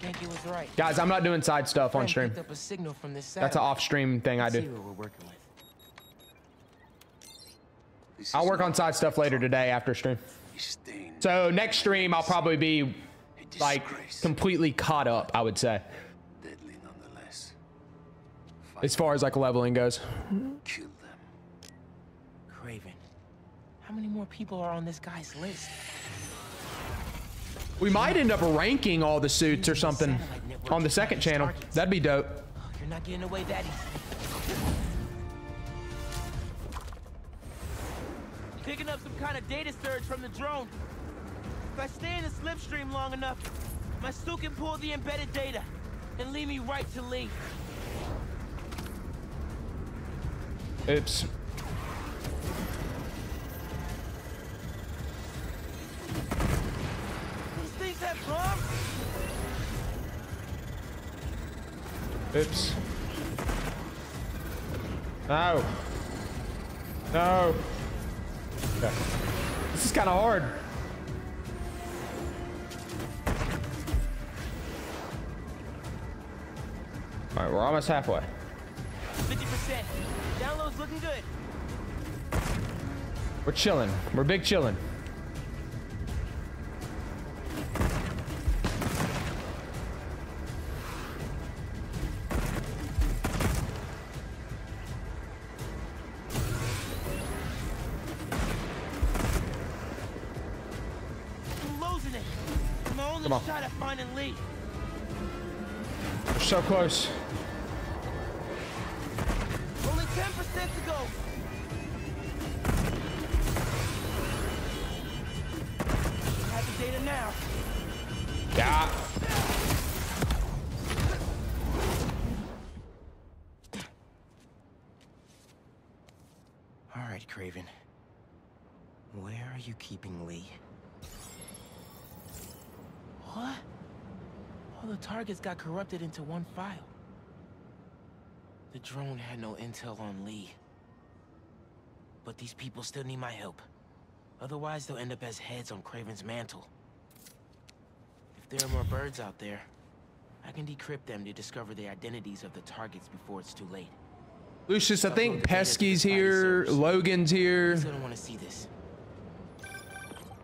Ganke was right. Guys, I'm not doing side stuff on stream. up a signal from this That's an off-stream thing I do. what we're working with. I'll work on side stuff later today after stream. So next stream, I'll probably be like completely caught up. I would say, as far as like leveling goes. Kraven. How many more people are on this guy's list? We might end up ranking all the suits or something on the second channel. That'd be dope. You're not getting away that easy. Picking up some kind of data surge from the drone. If I stay in the slipstream long enough, my suit can pull the embedded data and lead me right to Lee. Oops. These things have bombs? Oops. No. No. Okay. This is kind of hard. All right, we're almost halfway. 50%. Download's looking good. We're chilling. We're big chilling. Close. Targets got corrupted into one file. The drone had no intel on Lee. But these people still need my help. Otherwise, they'll end up as heads on Kraven's mantle. If there are more birds out there, I can decrypt them to discover the identities of the targets before it's too late. Lucius, I think Pesky's here, Logan's here, I don't want to see this.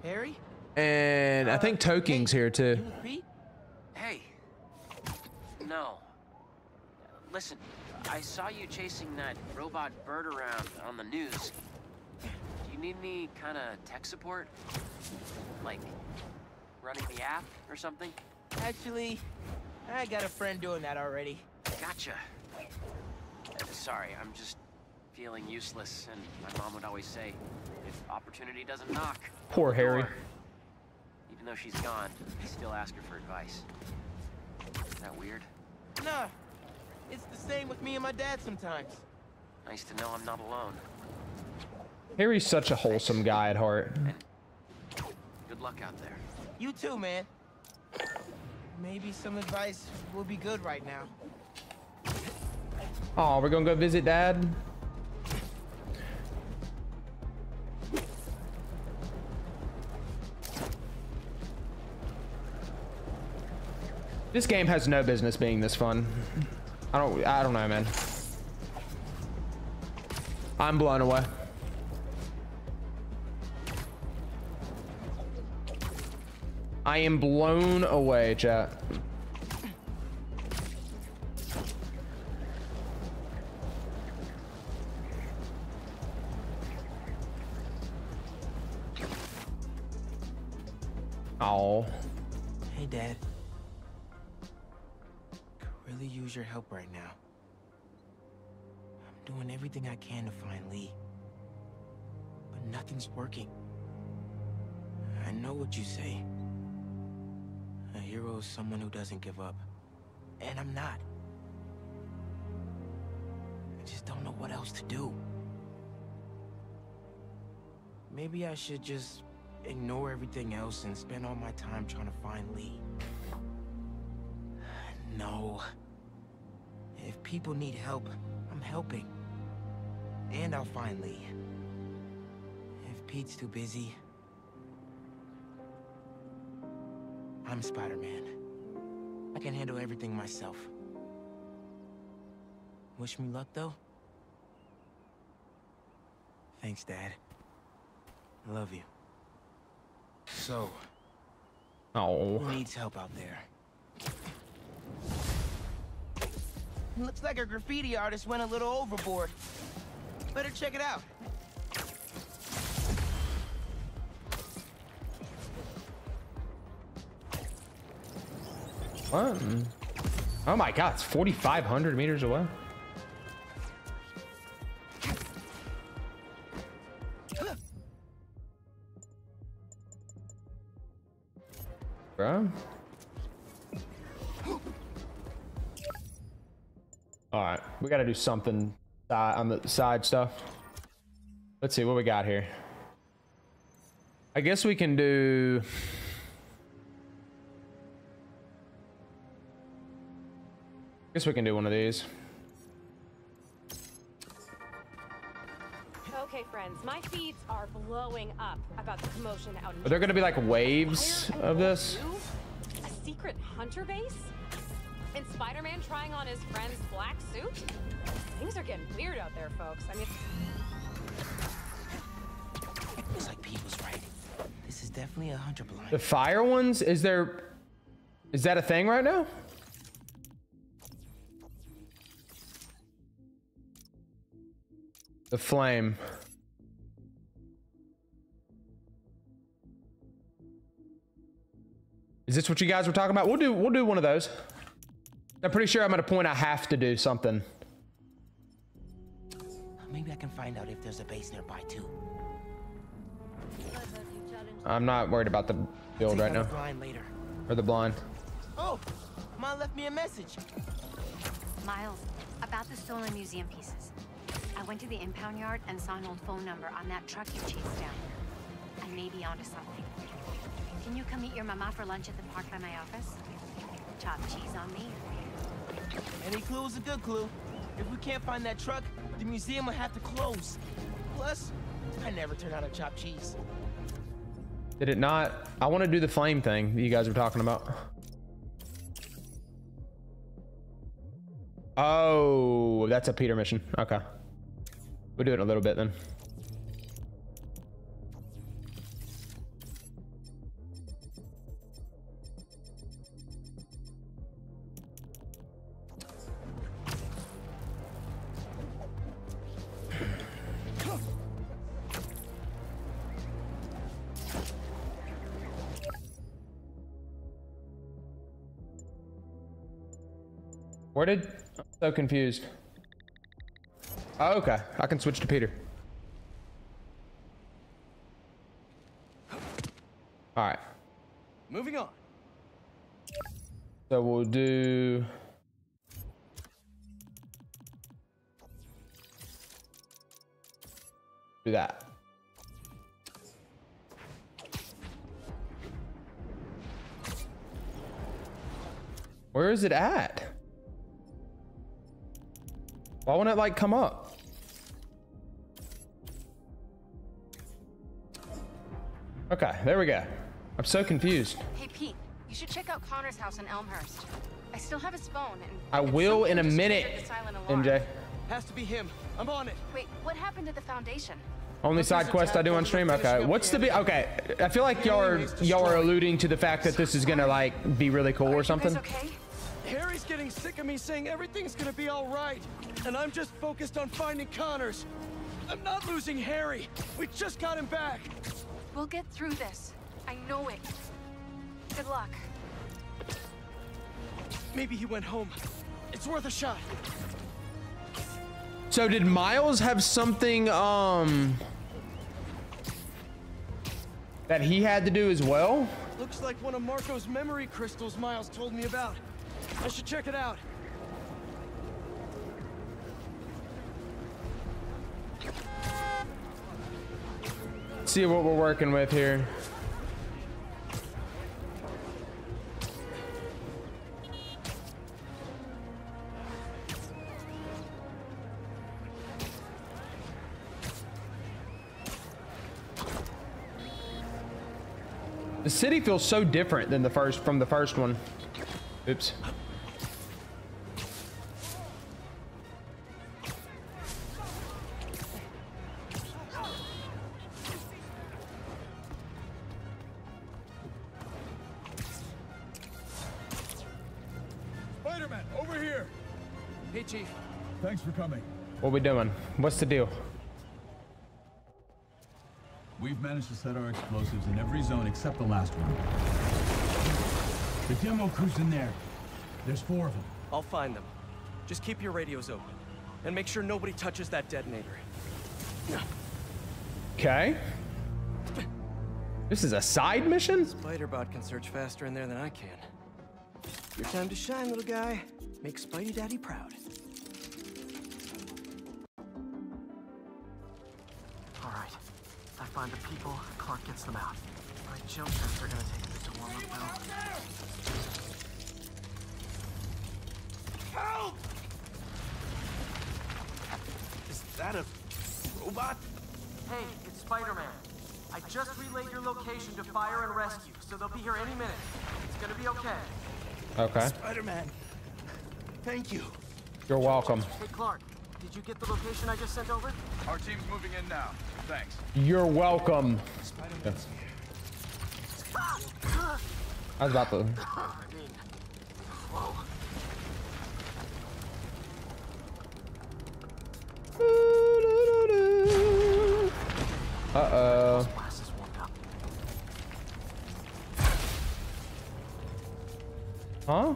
Harry? and I think uh, Toking's here too. Pete? Hey. No. Listen, I saw you chasing that robot bird around on the news. Do you need any kind of tech support? Like running the app or something? Actually, I got a friend doing that already. Gotcha. Sorry, I'm just feeling useless, and my mom would always say, if opportunity doesn't knock, Poor Harry. door. Even though she's gone, I still ask her for advice. Is that weird? Nah, it's the same with me and my dad sometimes. Nice to know I'm not alone. Harry's such a wholesome guy at heart. Good luck out there. You too, man. Maybe some advice will be good right now. Oh, we're gonna go visit Dad. This game has no business being this fun. I don't. I don't know, man. I'm blown away. I am blown away, chat. Oh. Hey, Dad. Your help right now. I'm doing everything I can to find Lee. But nothing's working. I know what you say. A hero is someone who doesn't give up. And I'm not. I just don't know what else to do. Maybe I should just ignore everything else and spend all my time trying to find Lee. No. If people need help, I'm helping. And I'll find Lee. If Pete's too busy, I'm Spider-Man. I can handle everything myself. Wish me luck, though? Thanks, Dad. I love you. So, Oh. who needs help out there? Looks like our graffiti artist went a little overboard. Better check it out. What? Oh my god, it's 4,500 meters away. We gotta do something si- on the side stuff. Let's see what we got here. I guess we can do. I guess we can do one of these. Okay, friends, my feeds are blowing up about the commotion out Are there gonna be like waves of this? A secret hunter base? And Spider-Man trying on his friend's black suit? Things are getting weird out there, folks. I mean, Looks like Pete was right. This is definitely a hunter blind. The fire ones? Is there? Is that a thing right now? The flame. Is this what you guys were talking about? We'll do we'll do one of those. I'm pretty sure I'm at a point I have to do something. Maybe I can find out if there's a base nearby too. I'm not worried about the build right now. the blind later. Or the blind. Oh, Mom left me a message. Miles, about the stolen museum pieces. I went to the impound yard and saw an old phone number on that truck you chased down. I may be onto something. Can you come meet your mama for lunch at the park by my office? Chopped cheese on me. Any clue is a good clue. If we can't find that truck, the museum will have to close. Plus, I never turn out a chopped cheese. Did it not? I want to do the flame thing that you guys were talking about. Oh, that's a Peter mission. Okay. We'll do it in a little bit then. Where did? I'm so confused. Oh, okay. I can switch to Peter. All right. Moving on. So we'll do. Do that. Where is it at? Why won't it like come up? Okay, there we go. I'm so confused. Hey, Pete, you should check out Connors' house in Elmhurst. I still have his phone, and I will in a minute, triggered the silent alarm. MJ. Has to be him. I'm on it. Wait, what happened to the Foundation? Only side quest I do on stream. Okay, what's the be? Okay, I feel like y'all are y'all are alluding to the fact that this is gonna like be really cool or something. Harry's getting sick of me saying everything's gonna be all right, and I'm just focused on finding Connors. I'm not losing Harry. We just got him back. We'll get through this. I know it. Good luck. Maybe he went home. It's worth a shot. So did Miles have something um that he had to do as well? Looks like one of Marko's memory crystals Miles told me about. I should check it out. See what we're working with here. The city feels so different than the first from the first one. Oops. Coming. What we doing? What's the deal? We've managed to set our explosives in every zone except the last one. The demo crew's in there. There's four of them. I'll find them. Just keep your radios open. And make sure nobody touches that detonator. Okay. This is a side mission? Spiderbot can search faster in there than I can. Your time to shine, little guy. Make Spidey Daddy proud. I find the people, Clark gets them out. My jump jets are gonna take a bit to warm up though. Help! Is that a robot? Hey, it's Spider-Man. I just relayed your location to fire and rescue, so they'll be here any minute. It's gonna be okay. Okay. Spider-Man. Thank you. You're welcome. Hey, Clark, did you get the location I just sent over? Our team's moving in now. Thanks. You're welcome. Spider-Man's I was about to. I mean. Uh oh. Blast is warmed up. Huh?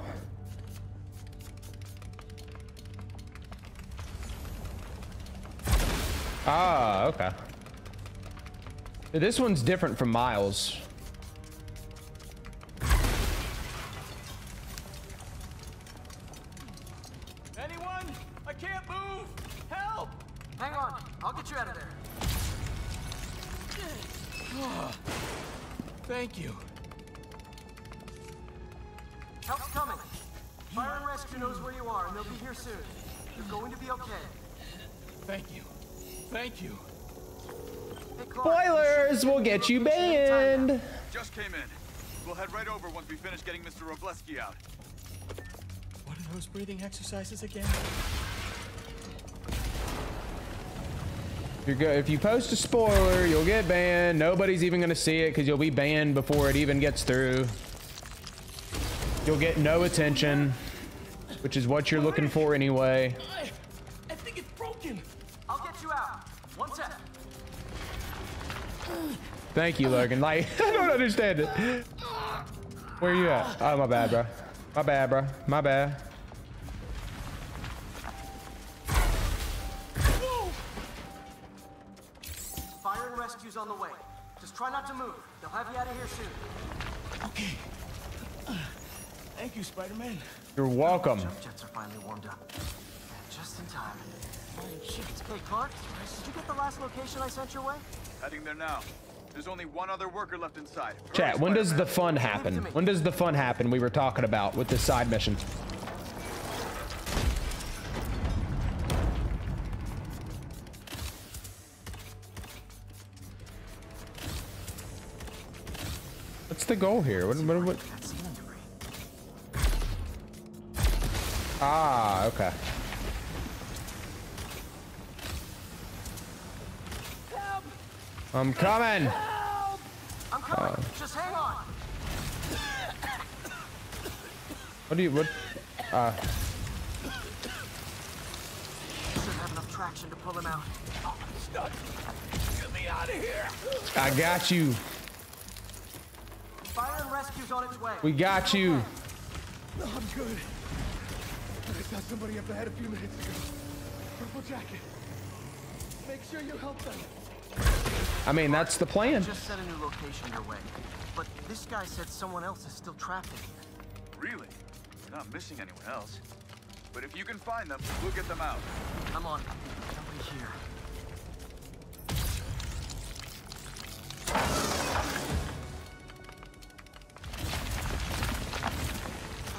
Ah, okay. This one's different from Miles. Anyone? I can't move! Help! Hang on. I'll get you out of there. Thank you. Help's coming. Fire and Rescue knows where you are, and they'll be here soon. You're going to be okay. Thank you. Thank you. Spoilers will get you banned. Just came in. We'll head right over once we finish getting Mr. Robleski out. What are those breathing exercises again? If, you're go if you post a spoiler, you'll get banned. Nobody's even gonna see it because you'll be banned before it even gets through. You'll get no attention, which is what you're looking for anyway. Thank you, Logan. Like, I don't understand it. Where are you at? Oh, my bad, bro. My bad, bro. My bad. Fire and Rescue's on the way. Just try not to move. They'll have you out of here soon. Okay. Thank you, Spider-Man. You're welcome. Jump jets are finally warmed up. Just in time. Hey, Clark, did you get the last location I sent your way? Heading there now. There's only one other worker left inside. Chat, when does the fun happen? When does the fun happen we were talking about with this side mission? What's the goal here? What, what, what? Ah, okay. I'm coming. I'm coming. Uh, Just hang on. what do you, what? Uh, Should have enough traction to pull him out. Oh, stuck. Get me out of here. I got you. Fire and Rescue's on its way. We got you. No, I'm good. I saw somebody up ahead a few minutes ago. Purple jacket. Make sure you help them. I mean, that's the plan. Just set a new location your way. But this guy said someone else is still trapped in here. Really? We're not missing anyone else. But if you can find them, we'll get them out. I'm on. Nobody here.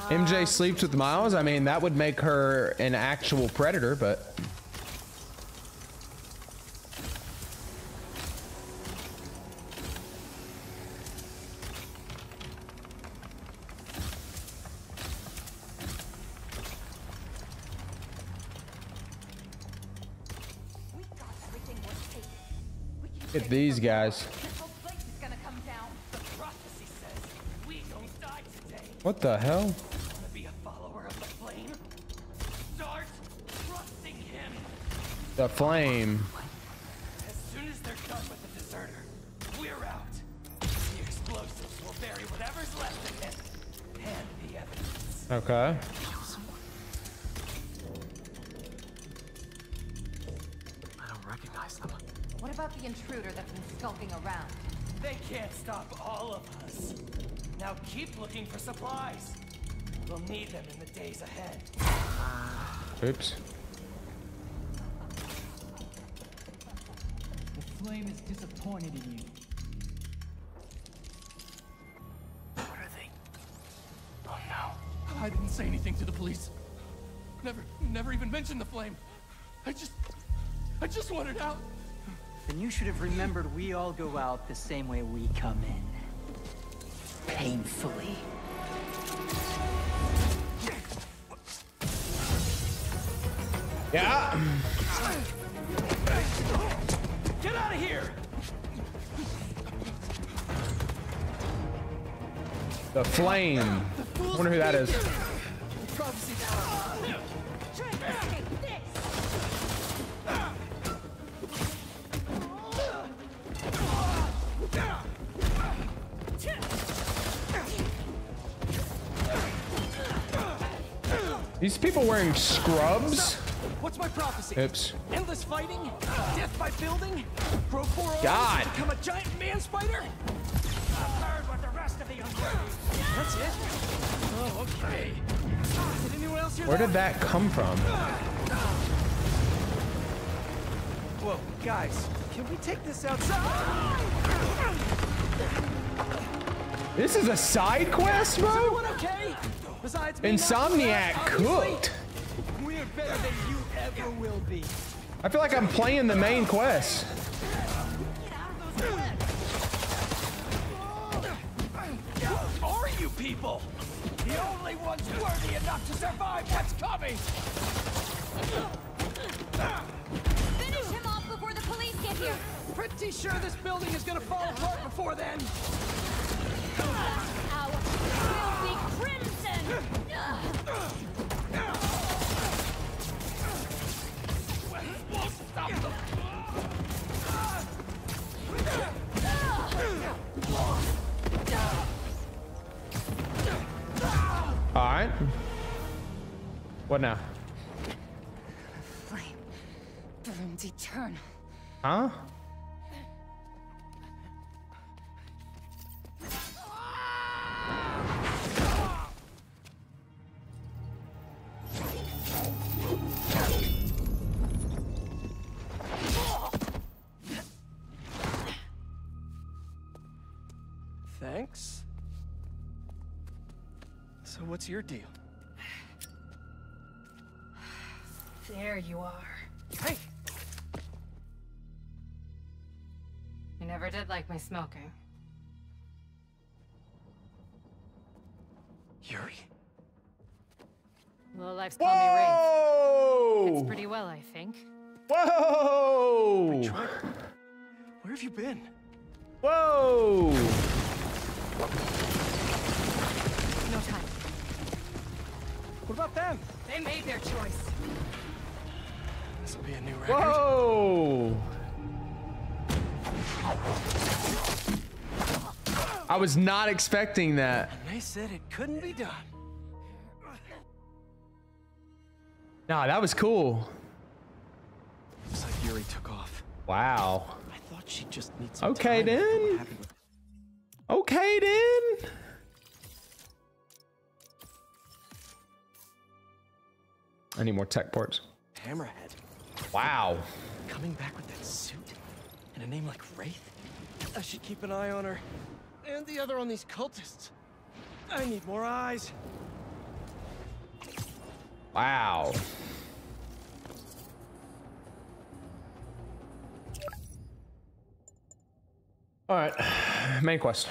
MJ sleeps with Miles. I mean, that would make her an actual predator, but these guys. What the hell? The flame. As soon as they're done with the deserter, we're out. The explosives will bury whatever's left of him. And the evidence. Okay. Now keep looking for supplies. We'll need them in the days ahead. Oops. The flame is disappointed in you. What are they? Oh no. I didn't say anything to the police. Never, never even mentioned the flame. I just, I just wanted out. Then you should have remembered we all go out the same way we come in. Painfully. Yeah. Get out of here! The flame. I Wonder who that is. People wearing scrubs? What's my prophecy? Oops. Endless fighting? Death by building? Grow four arms God. become a giant man spider? I've the rest of the. That's it? Oh, okay. Did anyone else hear Where that? did that come from? Whoa, guys, can we take this outside? This is a side quest, Is bro? everyone okay? Insomniac cooked. We're better than you ever will be. I feel like I'm playing the main quest. Your deal? There you are. Hey! You never did like my smoking. Yuri? Low life's called me Wraith. Fits pretty well, I think. Whoa! Where have you been? Whoa! What about them? They made their choice. This will be a new record. Whoa! I was not expecting that. They said it couldn't be done. Nah, that was cool. Looks like Yuri took off. Wow. I thought she'd just need some Okay time after then. Okay then. I need more tech ports. Hammerhead. Wow. Coming back with that suit? And a name like Wraith? I should keep an eye on her. And the other on these cultists. I need more eyes. Wow. All right, main quest.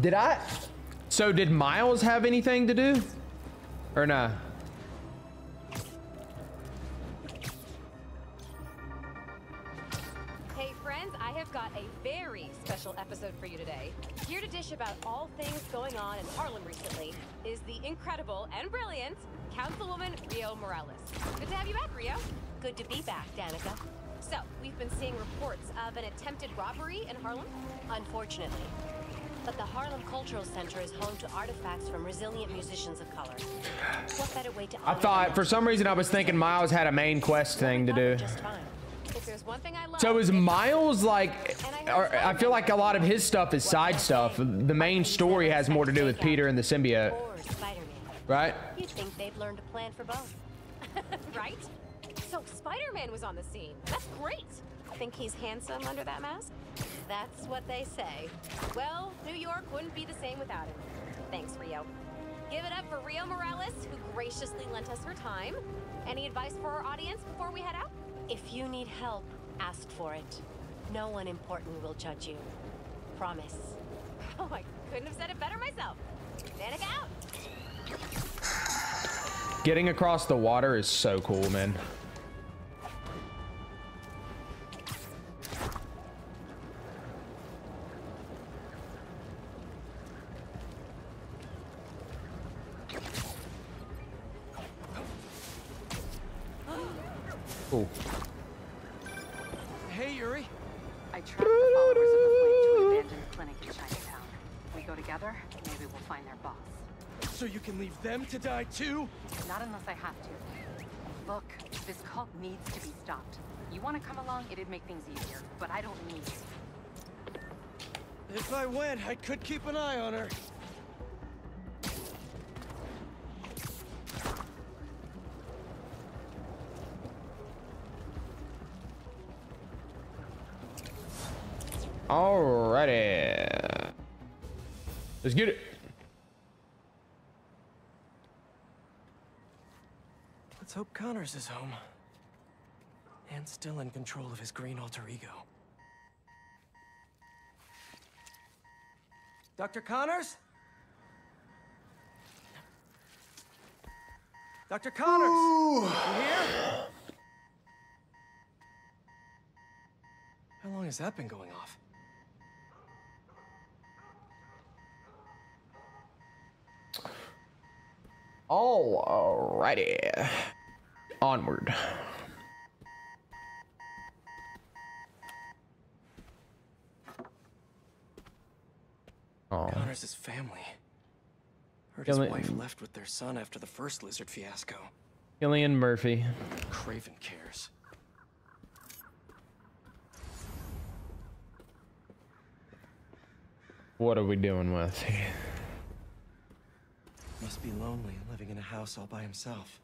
Did I? So did Miles have anything to do? Or nah? Hey friends, I have got a very special episode for you today. Here to dish about all things going on in Harlem recently is the incredible and brilliant Councilwoman Rio Morales. Good to have you back, Rio. Good to be back, Danika. So, we've been seeing reports of an attempted robbery in Harlem. Unfortunately. But the Harlem Cultural Center is home to artifacts from resilient musicians of color. What better way to I thought for some reason I was thinking Miles had a main quest thing to do. just fine? If there's one thing I love, So is Miles like? I feel like a lot of his stuff is side stuff. The main story has more to do with Peter and the symbiote, right? You'd think they'd learned a plan for both. right? So Spider-Man was on the scene. That's great. Think he's handsome under that mask? That's what they say. Well, New York wouldn't be the same without him. Thanks, Rio. Give it up for Rio Morales, who graciously lent us her time. Any advice for our audience before we head out? If you need help, ask for it. No one important will judge you. Promise. Oh, I couldn't have said it better myself. Danika out. Getting across the water is so cool, man. Cool. Hey, Yuri. I tracked the followers of the flame to an abandoned clinic in Chinatown. We go together, maybe we'll find their boss. So you can leave them to die too? Not unless I have to. Look, this cult needs to be stopped. You want to come along, it'd make things easier, but I don't need to. If I went, I could keep an eye on her. Alrighty. Let's get it. Let's hope Connors is home. And still in control of his green alter ego. Dr. Connors? Dr. Connors! You here? How long has that been going off? Alrighty. Onward. Oh. Connors' family. Heard his wife left with their son after the first lizard fiasco. Cillian Murphy. Kraven cares. What are we doing with? Must be lonely living in a house all by himself.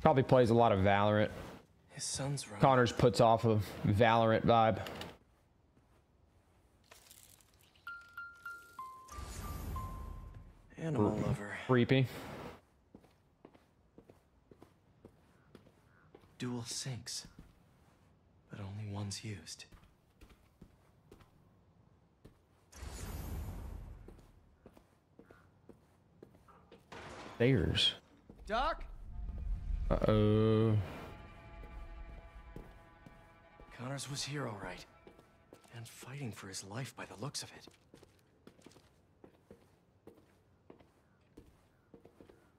Probably plays a lot of Valorant. His son's room. Connors puts off a Valorant vibe. Animal lover. Creepy. Dual sinks. But only one's used. Stairs. Doc? Uh oh. Connors was here all right. And fighting for his life by the looks of it.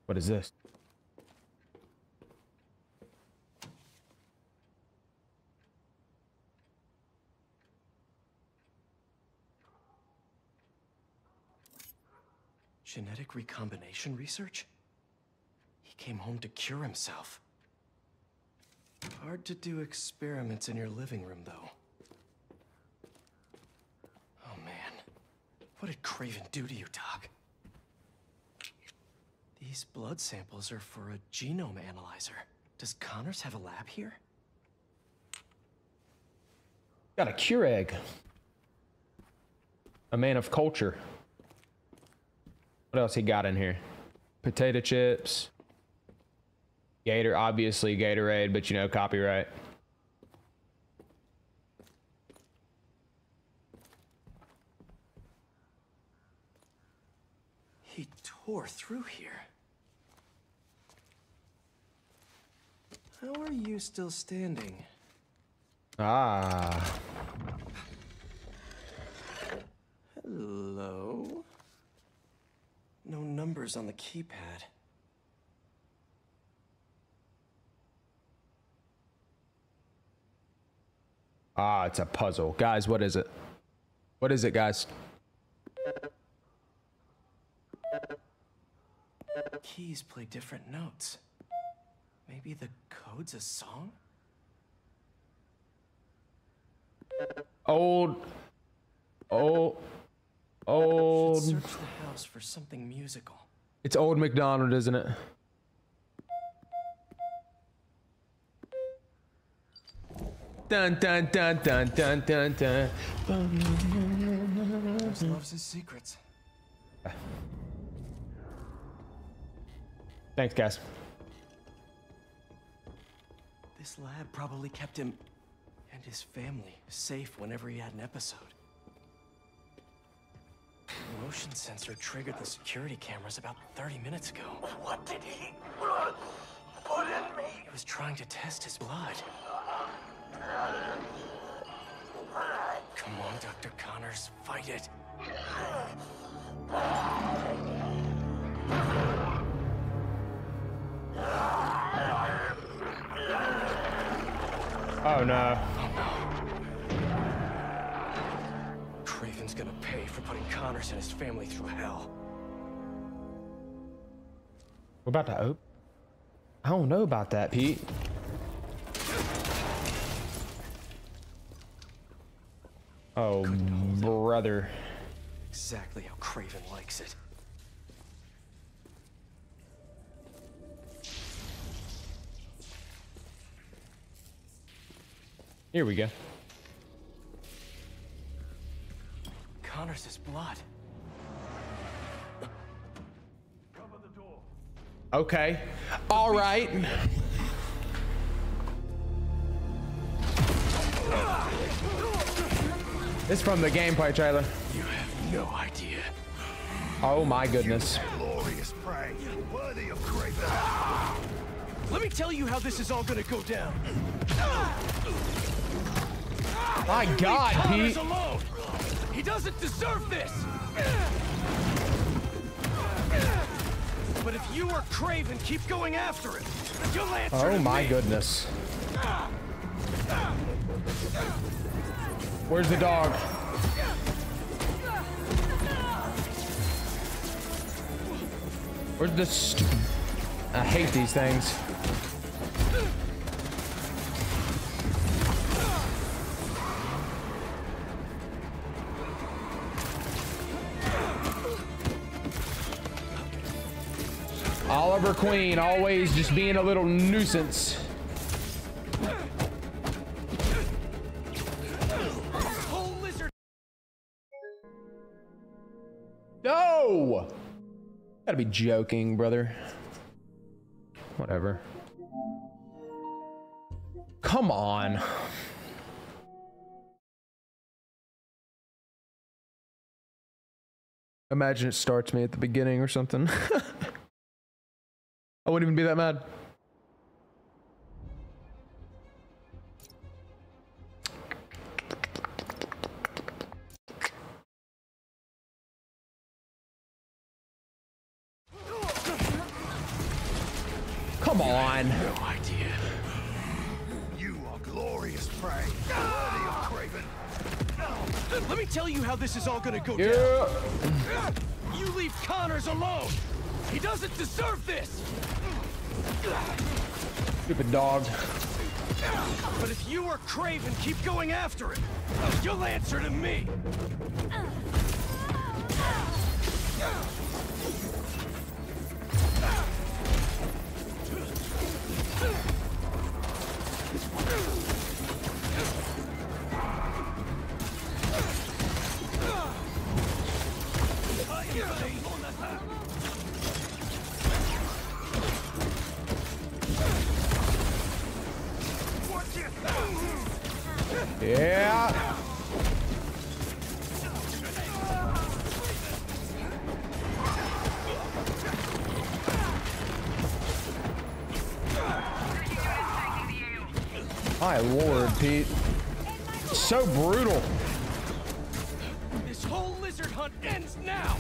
What is this? Genetic recombination research? Came home to cure himself. Hard to do experiments in your living room, though. Oh man. What did Kraven do to you, Doc? These blood samples are for a genome analyzer. Does Connors have a lab here? Got a Keurig. A man of culture. What else he got in here? Potato chips. Gator, obviously Gatorade, but you know, copyright. He tore through here. How are you still standing? Ah. Hello? No numbers on the keypad. Ah, it's a puzzle. Guys, what is it? What is it, guys? Keys play different notes. Maybe the code's a song? Old. Old. Old. Should search the house for something musical. It's Old McDonald, isn't it? Dun dun dun dun dun dun dun. Connors loves his secrets. Thanks, guys. This lab probably kept him and his family safe whenever he had an episode. The motion sensor triggered the security cameras about 30 minutes ago. What did he put in me? He was trying to test his blood. Come on, Dr. Connors, fight it. Oh no. Kraven's gonna pay for putting Connors and his family through hell. We're about to open. I don't know about that, Pete. Oh, brother. Exactly how Kraven likes it. Here we go. Connors' blood. Okay. All right. This from the gameplay trailer. You have no idea. Oh my goodness. Glorious prey, worthy of Kraven. Let me tell you how this is all gonna go down. My God, Pete. alone. He doesn't deserve this. But if you or Kraven keep going after him, you'll answer Oh my me. goodness. Where's the dog? Where's the. I hate these things. Oliver Queen always just being a little nuisance. Gotta be joking, brother. Whatever. Come on. Imagine it starts me at the beginning or something. I wouldn't even be that mad. How this is all gonna go Yeah. down. You leave Connors alone. He doesn't deserve this. Stupid dog. But if you or Kraven keep going after him, you'll answer to me. Pete. So brutal. This whole lizard hunt ends now.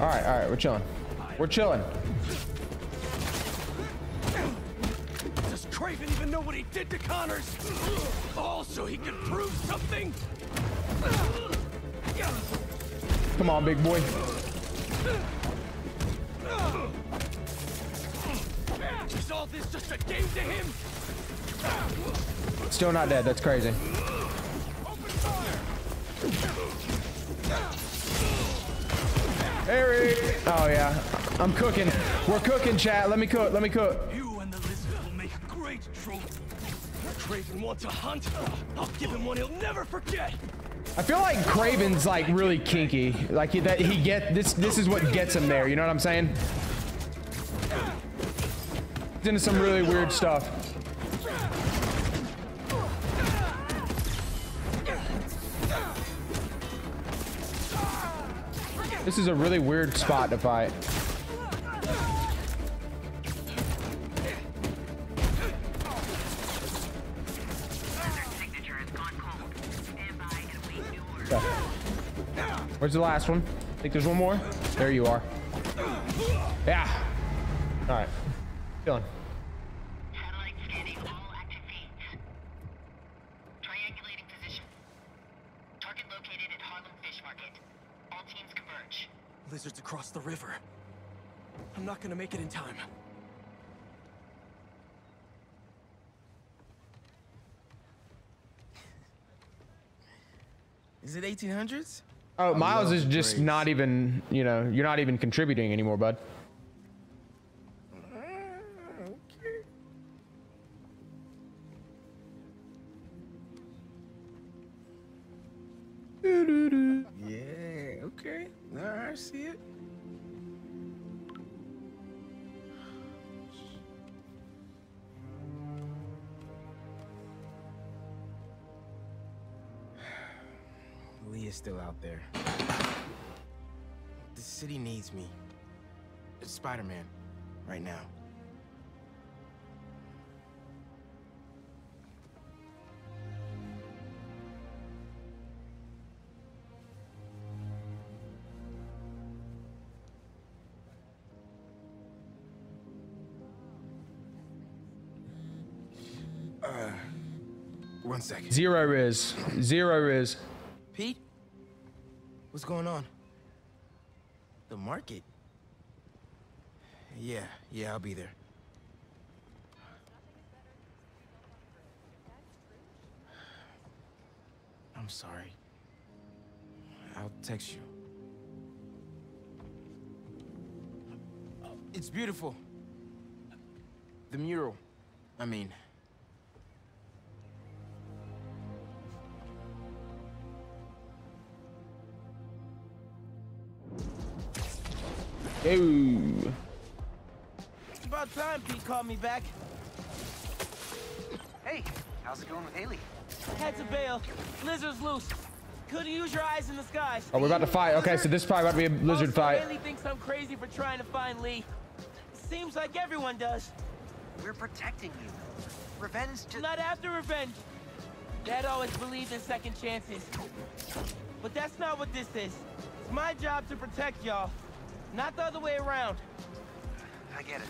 All right, all right, we're chilling. We're chilling. Does Kraven even know what he did to Connors? All so he could prove something? Come on, big boy. Still not dead. That's crazy. Harry. Oh yeah. I'm cooking. We're cooking, chat. Let me cook. Let me cook. You and the lizard will make a great troop. Kraven wants a hunt. I'll give him one he'll never forget. I feel like Kraven's like really kinky. Like he, that he get this. This is what gets him there. You know what I'm saying? He's into some really weird stuff. This is a really weird spot to fight. Okay. Where's the last one? I think there's one more? There you are. Yeah. All right. Feeling. Lizards across the river. I'm not gonna make it in time. Is it 1800s? Oh, Miles is just Grace. not even, you know, you're not even contributing anymore, bud. Yeah, okay. All right, I see it. Li is still out there. The city needs me. Spider-Man, right now. Uh, one second. Zero is. Zero is. Pete? What's going on? The market? Yeah, yeah, I'll be there. I'm sorry. I'll text you. It's beautiful. The mural, I mean. Yo. It's about time Pete called me back. Hey, how's it going with Hailey? Had to bail. Lizard's loose. Couldn't use your eyes in the skies. Oh, we're about to fight. Okay, so this is probably about to be a lizard Also, fight. Hailey thinks I'm crazy for trying to find Li. Seems like everyone does. We're protecting you. Revenge just... Not after revenge. Dad always believed in second chances. But that's not what this is. It's my job to protect y'all, not the other way around. I get it.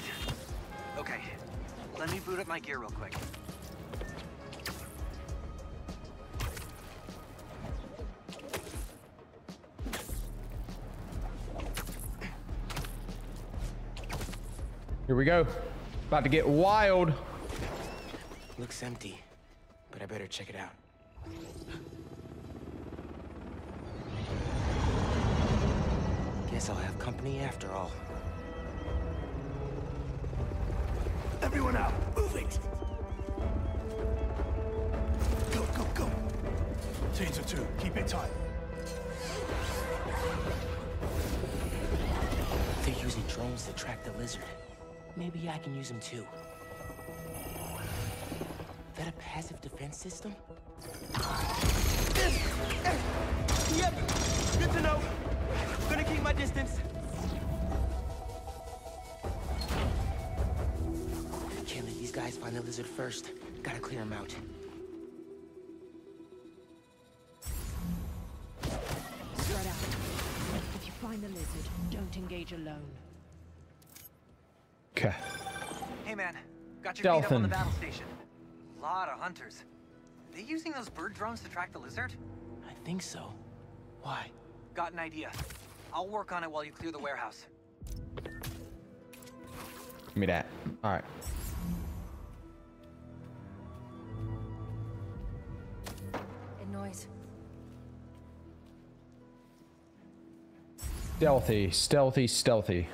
Okay, let me boot up my gear real quick. Here we go. About to get wild. Looks empty, but I better check it out. Guess I'll have company after all. Everyone out! Move it! Go, go, go! Teams of two, keep it tight. They're using drones to track the lizard. Maybe I can use them too. Is That a passive defense system? Yep, good to know. Gonna keep my distance. Can't let these guys find the lizard first. Gotta clear them out. Spread out. If you find the lizard, don't engage alone. Okay. Hey man, got your feet up on the battle station. Lot of hunters. Are They using those bird drones to track the lizard? I think so. Why? Got an idea. I'll work on it while you clear the warehouse. Give me that. All right. A noise. Stealthy, stealthy, stealthy.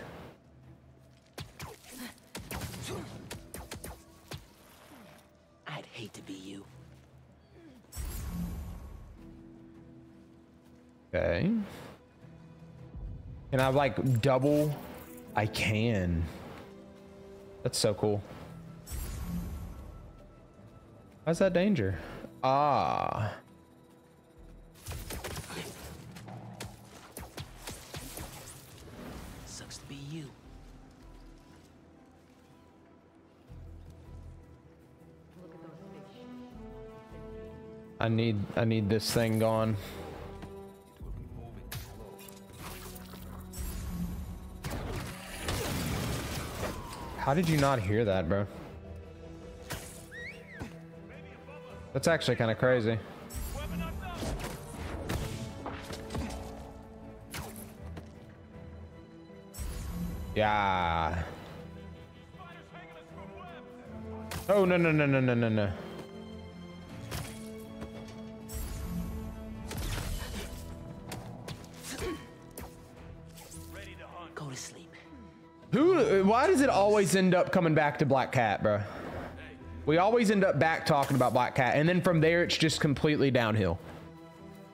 I'd hate to be you. Okay. Can I like double? I can. That's so cool. How's that danger? Ah. Sucks to be you. I need I need this thing gone. How did you not hear that, bro? That's actually kind of crazy. Yeah. Oh no no no no no no no. Who? Why does it always end up coming back to Black Cat, bro? We always end up back talking about Black Cat, and then from there it's just completely downhill.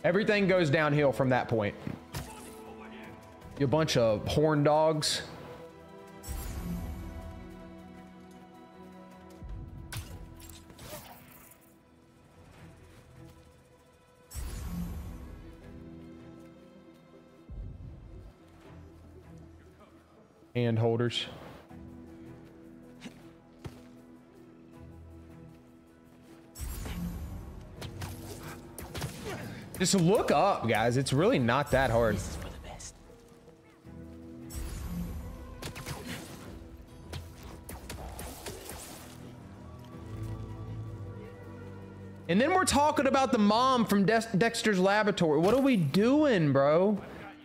Everything goes downhill from that point. You bunch of horn dogs. Hand holders. Just look up, guys. It's really not that hard. And then we're talking about the mom from De Dexter's laboratory. What are we doing, bro?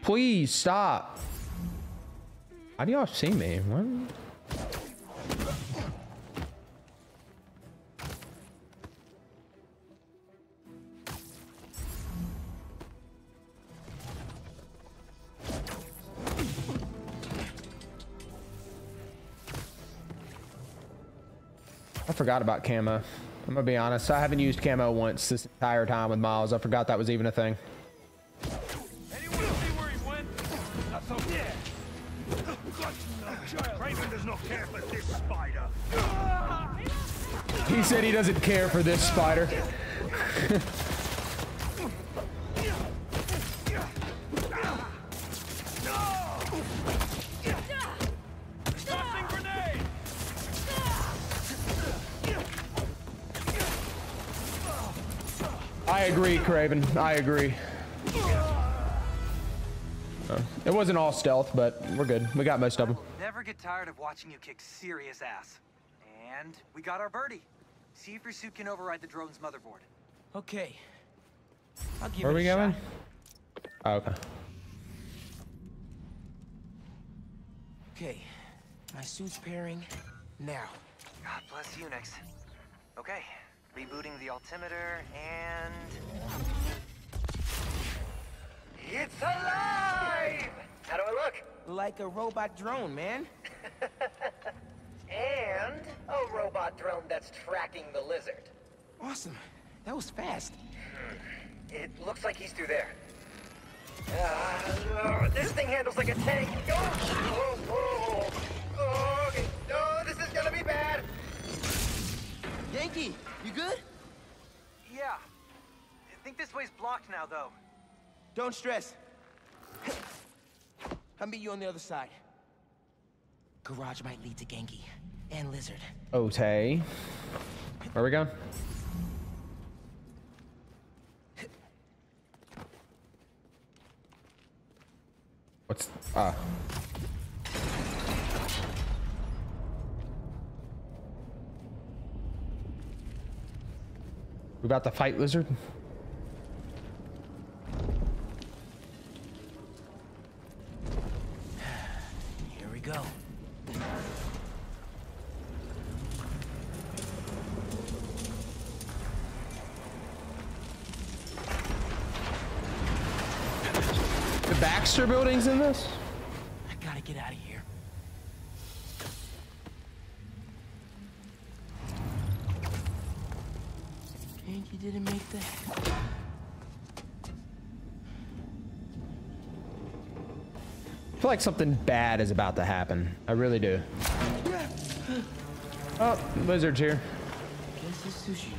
Please stop. How do y'all see me? What? I forgot about camo. I'm gonna be honest. I haven't used camo once this entire time with Miles. I forgot that was even a thing. Said he doesn't care for this spider. I agree, Kraven. I agree. Oh, it wasn't all stealth, but we're good. We got most of them. Never get tired of watching you kick serious ass. And we got our birdie. See if your suit can override the drone's motherboard. Okay. I'll give Where are we going? Oh, okay. Okay. My suit's pairing now. God bless Unix. Okay, rebooting the altimeter and... It's alive! How do I look? Like a robot drone, man. And a robot drone that's tracking the lizard. Awesome. That was fast. It looks like he's through there. Uh, this thing handles like a tank. Oh, oh, oh, oh, okay. No, this is gonna be bad. Ganke, you good? Yeah. I think this way's blocked now, though. Don't stress. I'll meet you on the other side. Garage might lead to Ganke and Lizard. Okay. Where are we going? What's ah? We about to fight lizard? Here we go. The Baxter building's in this? I gotta get out of here. Ganke didn't make that. I feel like something bad is about to happen. I really do. Oh, lizard's here. Guess it's sushi.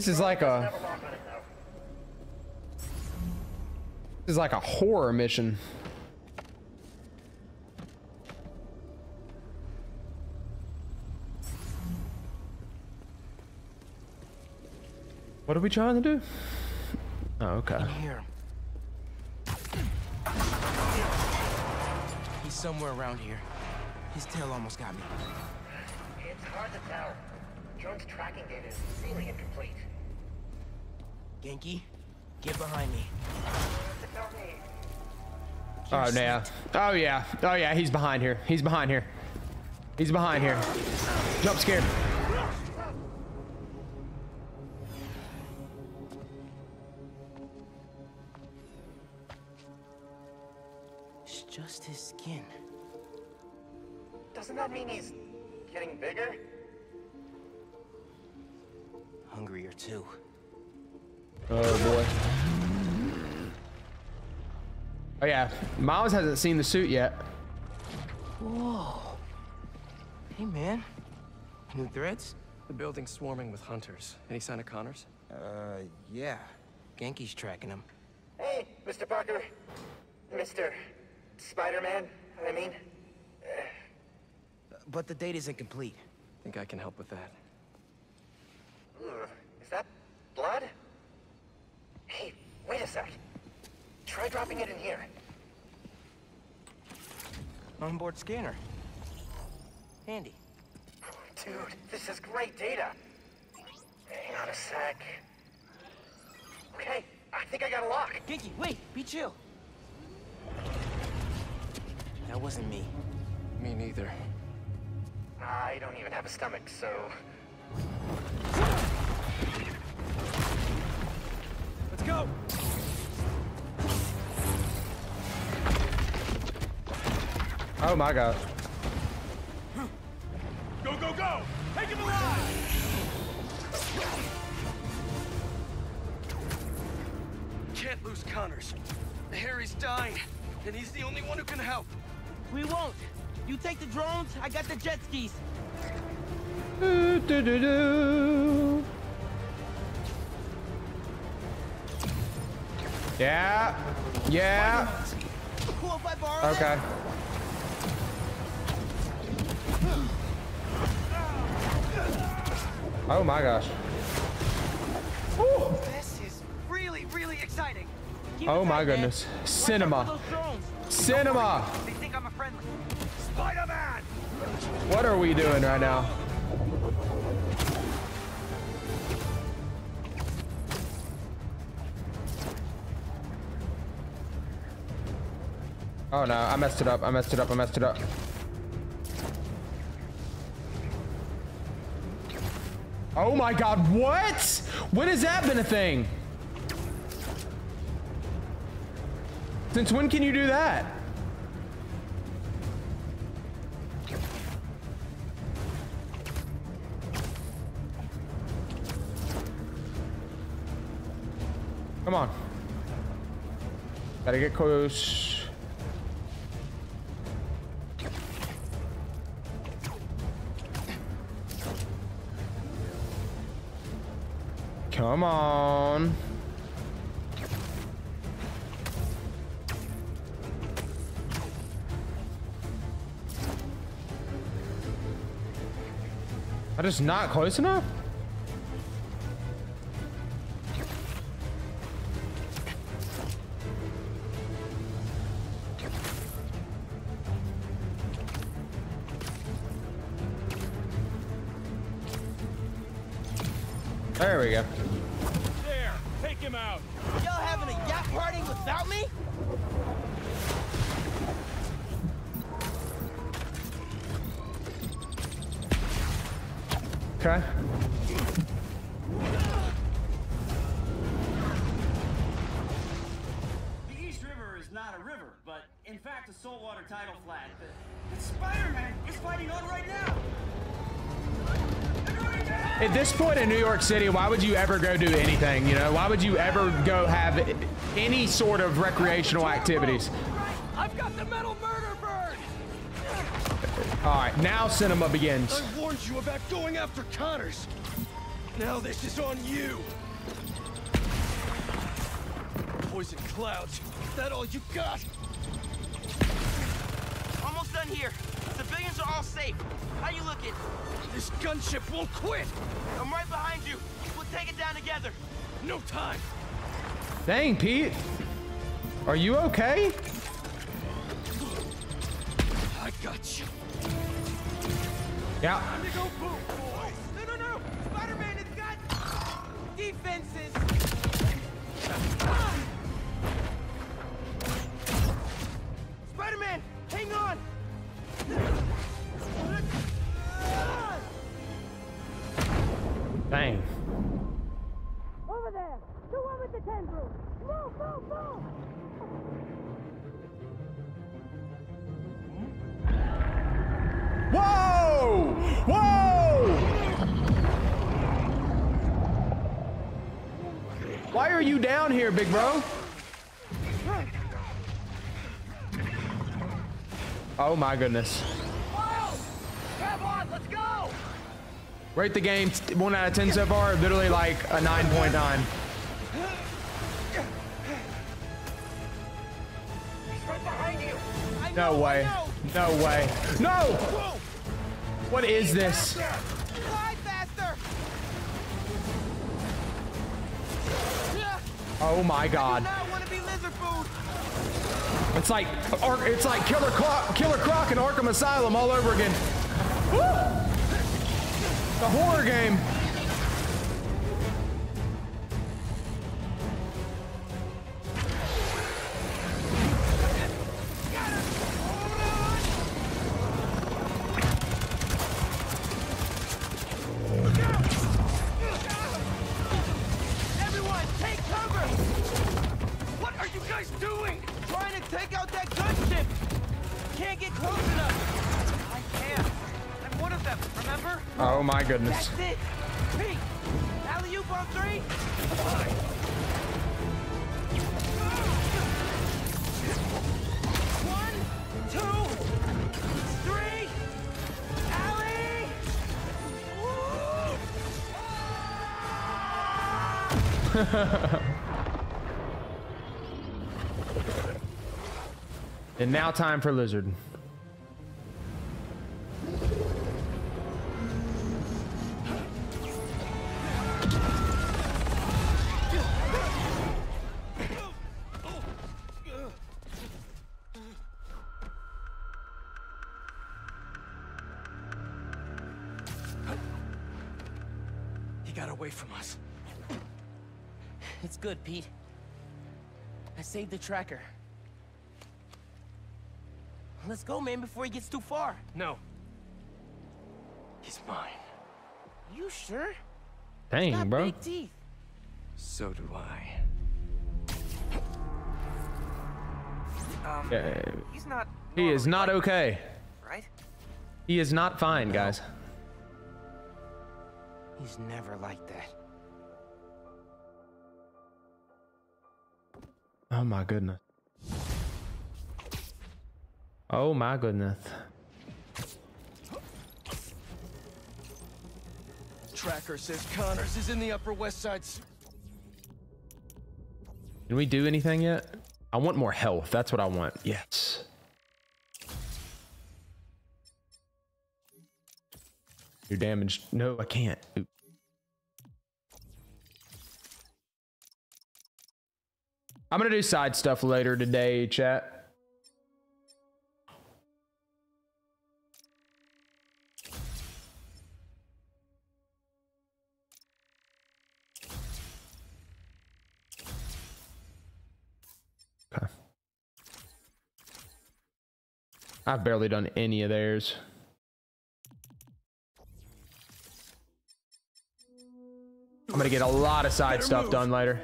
This is like a Never lock on it though. this is like a horror mission. What are we trying to do? Oh, okay. Here. He's somewhere around here. His tail almost got me. It's hard to tell. Drone's tracking data is really incomplete. Ganke, get behind me. Oh yeah. Oh yeah. Oh yeah. He's behind here. He's behind here. He's behind here. Jump scare. It's just his skin. Doesn't that mean he's getting bigger? Hungrier too. Oh boy. Oh yeah. Miles hasn't seen the suit yet. Whoa. Hey, man. New threads? The building's swarming with hunters. Any sign of Connors? Uh, yeah. Ganke's tracking him. Hey, Mr. Parker. Mr. Spider-Man, I mean. But the data's incomplete. Think I can help with that. Is that blood? Hey, wait a sec. Try dropping it in here. Onboard scanner. Handy. Dude, this is great data. Hang on a sec. Okay, I think I got a lock. Ganke, wait, be chill. That wasn't me. Me neither. I don't even have a stomach, so... Let's go! Oh my god. Go, go, go! Take him alive! Can't lose Connors. Harry's dying, and he's the only one who can help. We won't. You take the drones, I got the jet skis. Do, do, do, do. Yeah. Yeah. Cool if I Oh my gosh. This is really, really exciting. Oh my goodness. Cinema. Cinema. They think I'm a friendly. Spider-Man! What are we doing right now? Oh no, I messed it up. I messed it up. I messed it up. Oh my god, what? When has that been a thing? Since when can you do that? Come on. Gotta get close. Come on. I just not close enough? At in New York City, why would you ever go do anything? You know, why would you ever go have any sort of recreational activities? I've got the metal murder bird! All right, now cinema begins. I warned you about going after Connors. Now this is on you. Poison clouds. Is that all you got? Almost done here. Civilians are all safe. How you looking? This gunship won't quit. I'm right down together. No time. Dang, Pete. Are you okay? I got you. Yeah. My goodness. Rate the game 1 out of 10 so far, literally like a 9.9. Right! No way. No way. No! What is this? Oh my god. I want to be lizard food. It's like it's like Killer Croc, Killer Croc in Arkham Asylum all over again. Woo! The horror game. And now time for Lizard. He got away from us. It's good, Pete. I saved the tracker. Let's go, man, before he gets too far. No. He's mine. You sure? Dang, Got bro. big teeth. So do I. Um, Yeah. he's not. He is not okay. Right? He is not fine, guys. He's never like that. Oh my goodness. Oh my goodness. Tracker says Connors is in the Upper West Side. Did we do anything yet? I want more health. That's what I want. Yes. You're damaged. No, I can't. I'm gonna do side stuff later today, chat. I've barely done any of theirs. I'm gonna get a lot of side Better stuff move. done later.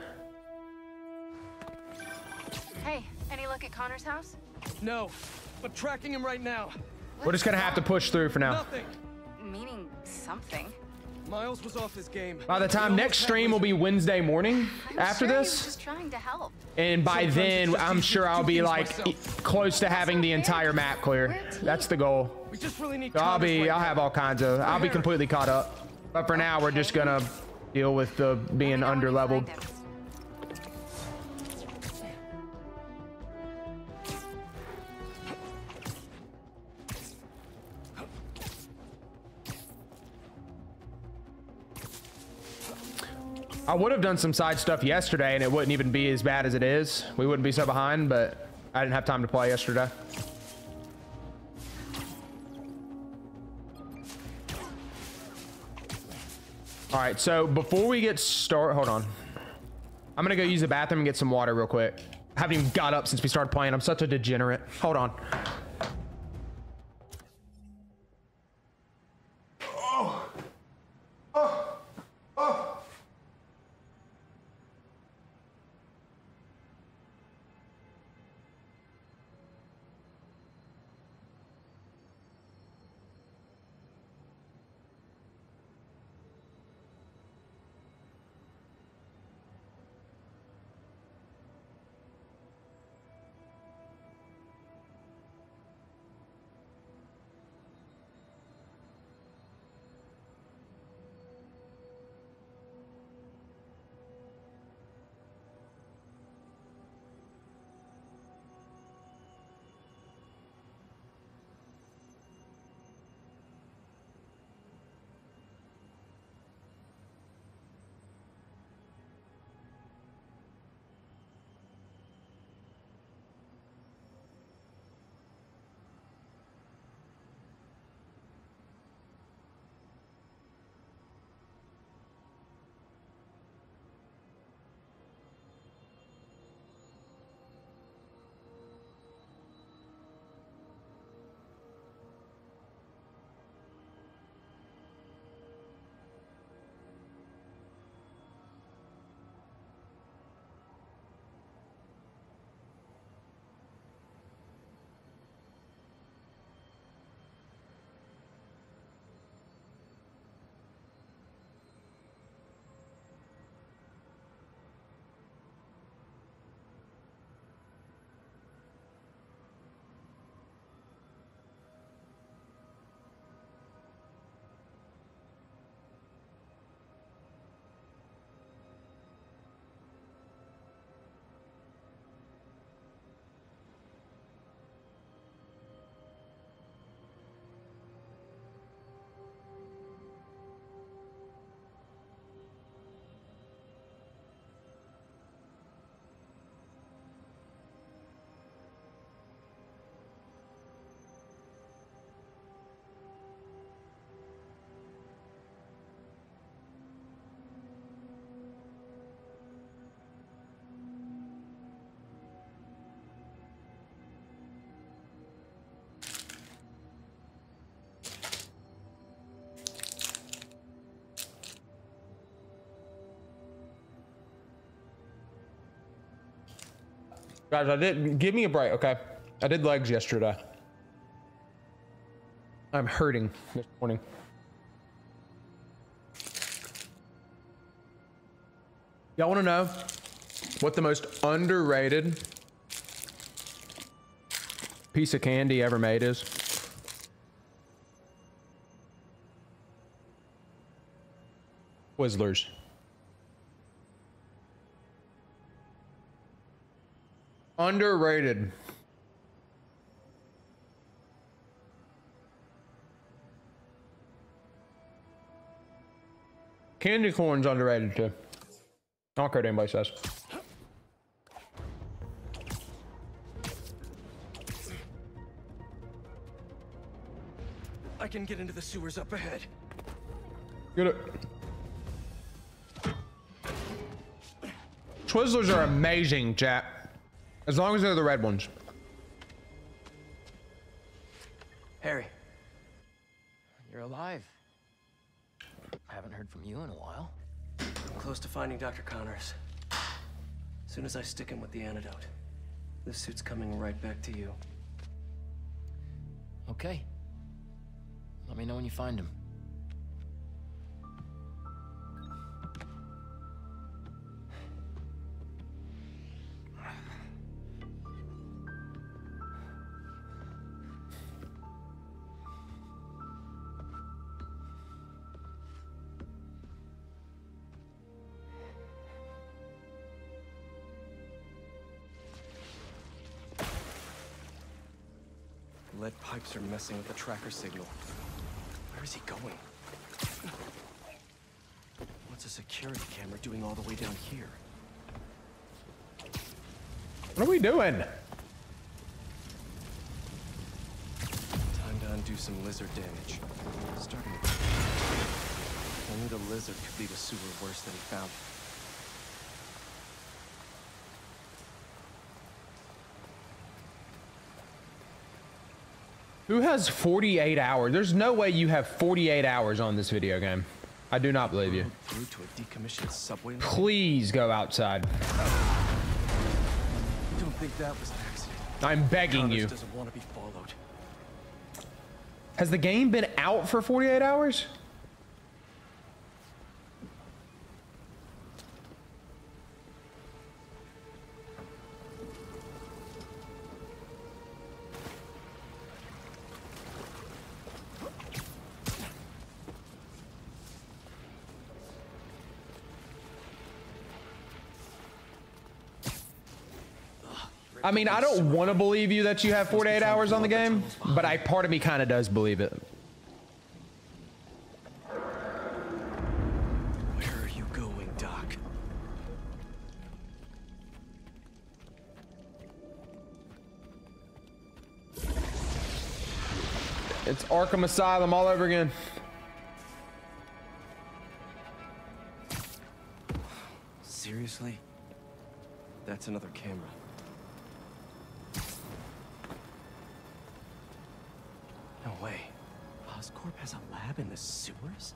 Hey, any look at Connors' house? No, but tracking him right now. We're just gonna have to push through for now. Nothing. Meaning something. Miles was off his game. By the time next stream will be Wednesday morning I'm after sure this. just trying to help. And by Sometimes then, I'm sure I'll be like myself. close to having the entire map clear. That's the goal. We just really need So I'll be, I'll have all kinds of, I'll be completely caught up. But for now, we're just gonna deal with the being under leveled. I would have done some side stuff yesterday and it wouldn't even be as bad as it is. We wouldn't be so behind, but I didn't have time to play yesterday. All right, so before we get start, hold on. I'm gonna go use the bathroom and get some water real quick. I haven't even got up since we started playing. I'm such a degenerate. Hold on. Guys, I did give me a break, okay? I did legs yesterday. I'm hurting this morning. Y'all want to know what the most underrated piece of candy ever made is? Twizzlers. Underrated. Candy corn's underrated too. I don't care what anybody says. I can get into the sewers up ahead. Get it. Twizzlers are amazing, chat. As long as they're the red ones. Harry. You're alive. I haven't heard from you in a while. I'm close to finding Dr. Connors. As soon as I stick him with the antidote, this suit's coming right back to you. Okay. Let me know when you find him. Messing with the tracker signal. Where is he going? What's a security camera doing all the way down here? What are we doing? Time to undo some lizard damage. Starting to... Only the lizard could leave a sewer worse than he found it. Who has 48 hours? There's no way you have 48 hours on this video game. I do not believe you. Please go outside. I'm begging you. Has the game been out for 48 hours? I mean, I don't want to believe you that you have 48 hours on the game, but I part of me kind of does believe it. Where are you going, Doc? It's Arkham Asylum all over again. Seriously? That's another camera. No way. Oscorp has a lab in the sewers?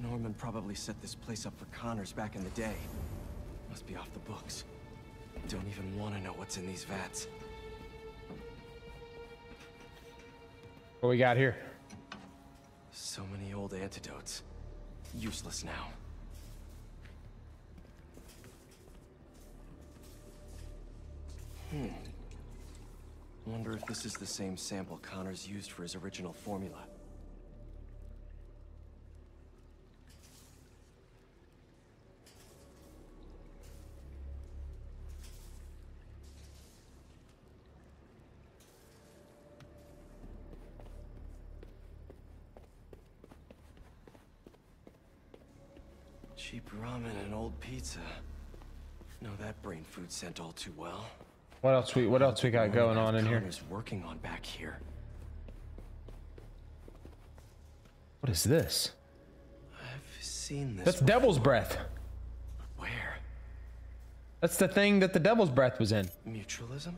Norman probably set this place up for Connors back in the day. Must be off the books. Don't even want to know what's in these vats. What we got here? So many old antidotes. Useless now. If this is the same sample Connors used for his original formula. Cheap ramen and old pizza. Know that brain food scent all too well. What else we What else we got going on in here? Connors working on back here. What is this? I've seen this. That's Devil's Breath. Where? That's the thing that the Devil's Breath was in. Mutualism?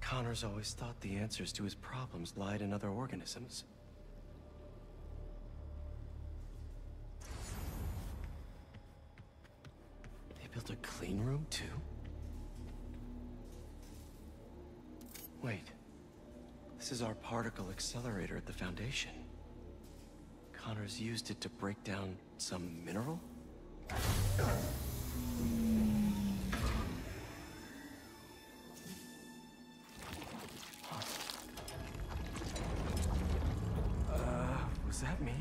Connors always thought the answers to his problems lied in other organisms. They built a clean room, too? Wait. This is our particle accelerator at the Foundation. Connors used it to break down some mineral? Uh, was that me?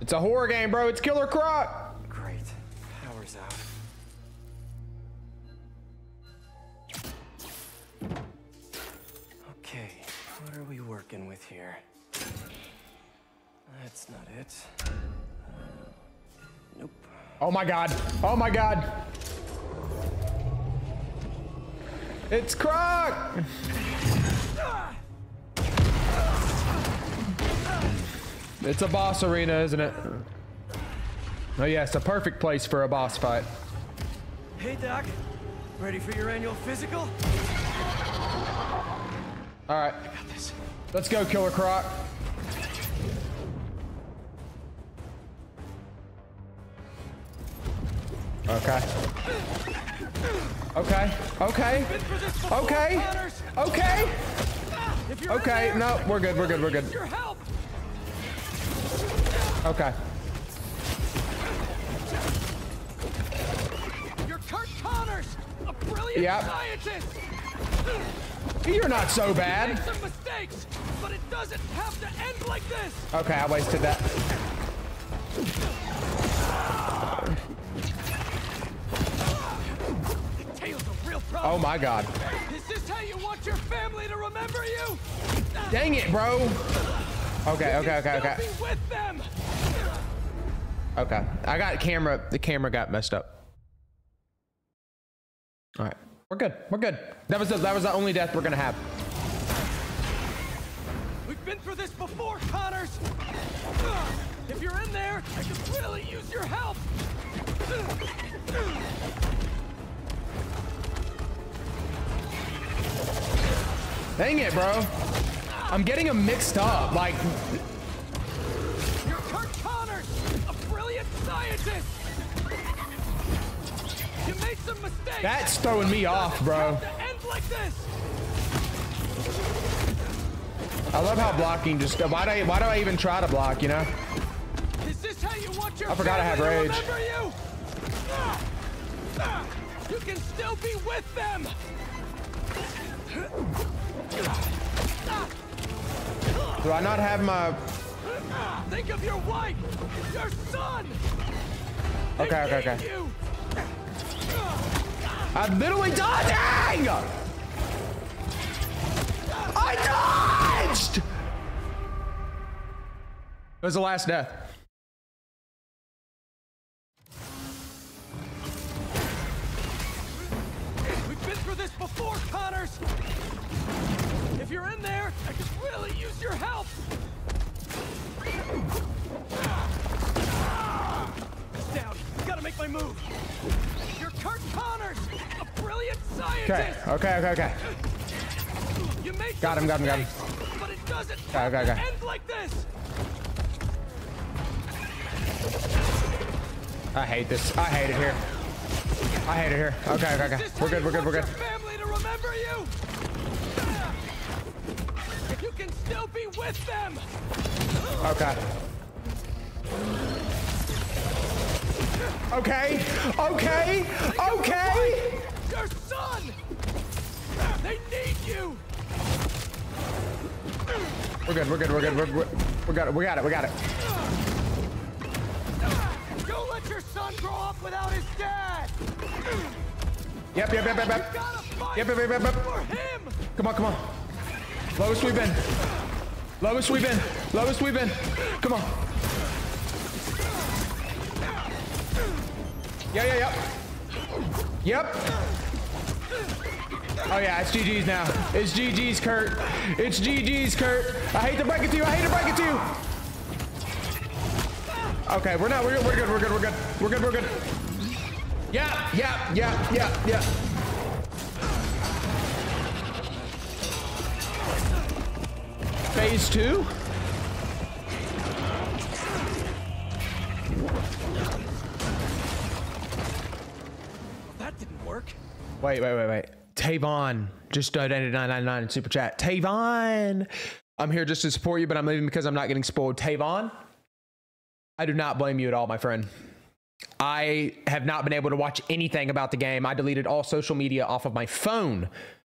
It's a horror game, bro. It's Killer Croc. That's not it. Nope. Oh my god. Oh my god. It's Croc. It's a boss arena, isn't it? Oh yeah, it's a perfect place for a boss fight. Hey, Doc. Ready for your annual physical? All right. I got this. Let's go, Killer Croc. Okay. Okay. Okay. Okay. Okay. Okay. No, we're good. We're good. We're good. Okay. You're Kurt Connors, a brilliant Yep. scientist. You're not so bad. mistakes, but it doesn't have to end like this. Okay, I wasted that. Oh my god. Is this how you want your family to remember you? Dang it, bro. Okay, okay, okay, okay. With them. Okay. I got camera. The camera got messed up. All right. We're good. We're good. That was the, that was the only death we're gonna have. We've been through this before, Connors. If you're in there, I could really use your help. Dang it, bro. I'm getting them mixed up. Like, You're Kurt Connors, a brilliant scientist. You made some mistakes. that's throwing me off, bro. Like. I love how blocking just. Why do I, why do I even try to block? You know? Is this how you want your I forgot I have rage. you? Ah! Ah! You can still be with them. Do I not have my? Think of your wife, your son. Okay, okay, okay. You. I literally died. Dang! I dodged. It was the last death. We've been through this before, Connors. My move. You're Kurt Connors, a brilliant scientist. Okay, okay, okay, okay. Got him, got him, got him. But it doesn't Okay, okay, okay. end like this. I hate this. I hate it here. I hate it here. Okay, okay, okay. We're good, we're good, we're good. Family to remember you. You can still be with them. Okay. Okay? Okay? Okay? Your son! They need you! We're good, we're good, we're good, we're, we're, we got it, we got it, we got it. Don't let your son grow up without his dad! Yep, yep, yep, yep, yep. Yep, yep, yep, yep, yep. For him. Come on, come on. Lowest we've been. Lowest we've been. Lowest we've been. Come on. Yeah. Yeah. Yep. Yep. Oh yeah, it's GG's now. It's GG's, Kurt. It's GG's, Kurt. I hate to break it to you. I hate to break it to you. Okay, we're not. We're, good. we're good. We're good. We're good. We're good. We're good. Yeah. Yeah. Yeah. Yeah. Yeah. Phase two. Wait, wait, wait, wait. Tavon just donated 999 in super chat. Tavon, I'm here just to support you, but I'm leaving because I'm not getting spoiled. Tavon, I do not blame you at all, my friend. I have not been able to watch anything about the game. I deleted all social media off of my phone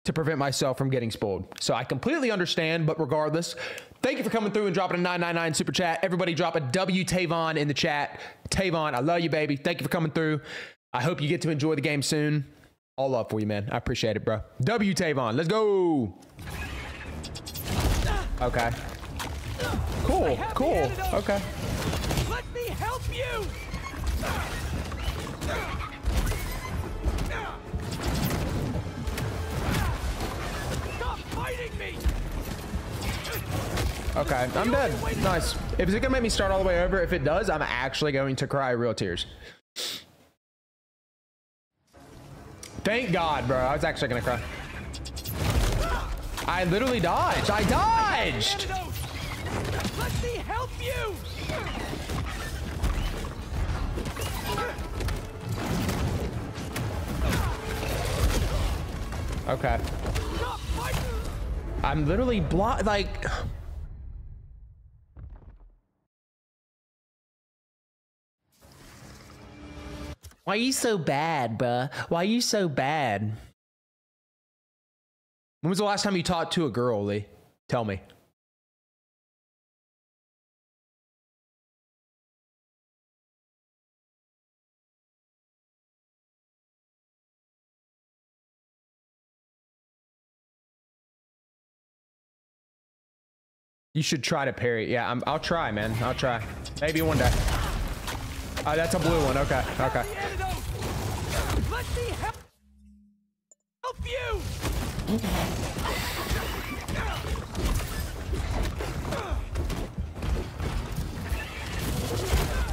to prevent myself from getting spoiled. So I completely understand, but regardless, thank you for coming through and dropping a 999 super chat. Everybody drop a W Tavon in the chat. Tavon, I love you, baby. Thank you for coming through. I hope you get to enjoy the game soon. All love for you, man. I appreciate it, bro. W Tavon, let's go. Okay. Cool, cool. Okay. Let me help you. Stop fighting me. Okay, I'm dead. Nice. If is it gonna make me start all the way over? If it does, I'm actually going to cry real tears. Thank God, bro. I was actually gonna cry. I literally dodged. I dodged. Let me help you. Okay. I'm literally block like. Why you so bad, bruh? Why you so bad? When was the last time you talked to a girl, Lee? Tell me. You should try to parry. Yeah, I'm. i will try, man. I'll try. Maybe one day. Oh, that's a blue one. Okay, okay. Let me help, help you!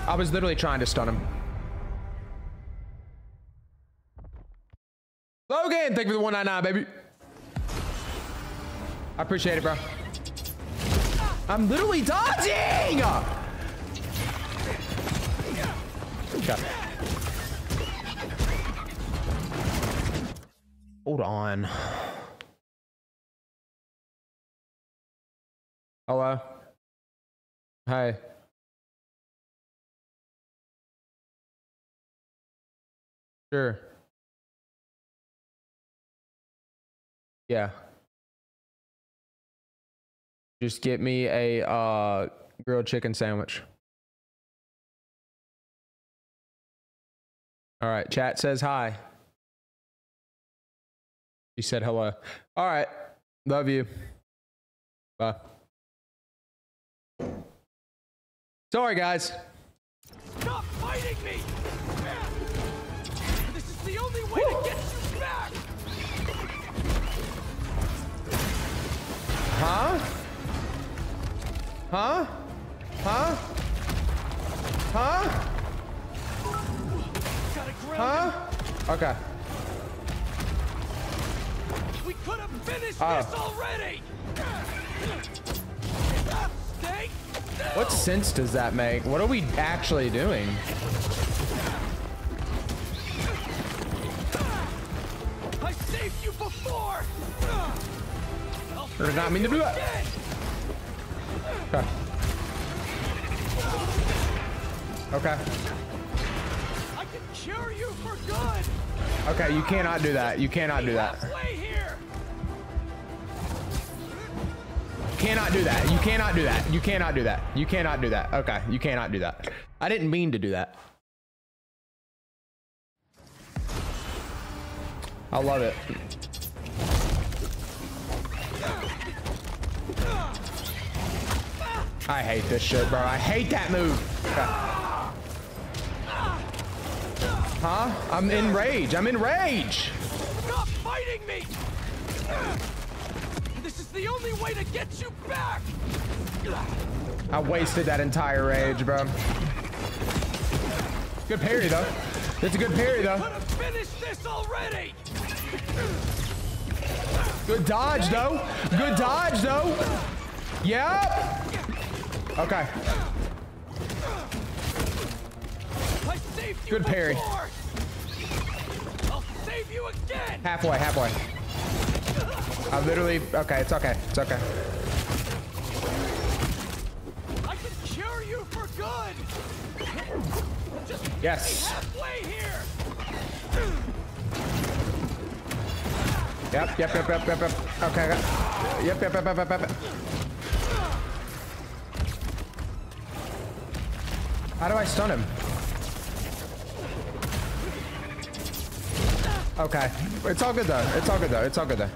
I was literally trying to stun him. Logan, thank you for the 199, baby. I appreciate it, bro. I'm literally dodging! Okay. Hold on. Hello? Hi. Sure. Yeah. Just get me a uh, grilled chicken sandwich. All right. Chat says hi. She said hello. All right. Love you. Bye. Sorry, guys. Stop fighting me! This is the only way to get you back! Huh? Huh? Huh? Huh? Huh? Okay. We could have finished Oh. this already! What sense does that make? What are we actually doing? I saved you before! I did not mean to do that. Okay. Okay. You for good! Okay, you cannot do that. You cannot do that. Cannot do that. You cannot do that. You cannot do that. You cannot do that. Okay, you cannot do that. I didn't mean to do that. I love it. I hate this shit, bro. I hate that move. Okay. Huh? I'm in rage. I'm in rage. Stop fighting me! This is the only way to get you back! I wasted that entire rage, bro. Good parry, though. It's a good parry, though. Could have finished this already! Good dodge, though. Good dodge, though. Yep. Okay. I saved you Good parry. I'll save you again! Halfway, halfway. I literally. Okay, it's okay. It's okay. I can cure you for good! Just Yes. halfway here! Yep, yep, yep, yep, yep, yep. Okay. okay. Yep, yep, yep, yep, yep, yep. How do I stun him? Okay. It's all good though. It's all good though. It's all good though.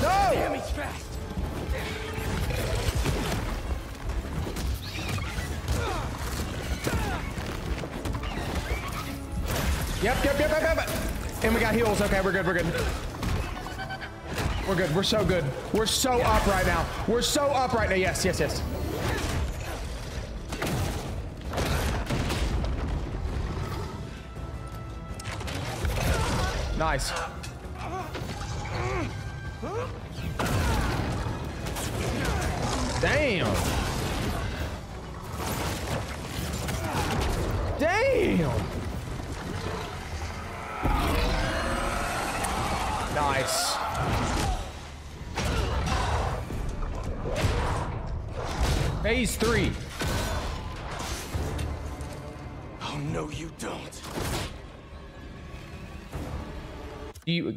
No! Damn, he's fast! Yep, yep, yep, yep, yep. And we got heals. Okay, we're good. We're good. We're good. We're so good. We're so up right now. We're so up right now. Yes, yes, yes. Nice.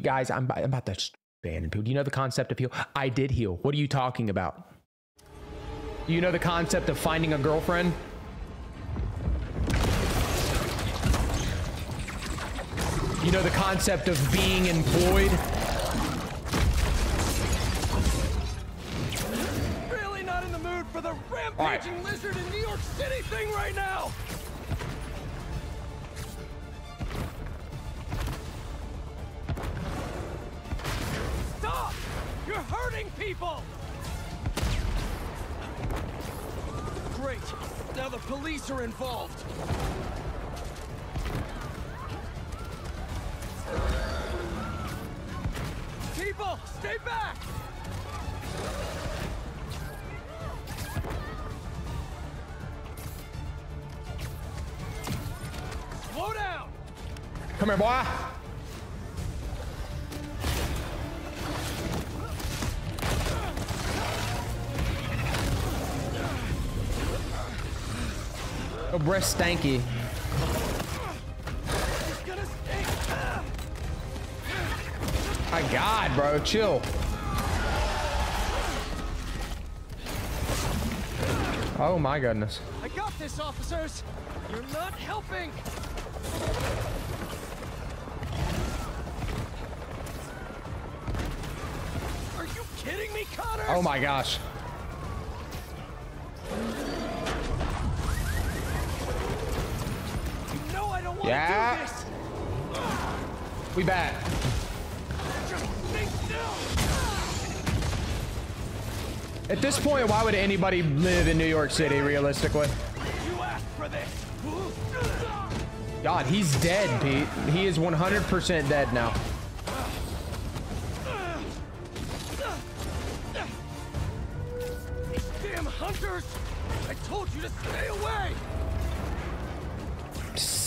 Guys, I'm, I'm about to ban people. Do you know the concept of heal? I did heal. What are you talking about? Do you know the concept of finding a girlfriend? you know, the concept of being employed. Really not in the mood for the rampaging lizard in New York City thing right now! You're hurting people! Great. Now the police are involved. People, stay back! Slow down! Come here, boy. Oh, breast stanky. My God, bro, chill. Oh my goodness. I got this, officers! You're not helping! Are you kidding me, Connor? Oh my gosh. Yeah. We back. Just stay still! At this point, why would anybody live in New York City, realistically? You asked for this! God, he's dead, Pete. He is 100% dead now. Damn hunters! I told you to stay away!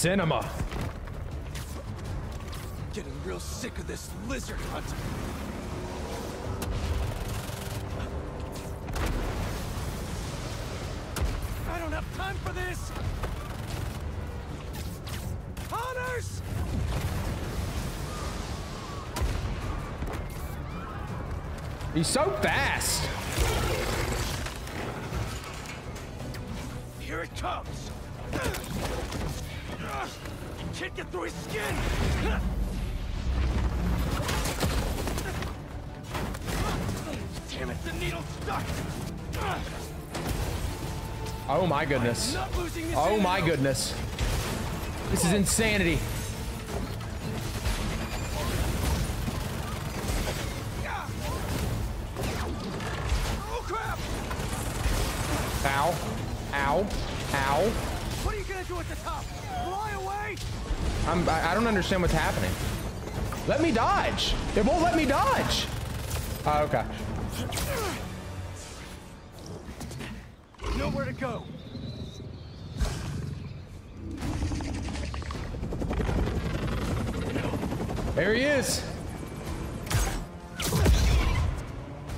Cinema. Getting real sick of this lizard hunt. I don't have time for this! Connors! He's so fast. Here it comes! Can't get through his skin! Damn it, the needle's stuck! Oh my goodness. Not losing this Oh my goodness. This is insanity. Understand what's happening. Let me dodge. It won't let me dodge. Oh, okay. Nowhere to go. There he is.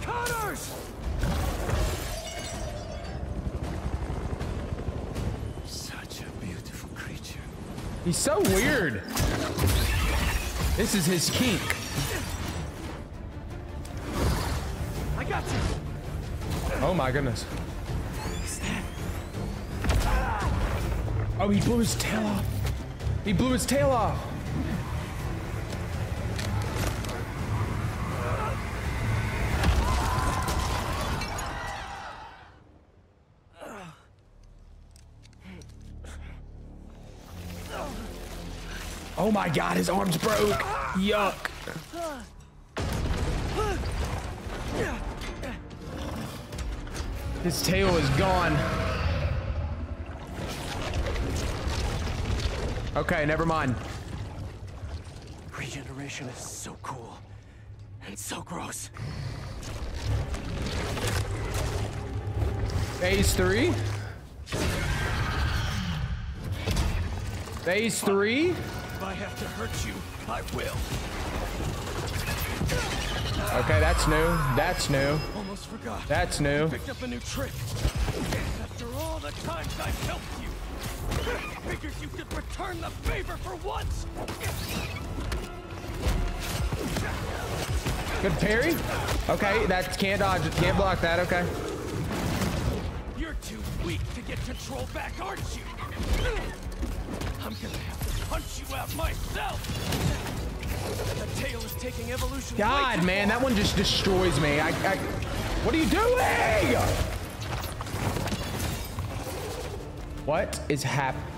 Connors! Such a beautiful creature. He's so weird. This is his kink. I got you. Oh my goodness. Oh, he blew his tail off. He blew his tail off. Oh my god, his arms broke. Yuck. His tail is gone. Okay, never mind. Regeneration is so cool. And so gross. Phase three. Phase three. If I have to hurt you, I will. Okay, that's new. That's new. Almost forgot. That's new. Picked up a new trick. After all the times I've helped you, figured you could return the favor for once. Good parry. Okay, that can't dodge it. Can't block that. Okay. You're too weak to get control back, aren't you? I'm gonna have punch you out myself! The tail is taking evolution God, man, that one just destroys me. I, I, what are you doing? What is happening?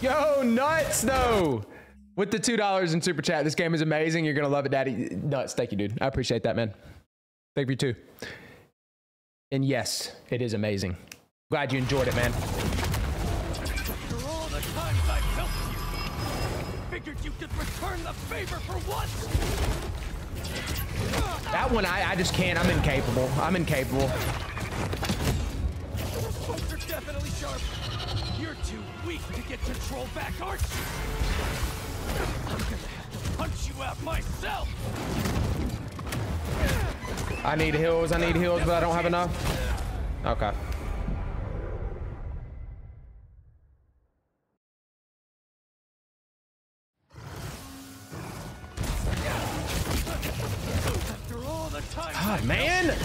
Yo, nuts though. With the two dollars in super chat, this game is amazing. You're gonna love it, Daddy. Nuts. Thank you, dude. I appreciate that, man. Thank you too. And yes, it is amazing. Glad you enjoyed it, man. After all the times I've helped you, figured you could return the favor for once. That one, I, I just can't. I'm incapable. I'm incapable. Folks are definitely sharp. You're too weak to get control back, aren't you? I'm gonna have to punch you out myself. I need heals. I need heals, but I don't have enough. Okay. After all the times God, ah, man. helped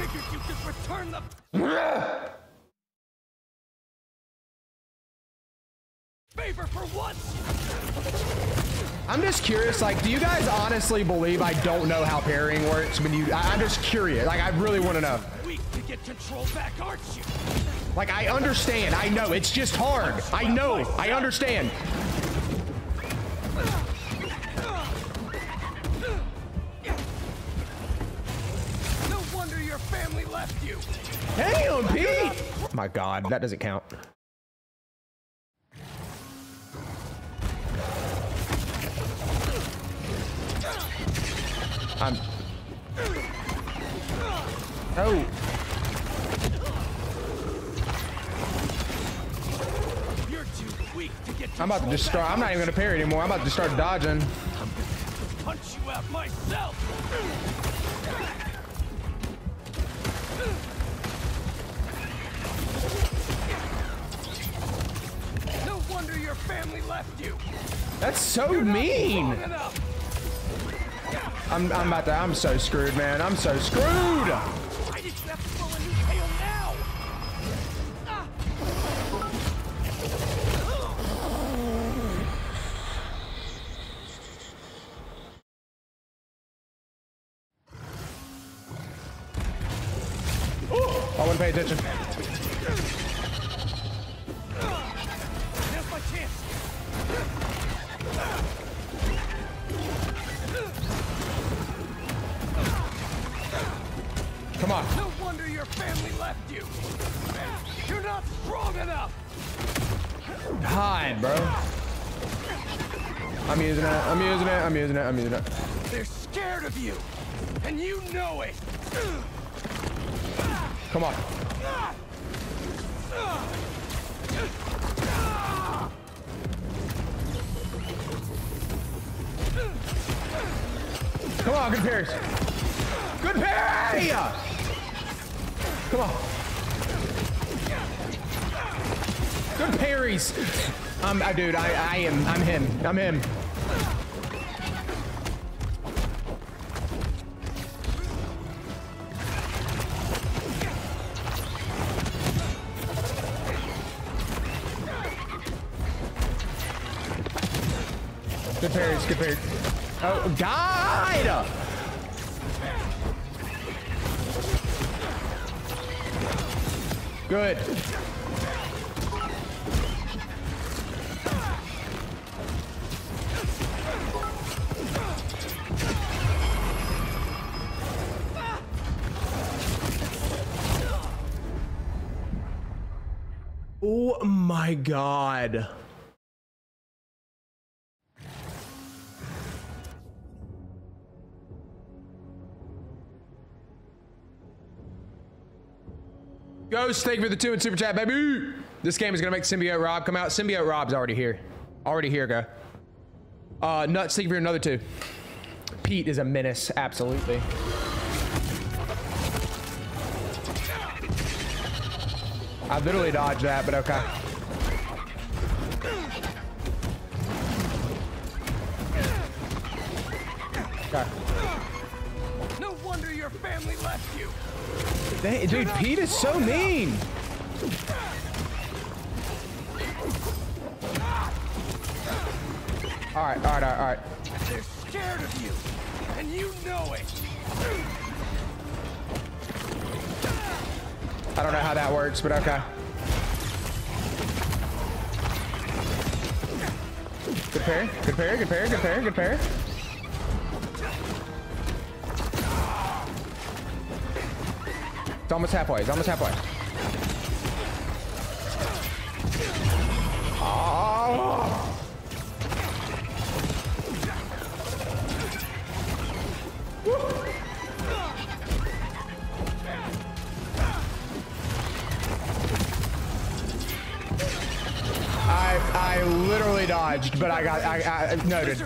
you, figured you could return the favor for once. I'm just curious. Like, do you guys honestly believe I don't know how parrying works? When you, I, I'm just curious. Like, I really want to know. Weak to get control back, aren't you? Like, I understand. I know. It's just hard. I know. I understand. No wonder your family left you. Damn, Pete. My God, that doesn't count. I'm. Oh. You're too weak to get I'm about to just start. I'm not even gonna parry anymore. I'm about to start dodging. I'm gonna punch you out myself. No wonder your family left you. That's so mean. I'm. I'm about to. I'm so screwed, man. I'm so screwed. It. I'm using it. I'm using it. They're scared of you, and you know it. Come on. Come on, good parries. Good parry! Come on. Good parries. Um, uh, dude, I, I am, I'm him. I'm him. Died! Good. Oh my god. Ghost, thank you for the two and super chat, baby. This game is gonna make Symbiote Rob come out. Symbiote Rob's already here. Already here, guy. Uh, Nuts, thank you for another two. Pete is a menace, absolutely. I literally dodged that, but okay. Okay. Dang, dude, Pete is so mean. All right, all right, all right, all right. They're scared of you, and you know it. I don't know how that works, but okay. Good pair, good pair, good pair, good pair, good pair. It's almost halfway, it's almost halfway. Oh! I I literally dodged, but I got I, I noted.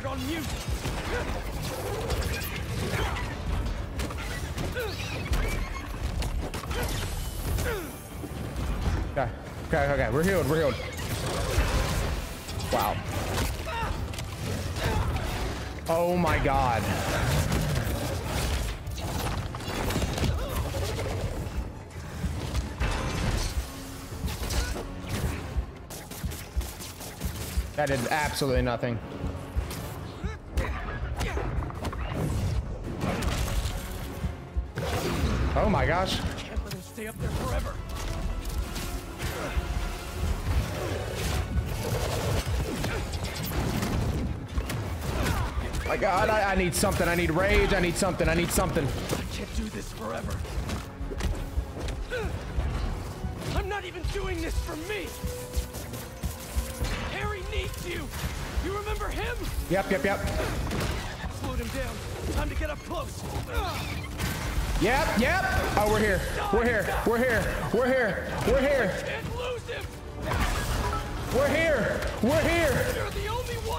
Okay, okay. We're healed. We're healed. Wow. Oh my god. That did absolutely nothing. Oh my gosh. Can't let him stay up there forever. My god, I, I need something. I need rage. I need something. I need something. I can't do this forever. I'm not even doing this for me. Harry needs you. You remember him? Yep, yep, yep. Slowed him down. Time to get up close. Yep, yep. Oh, we're here. We're here. We're here. We're here. We're here. Can't lose him. We're here. We're here.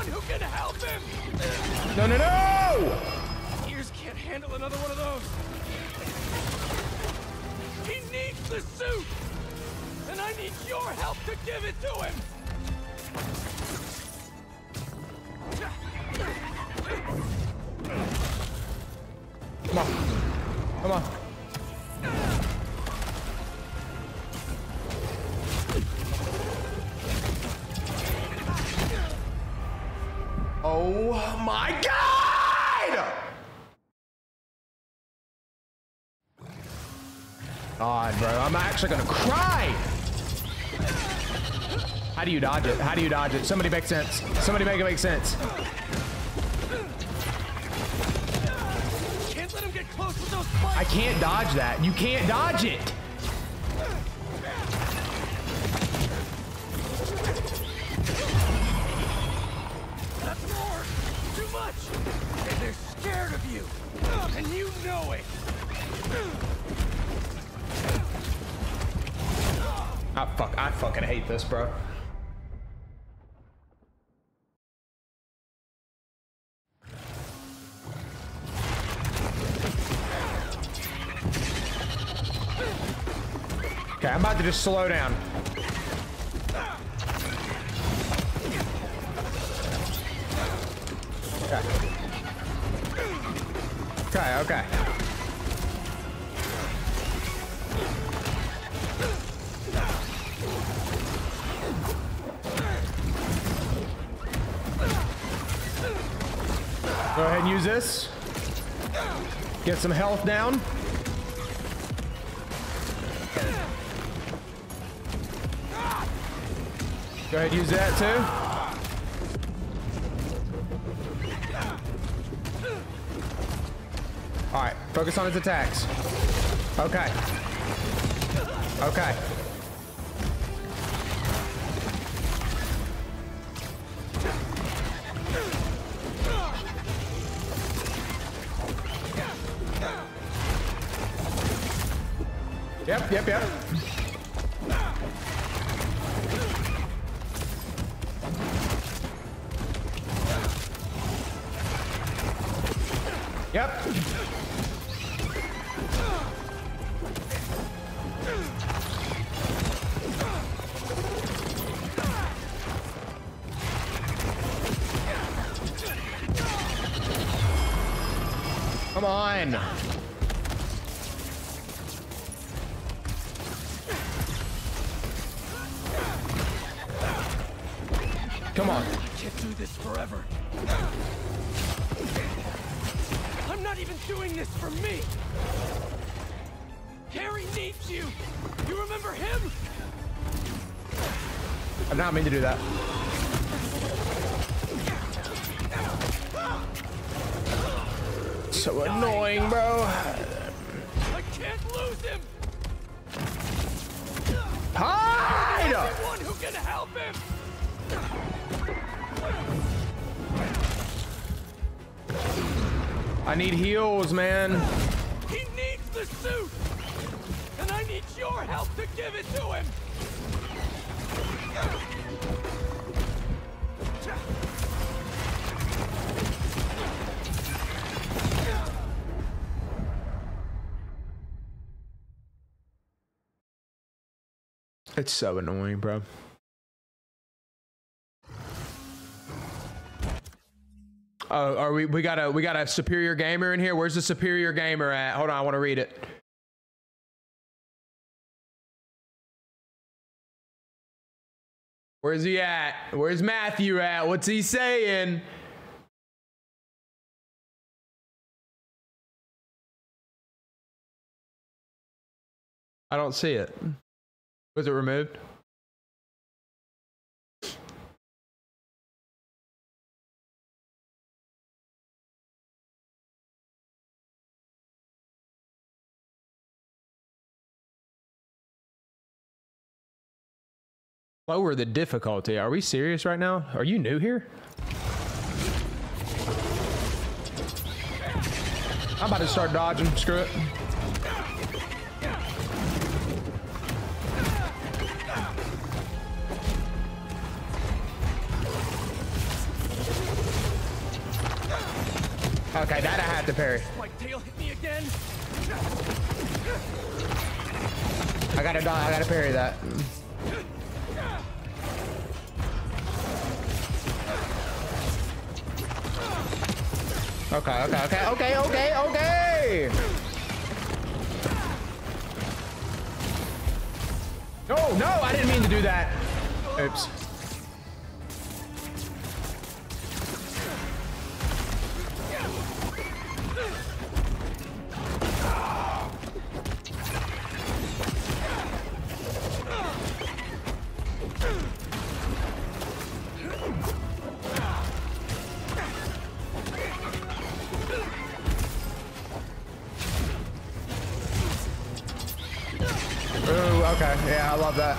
You're the only one who can help him. No, no, no! Ears can't handle another one of those. He needs the suit, and I need your help to give it to him. Come on. Come on. Oh my god! God, bro, I'm actually gonna cry! How do you dodge it? How do you dodge it? Somebody make sense. Somebody make it make sense. Can't let him get close with those. I can't dodge that. You can't dodge it. Much. And they're scared of you, and you know it. I fuck. I fucking hate this, bro. Okay, I'm about to just slow down. Okay. Okay, okay. Go ahead and use this. Get some health down. Go ahead use that too. All right, focus on his attacks. Okay. Okay. Yep, yep, yep. Yep. Mean to do that. So annoying, bro. I can't lose him. Hide! You're the only one who can help him. I need heals, man. It's so annoying, bro. Oh, are we? We got a we got a superior gamer in here. Where's the superior gamer at? Hold on, I want to read it. Where's he at? Where's Matthew at? What's he saying? I don't see it. Was it removed? Lower the difficulty. Are we serious right now? Are you new here? I'm about to start dodging. Screw it. Okay, that I had to parry. My tail hit me again. I gotta die. I gotta parry that. Okay, okay, okay, okay, okay, okay. No, no, I didn't mean to do that. Oops.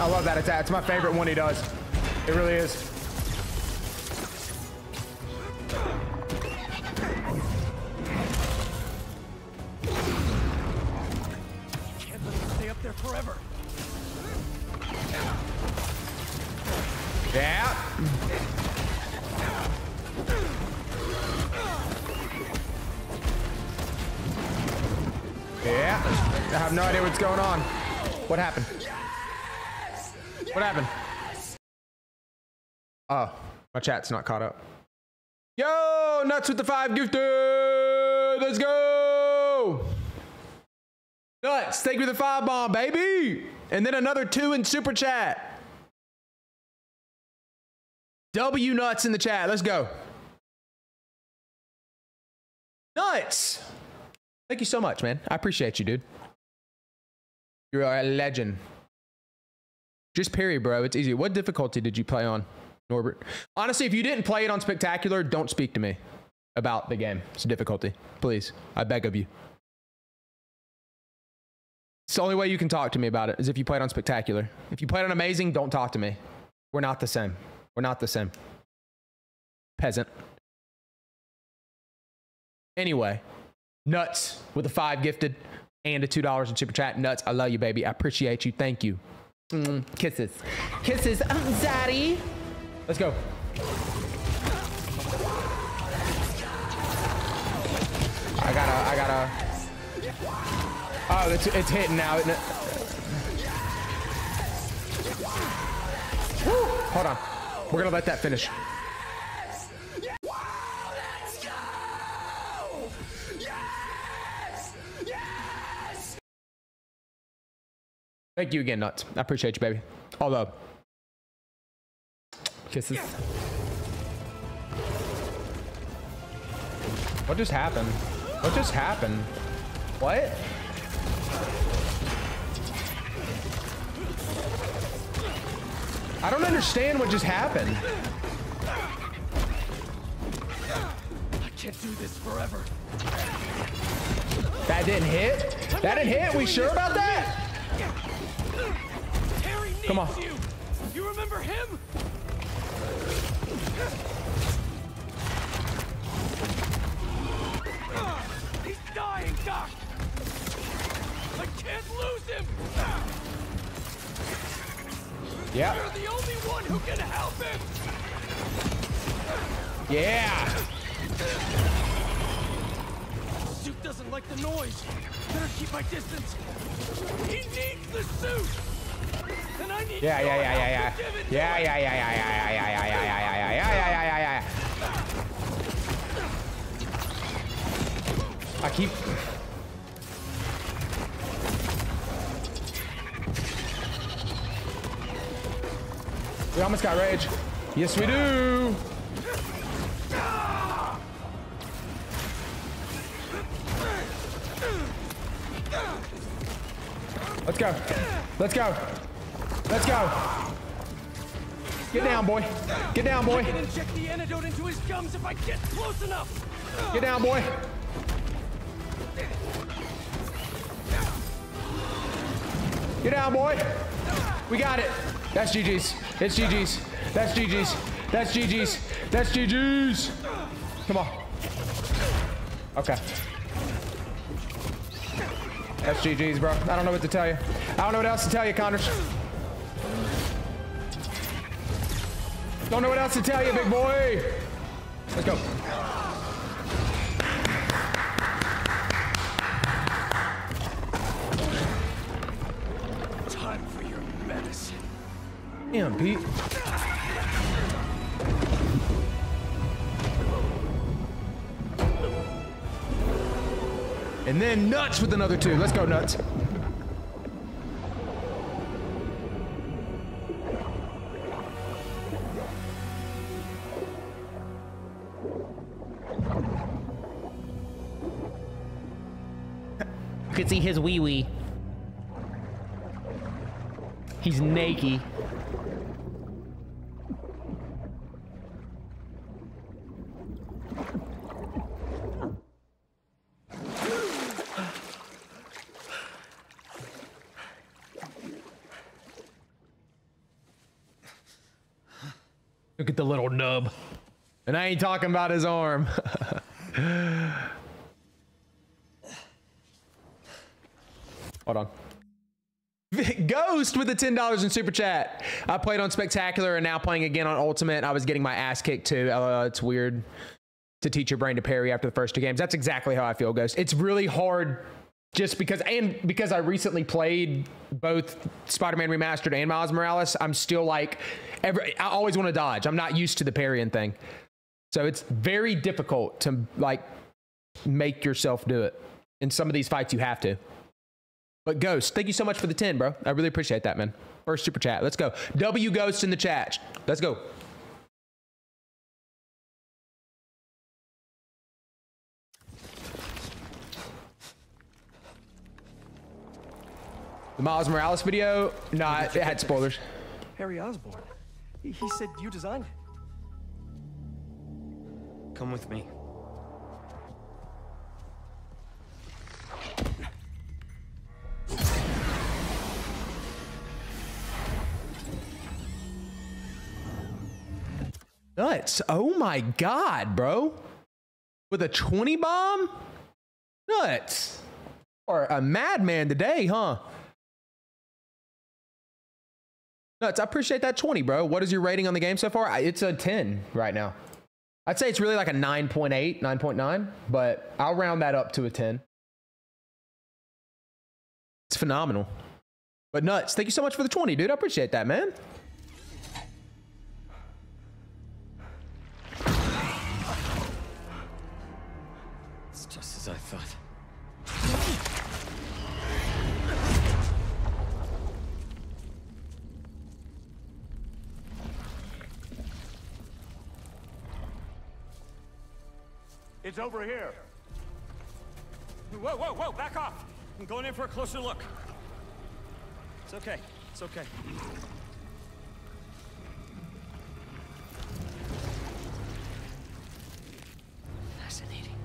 I love that. Attack. It's my favorite one he does. It really is. Can't let him stay up there forever. Yeah. Yeah. I have no idea what's going on. What happened? My chat's not caught up. Yo, nuts with the five gifted. Let's go. Nuts, thank you for the five bomb, baby. And then another two in super chat. W nuts in the chat. Let's go. Nuts. Thank you so much, man. I appreciate you, dude. You're a legend. Just parry, bro. It's easy. What difficulty did you play on, Norbert? Honestly, if you didn't play it on Spectacular, don't speak to me about the game. It's a difficulty. Please. I beg of you. It's the only way you can talk to me about it is if you played on Spectacular. If you played on Amazing, don't talk to me. We're not the same. We're not the same. Peasant. Anyway, nuts with a five gifted and a two dollars in super chat. Nuts, I love you, baby. I appreciate you. Thank you. Mm, kisses, kisses, um, daddy. Let's go. I gotta, I gotta. Oh, it's, it's hitting now, it? Hold on. We're gonna let that finish. Thank you again, Nuts. I appreciate you, baby. Although, kisses. What just happened? What just happened? What? I don't understand what just happened. I can't do this forever. That didn't hit? That didn't hit? We sure about that? Harry needs Come on. you. You remember him? He's dying, Doc. I can't lose him. Yeah. You're the only one who can help him. Yeah. Suit doesn't like the noise. Better keep my distance. He needs the suit. Yeah, yeah, yeah, yeah, yeah. it to Yeah, him. yeah, yeah, yeah, yeah, yeah, yeah, yeah, yeah, yeah, yeah, yeah, yeah, yeah, yeah, yeah. I keep. We almost got rage. Yes, we do. Let's go. Let's go. Let's go. Get down, boy. Get down, boy. I can inject the antidote into his gums if I get close enough. Get down, boy. Get down, boy. We got it. That's GG's. It's GG's. That's GG's. That's GG's. That's GG's. Come on. Okay. That's GG's, bro. I don't know what to tell you. I don't know what else to tell you, Connors. Don't know what else to tell you, big boy. Let's go. Time for your medicine. Damn, Pete. And then nuts with another two. Let's go, nuts. You can see his wee wee. He's naked. Look at the little nub. And I ain't talking about his arm. Hold on. With the $10 in super chat. I played on Spectacular and now playing again on Ultimate. I was getting my ass kicked too. Uh, it's weird to teach your brain to parry after the first two games. That's exactly how I feel, Ghost. It's really hard just because, and because I recently played both Spider-Man Remastered and Miles Morales, I'm still like, every, I always want to dodge. I'm not used to the parrying thing. So it's very difficult to like make yourself do it. In some of these fights, you have to. But Ghost, thank you so much for the 10, bro. I really appreciate that, man. First super chat. Let's go. W Ghost in the chat. Let's go. The Miles Morales video? Nah, it had spoilers. Harry Osborn. He, he said you designed it. Come with me. Nuts. Oh my god, bro. With a 20 bomb? Nuts. Or a madman today, huh? Nuts. I appreciate that 20, bro. What is your rating on the game so far? It's a 10 right now. I'd say it's really like a 9.8, 9.9, but I'll round that up to a 10. It's phenomenal. But nuts. Thank you so much for the 20, dude. I appreciate that, man. As I thought. It's over here. Whoa, whoa, whoa, back off! I'm going in for a closer look. It's okay. It's okay. Fascinating.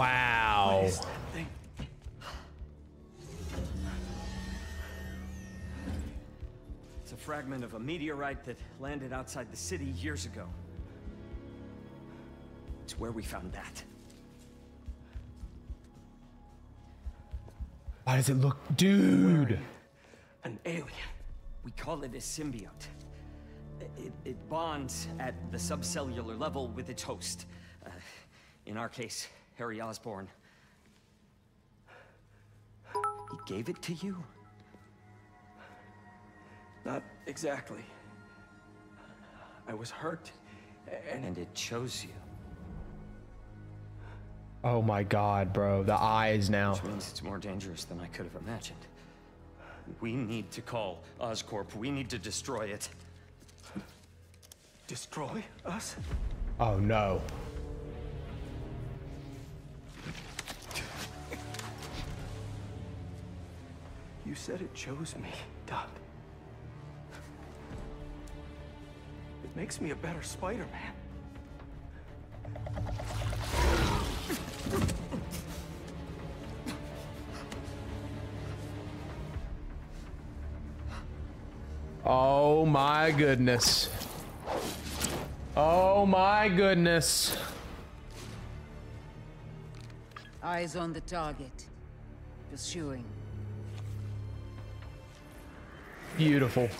Wow. Fragment of a meteorite that landed outside the city years ago. It's where we found that. Why does it look, dude? An alien. We call it a symbiote. It, it bonds at the subcellular level with its host. Uh, in our case, Harry Osborn. He gave it to you? Not exactly. I was hurt, and, And it chose you. Oh my god, bro. The eyes now. Which means it's more dangerous than I could have imagined. We need to call Oscorp. We need to destroy it. Destroy us? Oh no. You said it chose me, Doc. Makes me a better Spider-Man. Oh my goodness. Oh my goodness. Eyes on the target. Pursuing. Beautiful.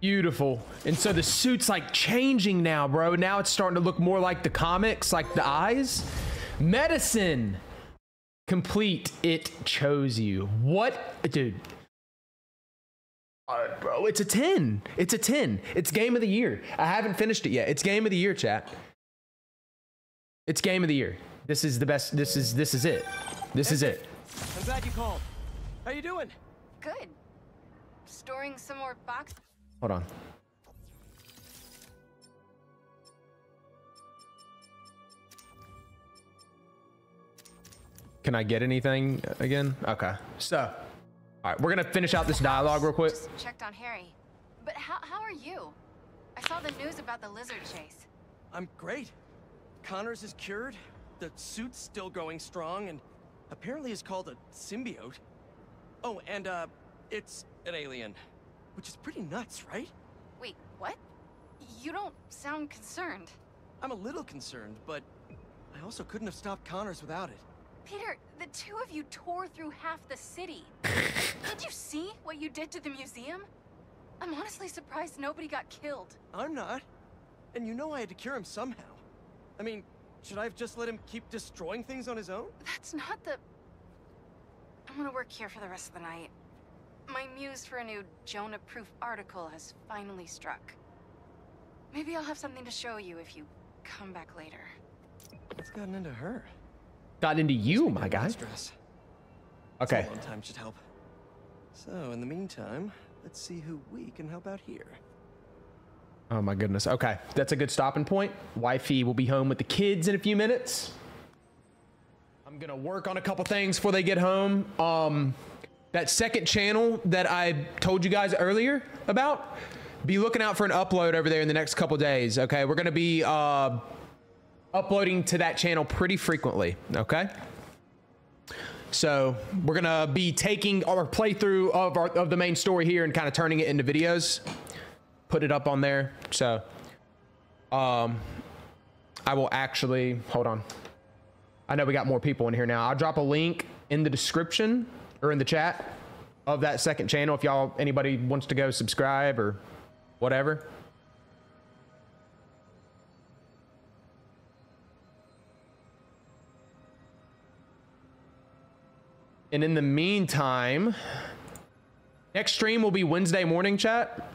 Beautiful. And so the suit's like changing now, bro. Now it's starting to look more like the comics, like the eyes. Medicine. Complete. It chose you. What? Dude. Uh, bro, it's a 10. It's a 10. It's game of the year. I haven't finished it yet. It's game of the year, chat. It's game of the year. This is the best. This is this is it. This is it. I'm glad you called. How you doing? Good. Storing some more box. Hold on. Can I get anything again? Okay. So, all right, we're gonna finish out this dialogue real quick. Just checked on Harry. But how, how are you? I saw the news about the lizard chase. I'm great. Connors is cured. The suit's still going strong, and apparently is called a symbiote. Oh, and uh, it's an alien, which is pretty nuts, right? Wait, what? You don't sound concerned. I'm a little concerned, but I also couldn't have stopped Connors without it. Peter, the two of you tore through half the city. did you see what you did to the museum? I'm honestly surprised nobody got killed. I'm not. And you know I had to cure him somehow. I mean, should I have just let him keep destroying things on his own? That's not the... I'm gonna work here for the rest of the night. My muse for a new Jonah-proof article has finally struck. Maybe I'll have something to show you if you come back later. What's gotten into her? Got into you, my guy. Stress. Okay. Alone time should help. So, in the meantime, let's see who we can help out here. Oh my goodness. Okay, that's a good stopping point. Wifey will be home with the kids in a few minutes. I'm gonna work on a couple things before they get home. Um, that second channel that I told you guys earlier about, be looking out for an upload over there in the next couple days. Okay, we're gonna be uh, uploading to that channel pretty frequently. Okay. So we're gonna be taking our playthrough of our of the main story here and kind of turning it into videos. Put it up on there. So um I will actually hold on. I know we got more people in here now. I'll drop a link in the description or in the chat of that second channel if y'all anybody wants to go subscribe or whatever. And in the meantime, next stream will be Wednesday morning chat.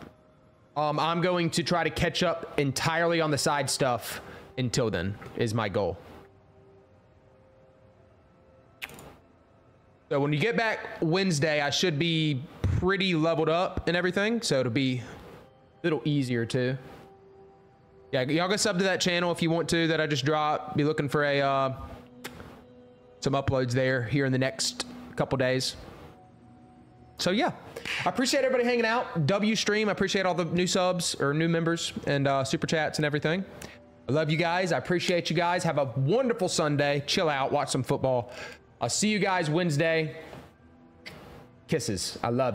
Um, I'm going to try to catch up entirely on the side stuff until then, is my goal. So when you get back Wednesday, I should be pretty leveled up and everything. So it'll be a little easier too. Yeah, y'all go sub to that channel if you want to that I just dropped. Be looking for a uh, some uploads there here in the next couple days. So yeah, I appreciate everybody hanging out. W stream, I appreciate all the new subs or new members and uh, super chats and everything. I love you guys. I appreciate you guys. Have a wonderful Sunday. Chill out, watch some football. I'll see you guys Wednesday. Kisses. I love you.